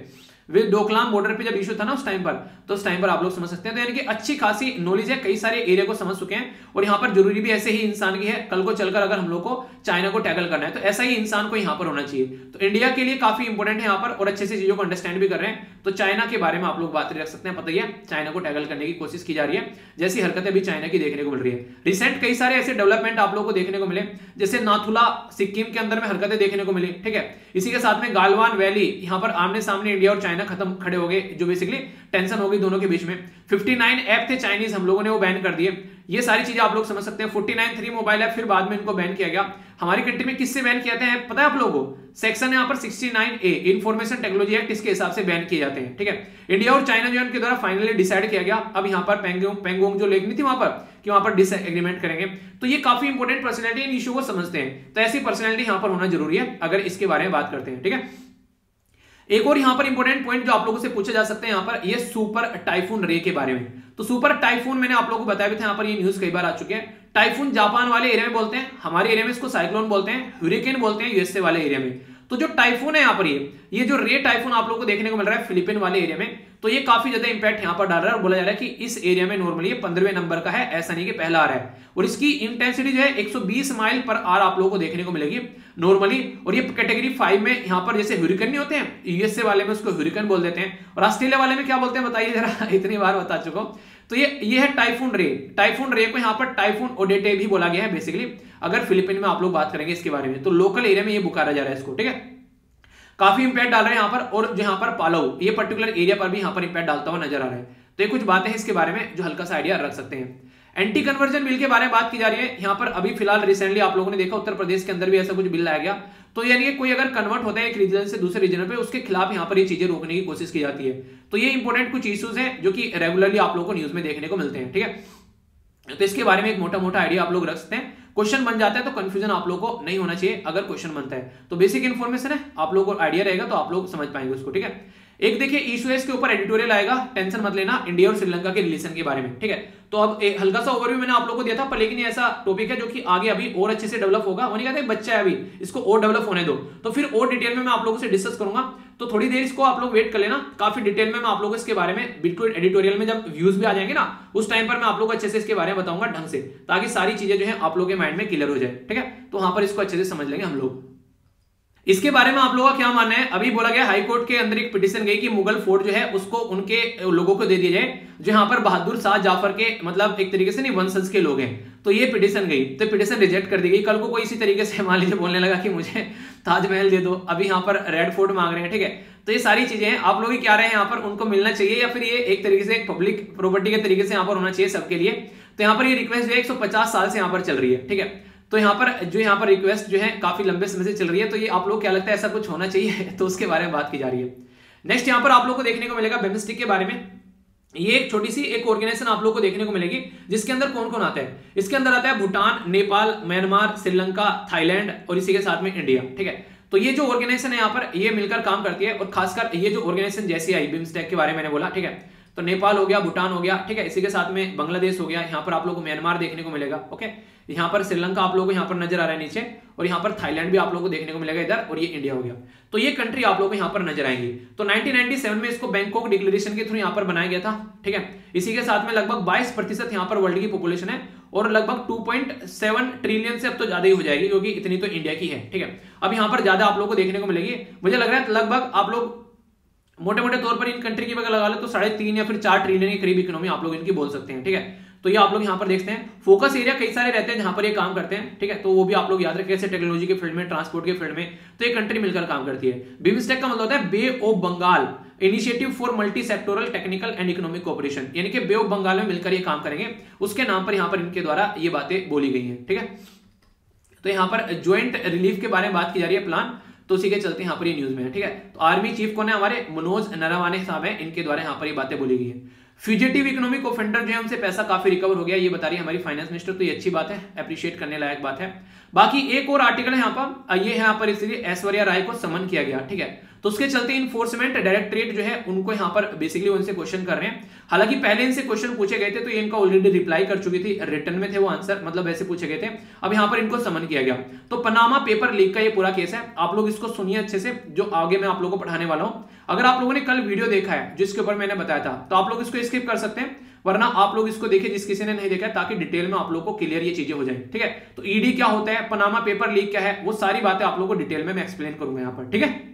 way Doklam border पे जब इशू था ना उस टाइम पर तो उस टाइम पर आप लोग समझ सकते हैं। तो यानी कि अच्छी खासी नॉलेज है, कई सारे एरिया को समझ चुके हैं और यहाँ पर ज़रूरी भी ऐसे ही इंसान की है, कल को चलकर अगर हम लोग को चाइना को टैकल करना है तो ऐसा ही इंसान को यहाँ पर होना चाहिए। तो इंडिया के लिए काफ़ी इंपोर्टेंट है यहाँ पर और अच्छे से चीज़ों को अंडरस्टैंड भी कर रहे हैं। तो चाइना के बारे में आप लोग बात रख सकते हैं पता ही है चाइना को टैकल करने की कोशिश की जा रही है, जैसी हरकतें भी चाइना की देखने को मिल रही है। रिसेंट कई सारे ऐसे डेवलपमेंट आप लोग को देखने को मिले, जैसे नाथुला सिक्किम के अंदर में हरकतें देखने को मिली, ठीक है। इसी के साथ में गालवान वैली यहाँ पर आमने सामने इंडिया और चाइना खत्म खड़े हो गए, जो बेसिकली टेंशन हो गई दोनों के बीच में। 59 ऐप थे चाइनीज़ हम लोगों ने वो बैन कर दिए। ये सारी चीज़ें आप लोग समझ सकते हैं। 49 थ्री मोबाइल ऐप फिर बाद में इनको बैन किया गया। हमारी कंट्री में किससे बैन किया था पता है आप लोगों को? सेक्शन यहाँ पर 69 ए इंफॉर्मेशन टेक्नोलॉजी एक्ट इसके हिसाब से बैन किए जाते हैं, ठीक है? इंडिया और चाइना जो है, उनके द्वारा फाइनली डिसाइड किया गया। अब यहाँ पर पेंगोंग पेंगोंग जो लेक नहीं थी वहाँ पर, कि वहाँ पर डिस एग्रीमेंट करेंगे। तो ये काफ़ी इंपॉर्टेंट पर्सनैलिटी इन इशू को समझते हैं। तो ऐसी पर्सनैलिटी यहाँ पर होना ज़रूरी है, अगर इसके बारे में बात करते हैं, ठीक है? एक और यहाँ पर इंपॉर्टेंट पॉइंट जो आप लोगों से पूछे जा सकते हैं यहाँ पर, ये सुपर टाइफून रे के बारे में। तो सुपर टाइफून मैंने आप लोगों को बताया भी था, यहाँ पर ये न्यूज़ कई बार आ चुके हैं। टाइफून जापान वाले एरिया में बोलते हैं, हमारे एरिया में इसको साइक्लोन बोलते हैं ह्यूरिकेन बोलते हैं यूएसए वाले एरिया में। तो जो टाइफून है यहाँ पर ये ये जो रे टाइफून आप लोग को देखने को मिल रहा है फिलिपिन वाले एरिया में तो ये काफ़ी ज़्यादा इंपैक्ट यहाँ पर डाल रहा है और बोला जा रहा है कि इस एरिया में नॉर्मली ये पंद्रहवें नंबर का है, ऐसा नहीं कि पहला आ रहा है। और इसकी इंटेंसिटी जो है 120 माइल पर आर आप लोगों को देखने को मिलेगी नॉर्मली और ये कैटेगरी फाइव में यहाँ पर जैसे ह्यूरिकन नहीं होते हैं यूएसए वाले में उसको ह्यूरिकन बोल देते हैं। और ऑस्ट्रेलिया वाले में क्या बोलते हैं बताइए जरा, इतनी बार बता चुका हूँ। तो ये ये है टाइफून रे टाइफून रे को यहाँ पर टाइफून ओडेटे भी बोला गया है बेसिकली अगर फिलीपीन में आप लोग बात करेंगे इसके बारे में तो लोकल एरिया में ये बुकारा जा रहा है इसको, ठीक है? काफ़ी इंपैक्ट डाल रहे हैं यहाँ पर, और जो यहाँ पर पालो ये पर्टिकुलर एरिया पर भी यहाँ पर इंपैक्ट डालता हुआ नज़र आ रहा है। तो ये कुछ बातें हैं इसके बारे में जो हल्का सा आइडिया रख सकते हैं। एंटी कन्वर्जन बिल के बारे में बात की जा रही है। यहाँ पर अभी फ़िलहाल रिसेंटली आप लोगों ने देखा, उत्तर प्रदेश के अंदर भी ऐसा कुछ बिल लाया गया। तो यानी कोई अगर कन्वर्ट होता है एक रीजन से दूसरे रीजन पे, उसके खिलाफ यहाँ पर ये चीज़ें रोकने की कोशिश की जाती है। तो ये इंपॉर्टेंट कुछ इश्यूज़ हैं जो कि रेगुलरली आप लोगों को न्यूज़ में देखने को मिलते हैं, ठीक है? तो इसके बारे में एक मोटा मोटा आइडिया आप लोग रख सकते हैं। क्वेश्चन बन जाता है तो कंफ्यूजन आप लोग को नहीं होना चाहिए, अगर क्वेश्चन बनता है। तो बेसिक इन्फॉर्मेशन है, आप लोग को आइडिया रहेगा तो आप लोग समझ पाएँगे उसको, ठीक है? एक देखिए ईश्वेस के ऊपर एडिटोरियल आएगा टेंशन मत लेना इंडिया और श्रीलंका के रिलेशन के बारे में, ठीक है? तो अब एक हल्का सा ओवरव्यू मैंने आप लोगों को दिया था, पर लेकिन ऐसा टॉपिक है जो कि आगे अभी और अच्छे से डेवलप होगा। वो नहीं कहते बच्चा है अभी, इसको और डेवलप होने दो। तो फिर और डिटेल में मैं आप लोगों से डिस्कस करूँगा। तो थोड़ी देर इसको आप लोग वेट कर लेना। काफ़ी डिटेल में मैं आप लोगों इसके बारे में, बिल्कुल एडिटोरियल में जब व्यूज़ भी आ जाएँगे ना, उस टाइम पर मैं आप लोग अच्छे से इसके बारे में बताऊँगा ढंग से, ताकि सारी चीज़ें जो है आप लोग के माइंड में क्लियर हो जाए, ठीक है? तो वहाँ पर इसको अच्छे से समझ लेंगे हम लोग। इसके बारे में आप लोगों का क्या मानना है? अभी बोला गया हाईकोर्ट के अंदर एक पिटिशन गई कि मुगल फोर्ट जो है, उसको उनके लोगों को दे दिया जाए, जो यहाँ पर बहादुर शाह जाफ़र के मतलब एक तरीके से नहीं, वंशज के लोग हैं। तो ये पिटिशन गई। तो पिटिशन रिजेक्ट कर दी गई। कल को कोई इसी तरीके से मान लीजिए बोलने लगा कि मुझे ताजमहल दे दो। अभी यहाँ पर रेड फोर्ट मांग रहे हैं, ठीक है? तो ये सारी चीज़ें हैं। आप लोग क्या रहे हैं यहाँ पर? उनको मिलना चाहिए या फिर ये एक तरीके से पब्लिक प्रॉपर्टी के तरीके से यहाँ पर होना चाहिए सबके लिए? तो यहाँ पर ये रिक्वेस्ट जो है, एक साल से यहाँ पर चल रही है, ठीक है? तो यहाँ पर, जो यहाँ पर रिक्वेस्ट जो है, काफ़ी लंबे समय से चल रही है तो ये आप लोग क्या लगता है ऐसा कुछ होना चाहिए? तो उसके बारे में बात की जा रही है। नेक्स्ट यहाँ पर आप लोग को देखने को मिलेगा बेमिस्टिक के बारे में। ये एक छोटी सी एक ऑर्गेनाइजेशन आप लोगों को देखने को मिलेगी, जिसके अंदर कौन कौन आता है? इसके अंदर आता है भूटान, नेपाल, म्यांमार, श्रीलंका, थाईलैंड और इसी के साथ में इंडिया, ठीक है? तो ये जो ऑर्गेनाइजेशन है यहाँ पर, ये मिलकर काम करती है और खासकर ये जो ऑर्गेनाइजेशन जैसी आई बिम्स्टेक के बारे में बोला, ठीक है? तो नेपाल हो गया, भूटान हो गया, ठीक है? इसी के साथ में बांग्लादेश हो गया, यहाँ पर आप लोग को म्यांमार देखने को मिलेगा, ओके? यहाँ पर श्रीलंका आप लोगों को यहाँ पर नज़र आ रहा है नीचे, और यहाँ पर थाईलैंड भी आप लोगों को देखने को मिलेगा इधर, और ये इंडिया हो गया। तो ये कंट्री आप लोगों को यहाँ पर नज़र आएँगी। तो 1997 में इसको बैंकॉक डिक्लेरेशन के थ्रू यहाँ पर बनाया गया था, ठीक है? इसी के साथ में लगभग 22 प्रतिशत यहाँ पर वर्ल्ड की पॉपुलेशन है, और लगभग 2.7 ट्रिलियन से अब तो ज़्यादा ही हो जाएगी, क्योंकि इतनी तो इंडिया की है, ठीक है? अब यहाँ पर ज़्यादा आप लोगों को देखने को मिलेगी। मुझे लग रहा है लगभग आप लोग मोटे मोटे तौर पर इन कंट्री की अगर लगा लो तो साढ़े तीन या फिर चार ट्रिलियन के करीब इकोनॉमी आप लोग इनकी बोल सकते हैं, ठीक है? तो ये आप लोग यहाँ पर देखते हैं। फोकस एरिया कई सारे रहते हैं जहाँ पर ये काम करते हैं, ठीक है? तो वो भी आप लोग याद रखें जैसे टेक्नोलॉजी के फ़ील्ड में ट्रांसपोर्ट के फ़ील्ड में तो ये कंट्री मिलकर काम करती है। बिमस्टेक का मतलब होता है bay of Bengal initiative for multi sectoral technical and economic cooperation यानी कि बे ऑफ़ बंगाल में मिलकर ये काम करेंगे। उसके नाम पर यहाँ पर इनके द्वारा ये बातें बोली गई है, ठीक है? तो यहाँ पर ज्वाइंट रिलीफ के बारे में बात की जा रही है प्लान तो उसी के चलते यहाँ पर ये न्यूज़ में है, ठीक है? तो आर्मी चीफ कौन है हमारे? मनोज नरवाने साहब है, इनके द्वारा यहाँ पर ये बातें बोली गई है। फ्यूजिटिव इकोनॉमिक ऑफेंडर जो है, उनसे पैसा काफ़ी रिकवर हो गया, ये बता रही है हमारी फाइनेंस मिनिस्टर तो ये अच्छी बात है अप्रिशिएट करने लायक बात है। बाकी एक और आर्टिकल है यहाँ पर, ये यहाँ पर इसलिए ऐश्वर्या राय को समन किया गया, ठीक है? तो उसके चलते इन्फोर्समेंट डायरेक्टरेट जो है, उनको यहाँ पर बेसिकली उनसे क्वेश्चन कर रहे हैं। हालाँकि पहले इनसे क्वेश्चन पूछे गए थे तो ये इनका ऑलरेडी रिप्लाई कर चुकी थी रिटर्न में थे वो आंसर मतलब ऐसे पूछे गए थे। अब यहाँ पर इनको समन किया गया। तो पनामा पेपर लीक का ये पूरा केस है। आप लोग इसको सुनिए अच्छे से, जो आगे मैं आप लोगों को पढ़ाने वाला हूँ। अगर आप लोगों ने कल वीडियो देखा है, जिसके ऊपर मैंने बताया था तो आप लोग इसको स्किप कर सकते हैं, वरना आप लोग इसको देखिए, जिस किसी ने नहीं देखा, ताकि डिटेल में आप लोग को क्लियर ये चीज़ें हो जाए, ठीक है? तो ईडी क्या होता है पनामा पेपर लीक क्या है, वो सारी बातें आप लोग को डिटेल में मैं एक्सप्लेन करूँगा यहाँ पर, ठीक है?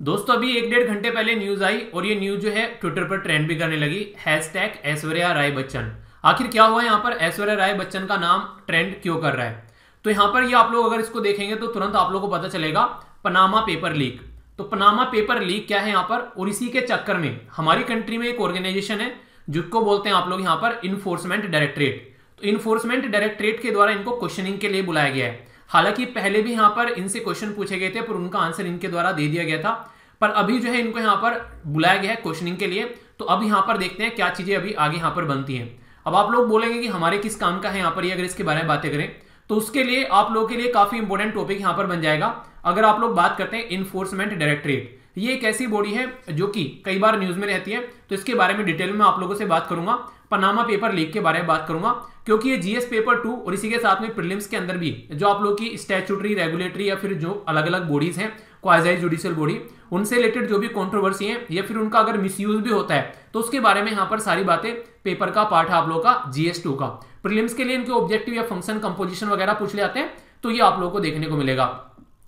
दोस्तों, अभी एक डेढ़ घंटे पहले न्यूज़ आई और ये न्यूज़ जो है ट्विटर पर ट्रेंड भी करने लगी। Hashtag Aishwarya Rai Bachchan. आखिर क्या हुआ यहाँ पर? ऐश्वर्या राय बच्चन का नाम ट्रेंड क्यों कर रहा है? तो यहाँ पर ये आप लोग अगर इसको देखेंगे तो तुरंत आप लोग को पता चलेगा पनामा पेपर लीक तो पनामा पेपर लीक क्या है यहाँ पर? और इसी के चक्कर में, हमारी कंट्री में एक ऑर्गेनाइजेशन है, जिसको बोलते हैं आप लोग यहाँ पर इन्फोर्समेंट डायरेक्टरेट तो इन्फोर्समेंट डायरेक्टरेट के द्वारा इनको क्वेश्चनिंग के लिए बुलाया गया है। हालाँकि पहले भी यहाँ पर इनसे क्वेश्चन पूछे गए थे, पर उनका आंसर इनके द्वारा दे दिया गया था। पर अभी जो है इनको यहाँ पर बुलाया गया है क्वेश्चनिंग के लिए। तो अब यहाँ पर देखते हैं क्या चीज़ें अभी आगे यहाँ पर बनती हैं। अब आप लोग बोलेंगे कि हमारे किस काम का है यहाँ पर ये, अगर इसके बारे में बातें करें तो उसके लिए आप लोगों के लिए काफ़ी इंपॉर्टेंट टॉपिक यहाँ पर बन जाएगा। अगर आप लोग बात करते हैं इन्फोर्समेंट डायरेक्टरेट ये एक ऐसी बॉडी है जो कि कई बार न्यूज़ में रहती है। तो इसके बारे में डिटेल में आप लोगों से बात करूँगा पनामा पेपर लीक के बारे में बात करूँगा। क्योंकि ये जीएस पेपर टू और इसी के साथ में प्रीलिम्स के अंदर भी जो आप लोग की स्टैचुटरी रेगुलेटरी या फिर जो अलग अलग बॉडीज हैं क्वाजाई जुडिशियल बॉडी उनसे रिलेटेड जो भी कॉन्ट्रोवर्सी है, या फिर उनका अगर मिसयूज भी होता है तो उसके बारे में यहाँ पर सारी बातें पेपर का पार्ट है आप लोग का जीएस टू का। प्रीलिम्स के लिए इनके ऑब्जेक्टिव या फ़ंक्शन कंपोजिशन वगैरह पूछ ले आते हैं तो ये आप लोग को देखने को मिलेगा।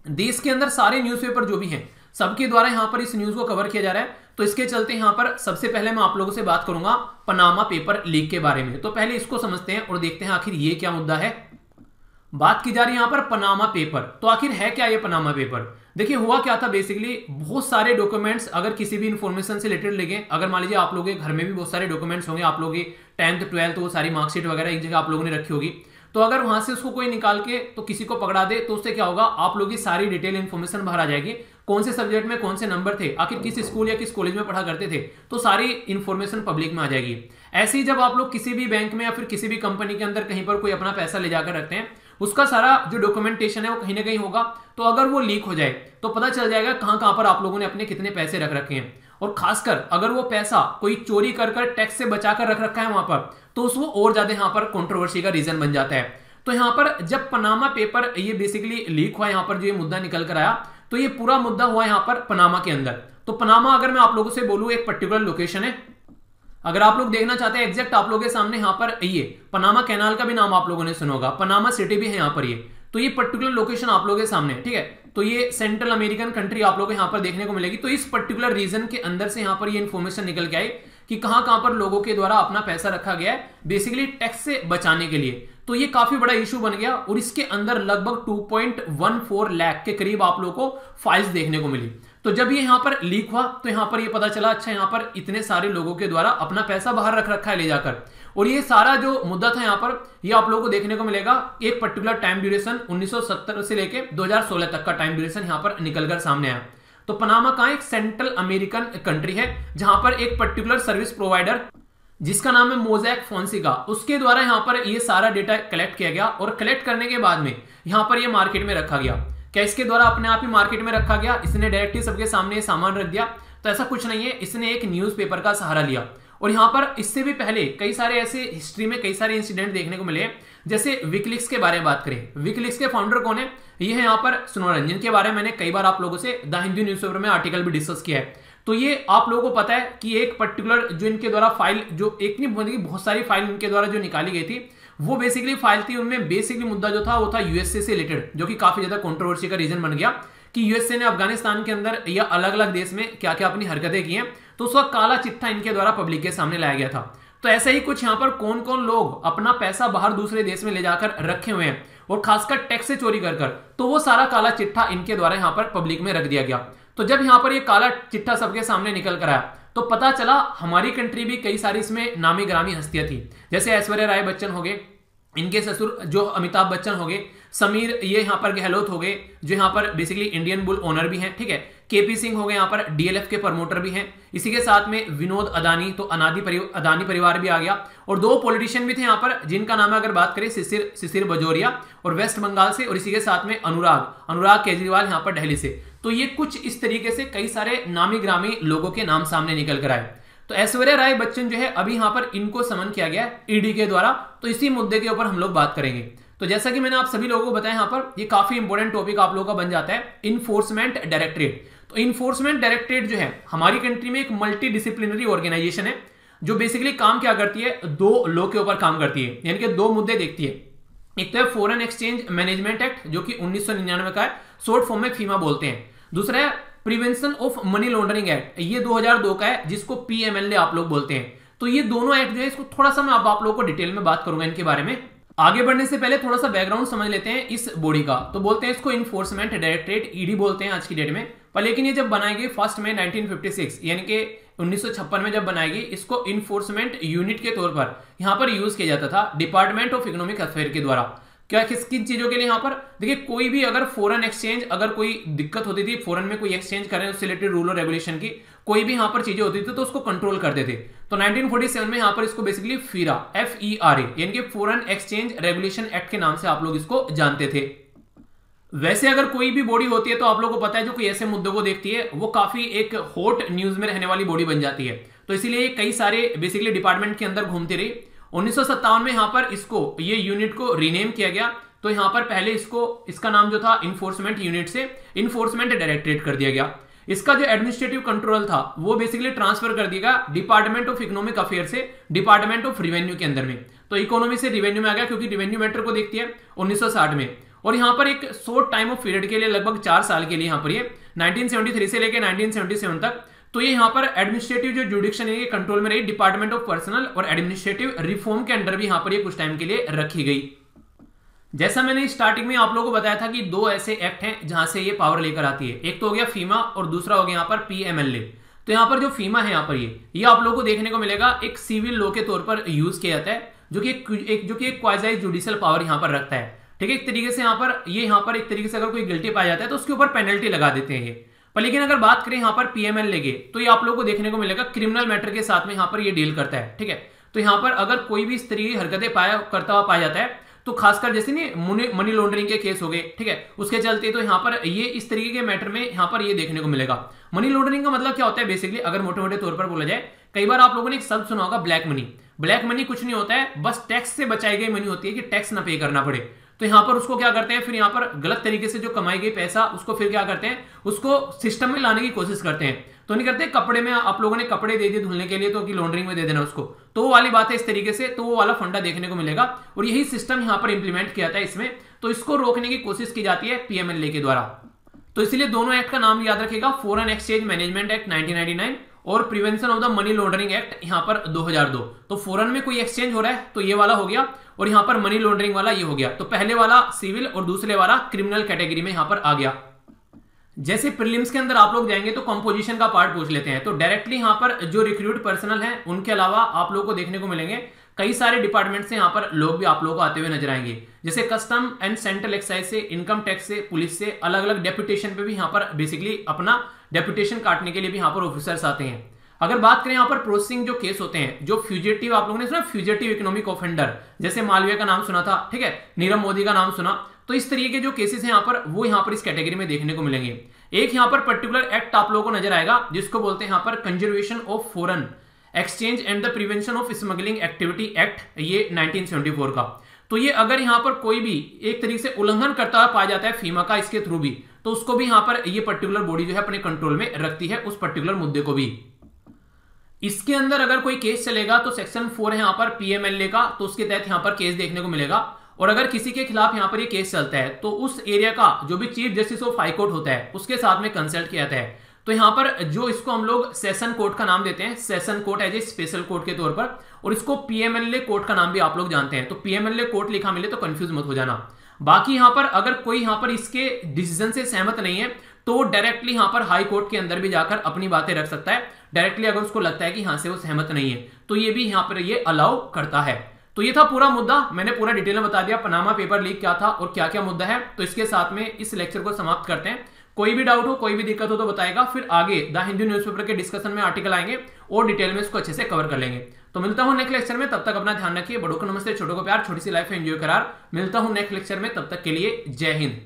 देश के अंदर सारे न्यूज़पेपर जो भी हैं, सबके द्वारा यहाँ पर इस न्यूज़ को कवर किया जा रहा है तो इसके चलते यहाँ पर सबसे पहले मैं आप लोगों से बात करूँगा पनामा पेपर लीक के बारे में। तो पहले इसको समझते हैं और देखते हैं आखिर ये क्या मुद्दा है। बात की जा रही है यहाँ पर पनामा पेपर। तो आखिर है क्या ये पनामा पेपर? देखिए, हुआ क्या था बेसिकली बहुत सारे डॉक्यूमेंट्स अगर किसी भी इंफॉर्मेशन से रिलेटेड लेंगे, अगर मान लीजिए आप लोगों के घर में भी बहुत सारे डॉक्यूमेंट्स होंगे, आप लोगों की टेंथ ट्वेल्थ वो सारी मार्कशीट वगैरह एक जगह आप लोगों ने रखी होगी तो अगर वहाँ से उसको कोई निकाल के तो किसी को पकड़ा दे तो उससे क्या होगा? आप लोग की सारी डिटेल इन्फॉर्मेशन बाहर आ जाएगी। कौन से सब्जेक्ट में कौन से नंबर थे? आखिर किस स्कूल या किस कॉलेज में पढ़ा करते थे? तो सारी इन्फॉर्मेशन पब्लिक में आ जाएगी। ऐसे ही जब आप लोग किसी भी बैंक में या फिर किसी भी कंपनी के अंदर कहीं पर कोई अपना पैसा ले जाकर रखते हैं, उसका सारा जो डॉक्यूमेंटेशन है वो कहीं ना कहीं होगा। तो अगर वो लीक हो जाए तो पता चल जाएगा कहाँ कहाँ पर आप लोगों ने अपने कितने पैसे रख रखे हैं। और खासकर अगर वो पैसा कोई चोरी कर कर टैक्स से बचा कर रख रखा है वहाँ पर तो उसको और ज़्यादा यहाँ पर कॉन्ट्रोवर्सी का रीजन बन जाता है। तो यहाँ पर जब पनामा पेपर ये बेसिकली लीक हुआ, यहाँ पर जो ये मुद्दा निकल कर आया तो ये पूरा मुद्दा हुआ यहाँ पर पनामा के अंदर। तो पनामा अगर मैं आप लोगों से बोलूँ, एक पर्टिकुलर लोकेशन है। अगर आप लोग देखना चाहते हैं एग्जैक्ट आप लोगों के सामने यहाँ पर ये पनामा कैनाल का भी नाम आप लोगों ने सुना होगा। पनामा सिटी भी है यहाँ पर ये। तो ये पर्टिकुलर लोकेशन आप लोगों के सामने, ठीक है? तो ये सेंट्रल अमेरिकन कंट्री आप लोगों को यहाँ पर देखने को मिलेगी। तो इस पर्टिकुलर रीजन के अंदर से यहाँ पर ये इन्फॉर्मेशन निकल के आई। कि कहाँ कहाँ पर लोगों के द्वारा अपना पैसा रखा गया है बेसिकली टैक्स से बचाने के लिए। तो ये काफ़ी बड़ा इशू बन गया और इसके अंदर लगभग 2.14 लाख के करीब आप लोगों को फाइल्स देखने को मिली। तो जब ये यहाँ पर लीक हुआ तो यहाँ पर ये पता चला अच्छा यहाँ पर इतने सारे लोगों के द्वारा अपना पैसा बाहर रख रखा है ले जाकर। और ये सारा जो मुद्दा था यहाँ पर, ये आप लोगों को देखने को मिलेगा, एक पर्टिकुलर टाइम ड्यूरेशन 1970 से लेके 2016 तक का टाइम ड्यूरेशन यहाँ पर निकलकर सामने आया। तो पनामा का एक सेंट्रल अमेरिकन कंट्री है, जहाँ पर एक पर्टिकुलर सर्विस प्रोवाइडर जिसका नाम है मोजैक फोन्सिका उसके द्वारा यहाँ पर ये सारा डेटा कलेक्ट किया गया और कलेक्ट करने के बाद में यहाँ पर ये मार्केट में रखा गया। क्या इसके द्वारा अपने आप ही मार्केट में रखा गया? इसने डायरेक्टली सबके सामने सामान रख दिया। तो ऐसा कुछ नहीं है, इसने एक न्यूज़पेपर का सहारा लिया। और यहाँ पर इससे भी पहले कई सारे ऐसे हिस्ट्री में कई सारे इंसिडेंट देखने को मिले। जैसे विकलिक्स के बारे में बात करें। विकलिक्स के फाउंडर कौन है? ये है यहाँ पर सुनोरंजन जिनके बारे में मैंने कई बार आप लोगों से द हिंदू न्यूज़पेपर में आर्टिकल भी डिस्कस किया है। तो ये आप लोगों को पता है कि एक पर्टिकुलर जो इनके द्वारा फ़ाइल जो एक नहीं, बहुत सारी फ़ाइल इनके द्वारा जो निकाली गई थी, वो बेसिकली फ़ाइल थी उनमें बेसिकली मुद्दा जो था, वो था यूएसए से रिलेटेड जो कि काफ़ी ज़्यादा कंट्रोवर्सी का रीजन बन गया कि यूएसए ने अफ़गानिस्तान के अंदर या अलग अलग देश में क्या क्या अपनी हरकतें की हैं। तो उसका काला चिट्ठा इनके द्वारा पब्लिक के सामने लाया गया था। तो ऐसा ही कुछ यहाँ पर कौन कौन लोग अपना पैसा बाहर दूसरे देश में ले जाकर रखे हुए हैं और खासकर टैक्स से चोरी कर कर तो वो सारा काला चिट्ठा इनके द्वारा यहाँ पर पब्लिक में रख दिया गया। तो जब यहाँ पर ये काला चिट्ठा सबके सामने निकल कर आया तो पता चला हमारी कंट्री भी कई सारी इसमें नामी ग्रामी हस्तियाँ थी। जैसे ऐश्वर्या राय बच्चन हो गए, इनके ससुर जो अमिताभ बच्चन हो गए समीर, ये यहाँ पर गहलोत हो गए, जो यहाँ पर बेसिकली इंडियन बुल ओनर भी हैं, ठीक है? केपी सिंह हो गए यहाँ पर डीएलएफ के प्रमोटर भी हैं। इसी के साथ में विनोद अदानी तो अनादि परिवार अदानी परिवार भी आ गया। और दो पॉलिटिशियन भी थे यहाँ पर, जिनका नाम अगर बात करें शिशिर शिशिर बजोरिया और वेस्ट बंगाल से, और इसी के साथ में अनुराग अनुराग केजरीवाल यहाँ पर दिल्ली से। तो ये कुछ इस तरीके से कई सारे नामी ग्रामी लोगों के नाम सामने निकल कर आए। तो ऐश्वर्या राय बच्चन जो है, अभी यहाँ पर इनको समन किया गया ईडी के द्वारा। तो इसी मुद्दे के ऊपर हम लोग बात करेंगे। तो जैसा कि मैंने आप सभी लोगों को बताया यहाँ पर ये काफ़ी इंपॉर्टेंट टॉपिक आप लोगों का बन जाता है इन्फोर्समेंट डायरेक्टरेट तो इन्फोर्समेंट डायरेक्टरेट जो है हमारी कंट्री में एक मल्टी डिसिप्लिनरी ऑर्गेनाइजेशन है जो बेसिकली काम क्या करती है? दो लॉ के ऊपर काम करती है यानी कि दो मुद्दे देखती है। एक तो है फॉरेन एक्सचेंज मैनेजमेंट एक्ट जो कि उन्नीस सौ निन्यानवे का है शॉर्ट फॉर्म में फीमा बोलते हैं। दूसरा है prevention of money laundering act ये 2002 का है जिसको पीएमएलए आप लोग बोलते हैं। तो ये दोनों एक्ट जो है इसको थोड़ा सा मैं आप, आप लोगों को डिटेल में बात करूँगा इनके बारे में। आगे बढ़ने से पहले थोड़ा सा बैकग्राउंड समझ लेते हैं इस बॉडी का। तो बोलते हैं इसको इन्फोर्समेंट डायरेक्टरेट ईडी बोलते हैं आज की डेट में। पर लेकिन ये जब बनाई गई फ़र्स्ट में 1956 यानी कि 1956 में जब बनाई गई इसको इन्फोर्समेंट यूनिट के तौर पर यहाँ पर यूज़ किया जाता था डिपार्टमेंट ऑफ़ इकोनॉमिक अफेयर के द्वारा। क्या किस किन चीज़ों के लिए यहाँ पर? देखिए, कोई भी अगर फॉरेन एक्सचेंज अगर कोई दिक्कत होती थी फॉरेन में कोई एक्सचेंज करें उससे रिलेटेड रूल और रेगुलेशन की, कोई भी यहाँ पर चीज़ें होती थी तो उसको कंट्रोल करते थे। तो 1947 में यहाँ पर इसको basically FERA F E R A यानी कि फॉरेन एक्सचेंज रेगुलेशन एक्ट के नाम से आप लोग इसको जानते थे। वैसे अगर कोई भी बॉडी होती है तो आप लोगों को पता है, जो कोई ऐसे मुद्दों को देखती है, वो काफ़ी एक हॉट न्यूज़ में रहने वाली बॉडी बन जाती है। तो इसीलिए कई सारे बेसिकली डिपार्टमेंट के अंदर घूमती रही। उन्नीस में यहाँ पर इसको, ये यूनिट को रीनेम किया गया। तो यहाँ पर पहले इसको, इसका नाम जो था इन्फोर्समेंट यूनिट से इन्फोर्समेंट डायरेक्टरेट कर दिया गया। इसका जो एडमिनिस्ट्रेटिव कंट्रोल था, वो बेसिकली ट्रांसफ़र कर दिया डिपार्टमेंट ऑफ़ इकोनॉमिक अफेयर से डिपार्टमेंट ऑफ़ रिवेन्यू के अंदर में। तो इकोनॉमी से रिवेन्यू में आ गया, क्योंकि रिवेन्यू मैटर को देखती है 1960 में। और यहाँ पर एक शॉर्ट टाइम ऑफ़ पीरियड के लिए, लगभग चार साल के लिए यहाँ पर ये 1973 से लेकर 1977 तक तो ये यहाँ पर एडमिनिस्ट्रेटिव जो जुडिक्शन है, ये कंट्रोल में रही डिपार्टमेंट ऑफ़ पर्सनल और एडमिनिस्ट्रेटिव रिफॉर्म के अंडर भी यहाँ पर ये कुछ टाइम के लिए रखी गई। जैसा मैंने स्टार्टिंग में आप लोगों को बताया था कि दो ऐसे एक्ट हैं जहाँ से ये पावर लेकर आती है। एक तो हो गया फीमा और दूसरा हो गया यहाँ पर पीएमएलए तो यहाँ पर जो फीमा है यहाँ पर ये ये आप लोगों को देखने को मिलेगा, एक सिविल लॉ के तौर पर यूज़ किया जाता है, जो कि एक जो कि एक क्वाजाई जुडिशियल पावर यहाँ पर रखता है। ठीक है, एक तरीके से यहाँ पर, ये यहाँ पर एक तरीके से अगर कोई गिल्टी पाया जाता है तो उसके ऊपर पेनल्टी लगा देते हैं पर लेकिन अगर बात करें यहाँ पर पीएमएल लेके तो ये आप लोगों को देखने को मिलेगा क्रिमिनल मैटर के साथ में यहाँ पर ये डील करता है, ठीक है? तो यहाँ पर अगर कोई भी की हरकतें पाया, करता हुआ पाया जाता है तो खासकर जैसे नहीं, मनी लॉन्ड्रिंग के केस हो गए, ठीक है? उसके चलते तो यहाँ पर ये इस तरीके के मैटर में यहाँ पर ये देखने को मिलेगा। मनी लॉन्ड्रिंग का मतलब क्या होता है बेसिकली अगर मोटे मोटे तौर पर बोला जाए, कई बार आप लोगों ने एक शब्द सुना होगा ब्लैक मनी ब्लैक मनी कुछ नहीं होता है, बस टैक्स से बचाई गई मनी होती है कि टैक्स ना पे करना पड़े। तो यहाँ पर उसको क्या करते हैं? फिर यहाँ पर गलत तरीके से जो कमाई गई पैसा, उसको फिर क्या करते हैं? उसको सिस्टम में लाने की कोशिश करते हैं। तो नहीं करते? कपड़े में आप लोगों ने कपड़े दे दिए धुलने के लिए तो कि लॉन्ड्रिंग में दे देना उसको। तो वो वाली बात है इस तरीके से तो वो वाला फंडा देखने को मिलेगा। और यही सिस्टम यहाँ पर इंप्लीमेंट किया था इसमें। तो इसको रोकने की कोशिश की जाती है पीएमएलए के द्वारा। तो इसलिए दोनों एक्ट का नाम याद रखेगा फॉरन एक्सचेंज मैनेजमेंट एक्ट 1999 और prevention of the money laundering act यहाँ पर 2002 तो फॉरन में कोई एक्सचेंज हो रहा है तो ये वाला हो गया, और यहाँ पर मनी लॉन्ड्रिंग वाला ये हो गया। तो पहले वाला सिविल और दूसरे वाला क्रिमिनल कैटेगरी में यहाँ पर आ गया। जैसे प्रीलिम्स के अंदर आप लोग जाएँगे तो कंपोजिशन का पार्ट पूछ लेते हैं। तो डायरेक्टली यहाँ पर जो रिक्रूट पर्सनल है, उनके अलावा आप लोग को देखने को मिलेंगे। कई सारे डिपार्टमेंट से यहाँ पर लोग भी आप लोग को आते हुए नज़र आएँगे। जैसे कस्टम एंड सेंट्रल एक्साइज से इनकम टैक्स से पुलिस से अलग अलग डेपुटेशन पे भी यहाँ पर बेसिकली अपना डेपुटेशन काटने के लिए भी यहाँ पर ऑफिसर्स आते हैं। अगर बात करें यहाँ पर प्रोसेसिंग जो केस होते हैं, जो फ्यूजेटिव आप लोगों ने सुना फ्यूजेटिव इकोनॉमिक ऑफेंडर जैसे मालवीय का नाम सुना था, ठीक है? नीरव मोदी का नाम सुना। तो इस तरीके के जो केसेस हैं यहाँ पर, वो यहाँ पर इस कैटेगरी में देखने को मिलेंगे। एक यहाँ पर पर्टिकुलर एक्ट आप लोगों को नज़र आएगा, जिसको बोलते हैं यहाँ पर conservation of foreign exchange and the prevention of smuggling activity act ये 1974 का। तो ये अगर यहाँ पर कोई भी एक तरीके से उल्लंघन करता हुआ पाया जाता है फीमा का इसके थ्रू भी तो उसको भी यहाँ पर ये पर्टिकुलर बॉडी जो है अपने कंट्रोल में रखती है उस पर्टिकुलर मुद्दे को भी। इसके अंदर अगर कोई केस चलेगा तो सेक्शन फोर है यहाँ पर पीएमएलए का तो उसके तहत यहाँ पर केस देखने को मिलेगा। और अगर किसी के खिलाफ यहाँ पर ये केस चलता है तो उस एरिया का जो भी चीफ जस्टिस ऑफ़ हाईकोर्ट होता है, उसके साथ में कंसल्ट किया जाता है। तो यहाँ पर जो इसको हम लोग सेशन कोर्ट का नाम देते हैं session court as a special court के तौर पर, और इसको पीएमएलए कोर्ट का नाम भी आप लोग जानते हैं। तो पीएमएलए कोर्ट लिखा मिले तो कंफ्यूज मत हो जाना। बाकी यहाँ पर अगर कोई यहाँ पर इसके डिसीज़न से सहमत नहीं है तो डायरेक्टली यहाँ पर हाई कोर्ट के अंदर भी जाकर अपनी बातें रख सकता है। डायरेक्टली अगर उसको लगता है कि यहाँ से वो सहमत नहीं है तो ये भी यहाँ पर ये अलाउ करता है। तो ये था पूरा मुद्दा। मैंने पूरा डिटेल में बता दिया। पनामा पेपर लीक क्या था और क्या क्या मुद्दा है। तो इसके साथ में इस लेक्चर को समाप्त करते हैं। कोई भी डाउट हो, कोई भी दिक्कत हो तो बताएगा, फिर आगे द हिंदू न्यूज़पेपर के डिस्कशन में आर्टिकल आएँगे और डिटेल में इसको अच्छे से कवर कर लेंगे। तो मिलता हूँ नेक्स्ट लेक्चर में, तब तक अपना ध्यान रखिए, बड़ों को नमस्ते, छोटों को प्यार, छोटी सी लाइफ एंजॉय करार। मिलता हूँ नेक्स्ट लेक्चर में, तब तक के लिए जय हिंद।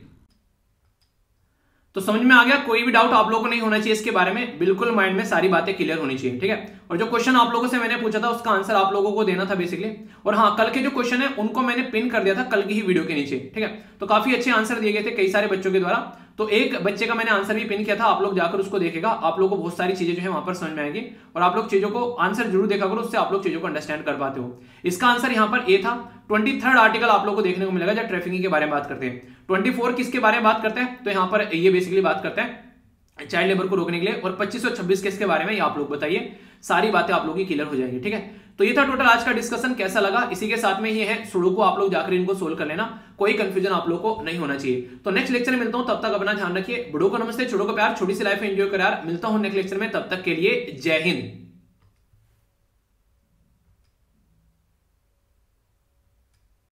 तो समझ में आ गया, कोई भी डाउट आप लोगों को नहीं होना चाहिए इसके बारे में, बिल्कुल माइंड में सारी बातें क्लियर होनी चाहिए, ठीक है? और जो क्वेश्चन आप लोगों से मैंने पूछा था, उसका आंसर आप लोगों को देना था बेसिकली और हाँ कल के जो क्वेश्चन है, उनको मैंने पिन कर दिया था कल की ही वीडियो के नीचे, ठीक है? तो काफ़ी अच्छे आंसर दिए गए थे कई सारे बच्चों के द्वारा। तो एक बच्चे का मैंने आंसर भी पिन किया था, आप लोग जाकर उसको देखेगा। आप लोग को बहुत सारी चीज़ें जो है वहाँ पर समझ में आएगी। और आप लोग चीज़ों को आंसर ज़रूर देखा करो, उससे आप लोग चीज़ों को अंडरस्टैंड कर पाते हो। इसका आंसर यहाँ पर ए था। ट्वेंटी थर्ड आर्टिकल आप लोग को देखने को मिलेगा जब ट्रैफिकिंग के बारे में बात करते हैं। ट्वेंटी फोर किसके बारे में बात करते हैं? तो यहाँ पर ये बेसिकली बात करते हैं चाइल्ड लेबर को रोकने के लिए। और 2526 केस के बारे में आप लोग बताइए। सारी बातें आप लोगों की क्लियर हो जाएँगी, ठीक है? तो ये था टोटल आज का डिस्कशन कैसा लगा? इसी के साथ में ये है सुडो को आप लोग जाकर इनको सोल्व कर लेना। कोई कंफ्यूजन आप लोग को नहीं होना चाहिए। तो नेक्स्ट लेक्चर में मिलता हूँ, तब तक अपना ध्यान रखिए। बुड़ो को नमस्ते छोड़ो को प्यार, छोटी सी लाइफ एंजॉय कर यार। मिलता हूँ नेक्स्ट लेक्चर में, तब तक के लिए जय हिंद।